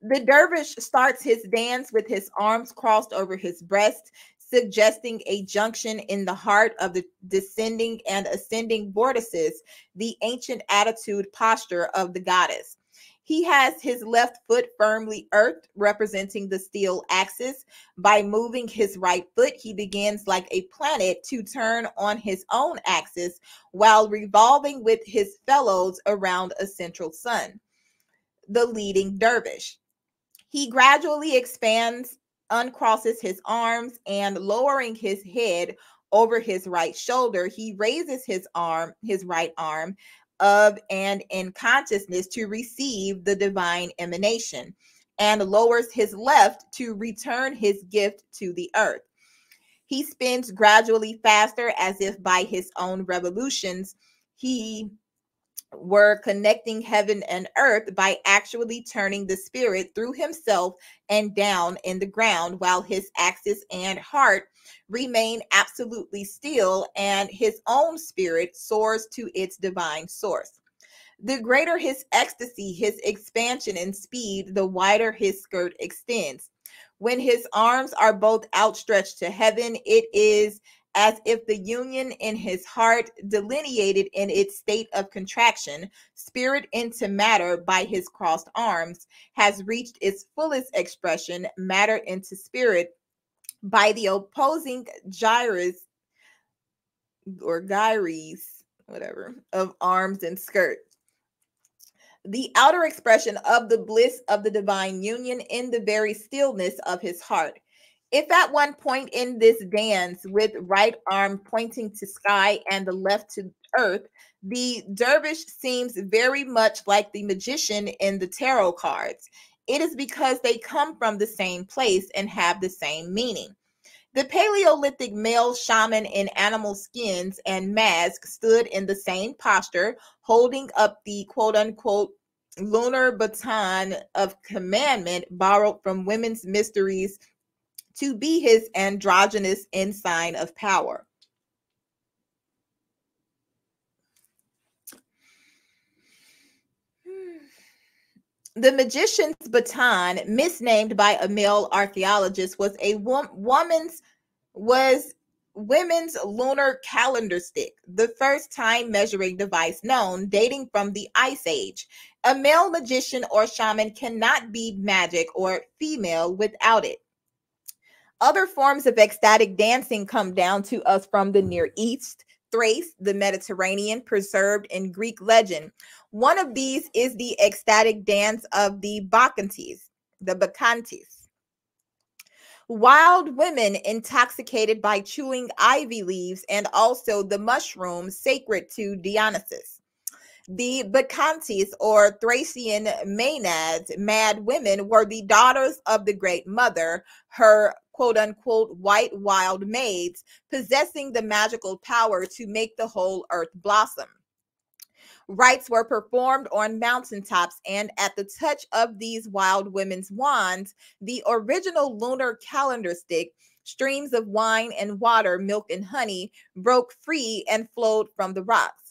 The dervish starts his dance with his arms crossed over his breast, suggesting a junction in the heart of the descending and ascending vortices, the ancient attitude posture of the goddess. He has his left foot firmly earthed, representing the steel axis. By moving his right foot, he begins like a planet to turn on his own axis while revolving with his fellows around a central sun. The leading dervish. He gradually expands, uncrosses his arms, and lowering his head over his right shoulder, he raises his arm, his right arm, of and in consciousness to receive the divine emanation, and lowers his left to return his gift to the earth. He spins gradually faster, as if by his own revolutions. He were connecting heaven and earth by actually turning the spirit through himself and down in the ground while his axis and heart remain absolutely still and his own spirit soars to its divine source. The greater his ecstasy, his expansion and speed, the wider his skirt extends. When his arms are both outstretched to heaven, it is as if the union in his heart, delineated in its state of contraction, spirit into matter by his crossed arms, has reached its fullest expression, matter into spirit, by the opposing gyrus or gyres, whatever, of arms and skirt the outer expression of the bliss of the divine union in the very stillness of his heart. If at one point in this dance, with right arm pointing to sky and the left to earth, the dervish seems very much like the magician in the tarot cards, it is because they come from the same place and have the same meaning. The Paleolithic male shaman in animal skins and masks stood in the same posture, holding up the quote unquote lunar baton of commandment borrowed from women's mysteries to be his androgynous ensign of power. Hmm. The magician's baton, misnamed by a male archaeologist, was a woman's was women's lunar calendar stick, the first time measuring device known, dating from the Ice Age. A male magician or shaman cannot be magic or female without it. Other forms of ecstatic dancing come down to us from the Near East, Thrace, the Mediterranean, preserved in Greek legend. One of these is the ecstatic dance of the Bacchantes, the Bacchantes. Wild women intoxicated by chewing ivy leaves and also the mushroom sacred to Dionysus. The Bacchantes or Thracian Maenads, mad women, were the daughters of the Great Mother, her quote unquote white wild maids, possessing the magical power to make the whole earth blossom. Rites were performed on mountaintops, and at the touch of these wild women's wands, the original lunar calendar stick, streams of wine and water, milk and honey, broke free and flowed from the rocks.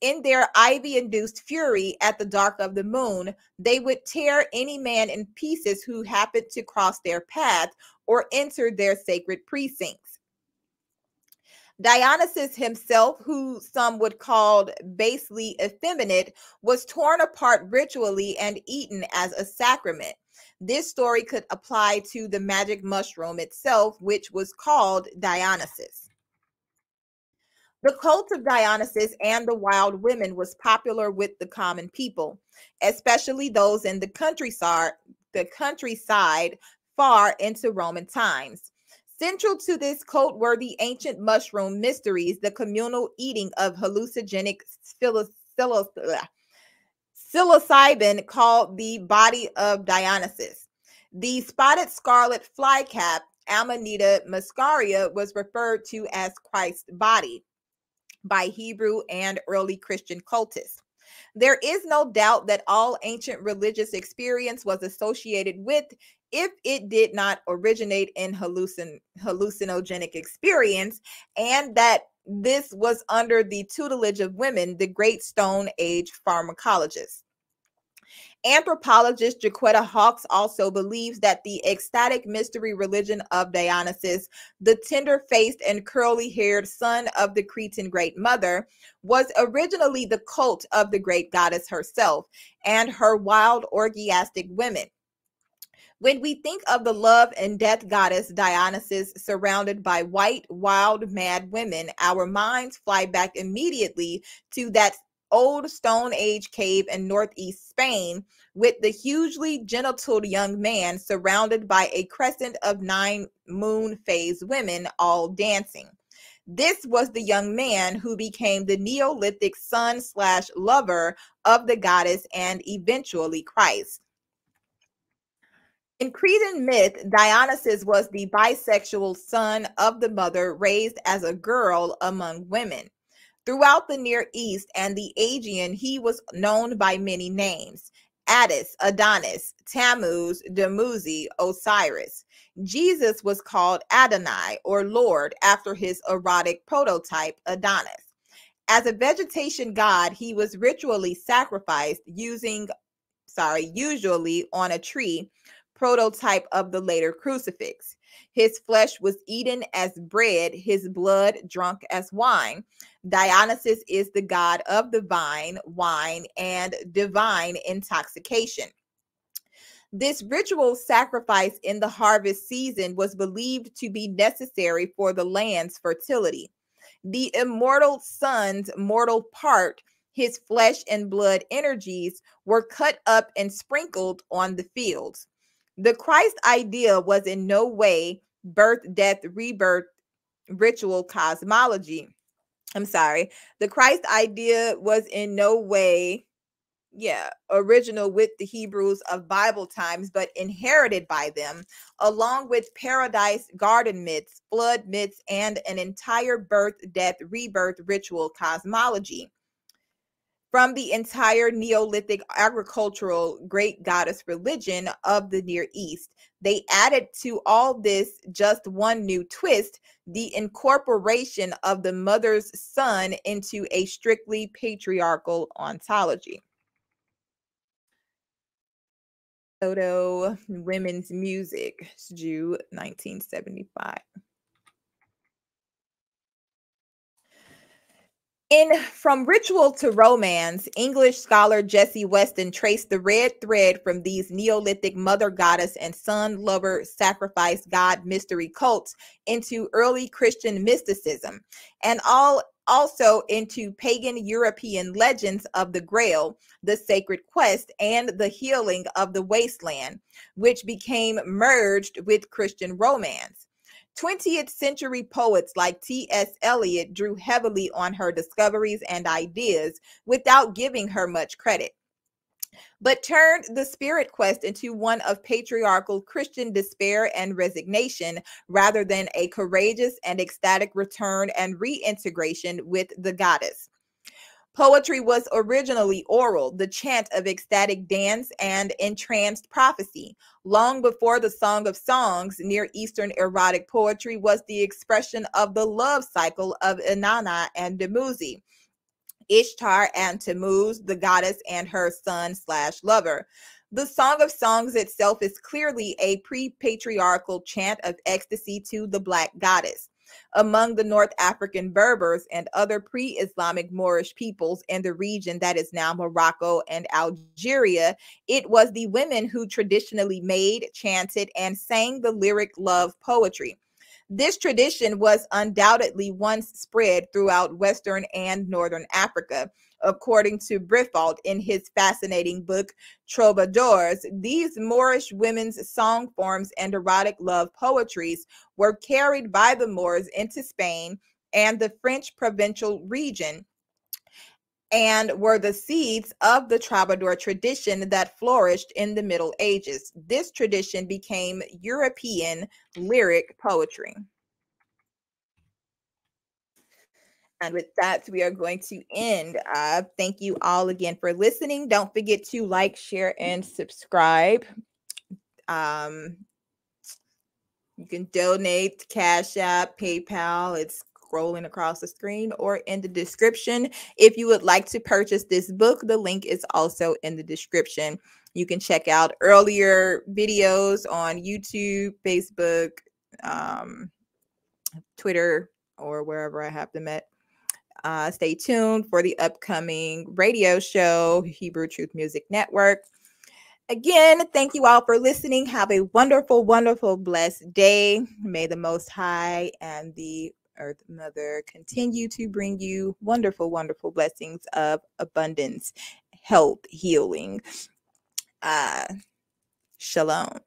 In their ivy induced fury at the dark of the moon, they would tear any man in pieces who happened to cross their path or enter their sacred precincts. Dionysus himself, who some would call basely effeminate, was torn apart ritually and eaten as a sacrament. This story could apply to the magic mushroom itself, which was called Dionysus. The cult of Dionysus and the wild women was popular with the common people, especially those in the countryside, the countryside far into Roman times. Central to this cult were the ancient mushroom mysteries, the communal eating of hallucinogenic psilocybin called the body of Dionysus. The spotted scarlet flycap, Amanita muscaria, was referred to as Christ's body by Hebrew and early Christian cultists. There is no doubt that all ancient religious experience was associated with, if it did not originate in hallucin- hallucinogenic experience, and that this was under the tutelage of women, the great Stone Age pharmacologists. Anthropologist Jacquetta Hawkes also believes that the ecstatic mystery religion of Dionysus, the tender faced and curly haired son of the Cretan Great Mother, was originally the cult of the great goddess herself and her wild orgiastic women. When we think of the love and death goddess Dionysus surrounded by white, wild, mad women, our minds fly back immediately to that old Stone Age cave in northeast Spain with the hugely genital young man surrounded by a crescent of nine moon phase women all dancing. This was the young man who became the Neolithic son slash lover of the goddess and eventually Christ. In Cretan myth, Dionysus was the bisexual son of the mother raised as a girl among women. Throughout the Near East and the Aegean, he was known by many names Attis, Adonis, Tammuz, Dumuzi, Osiris. Jesus was called Adonai or Lord after his erotic prototype, Adonis. As a vegetation god, he was ritually sacrificed using, sorry, usually on a tree, prototype of the later crucifix. His flesh was eaten as bread, his blood drunk as wine. Dionysus is the god of the vine, wine, and divine intoxication. This ritual sacrifice in the harvest season was believed to be necessary for the land's fertility. The immortal son's mortal part, his flesh and blood energies, were cut up and sprinkled on the fields. The Christ idea was in no way birth, death, rebirth, ritual cosmology. I'm sorry. The Christ idea was in no way, yeah, original with the Hebrews of Bible times, but inherited by them, along with paradise garden myths, flood myths, and an entire birth, death, rebirth ritual cosmology from the entire Neolithic agricultural great goddess religion of the Near East. They added to all this just one new twist the incorporation of the mother's son into a strictly patriarchal ontology. Photo Women's Music, June 1975. In From Ritual to Romance, English scholar Jessie Weston traced the red thread from these Neolithic mother goddess and son lover sacrifice god mystery cults into early Christian mysticism and all also into pagan European legends of the Grail, the sacred quest, and the healing of the wasteland, which became merged with Christian romance. 20th century poets like T.S. Eliot drew heavily on her discoveries and ideas without giving her much credit, but turned the spirit quest into one of patriarchal Christian despair and resignation rather than a courageous and ecstatic return and reintegration with the goddess. Poetry was originally oral, the chant of ecstatic dance and entranced prophecy. Long before the Song of Songs, Near Eastern erotic poetry was the expression of the love cycle of Inanna and Dumuzi. Ishtar and Tammuz, the goddess and her son slash lover. The Song of Songs itself is clearly a pre patriarchal chant of ecstasy to the Black goddess among the North African Berbers and other pre Islamic Moorish peoples in the region that is now Morocco and Algeria, it was the women who traditionally made, chanted, and sang the lyric love poetry. This tradition was undoubtedly once spread throughout Western and Northern Africa. According to Briffault in his fascinating book, Troubadours, these Moorish women's song forms and erotic love poetries were carried by the Moors into Spain and the French Provençal region and were the seeds of the troubadour tradition that flourished in the Middle Ages. This tradition became European lyric poetry. And with that, we are going to end. Uh, thank you all again for listening. Don't forget to like, share, and subscribe. Um, you can donate Cash App, PayPal. It's scrolling across the screen or in the description. If you would like to purchase this book, the link is also in the description. You can check out earlier videos on YouTube, Facebook, um, Twitter, or wherever I have them at. Uh, stay tuned for the upcoming radio show, Hebrew Truth Music Network. Again, thank you all for listening. Have a wonderful, wonderful, blessed day. May the Most High and the Earth Mother continue to bring you wonderful, wonderful blessings of abundance, health, healing. Uh, shalom.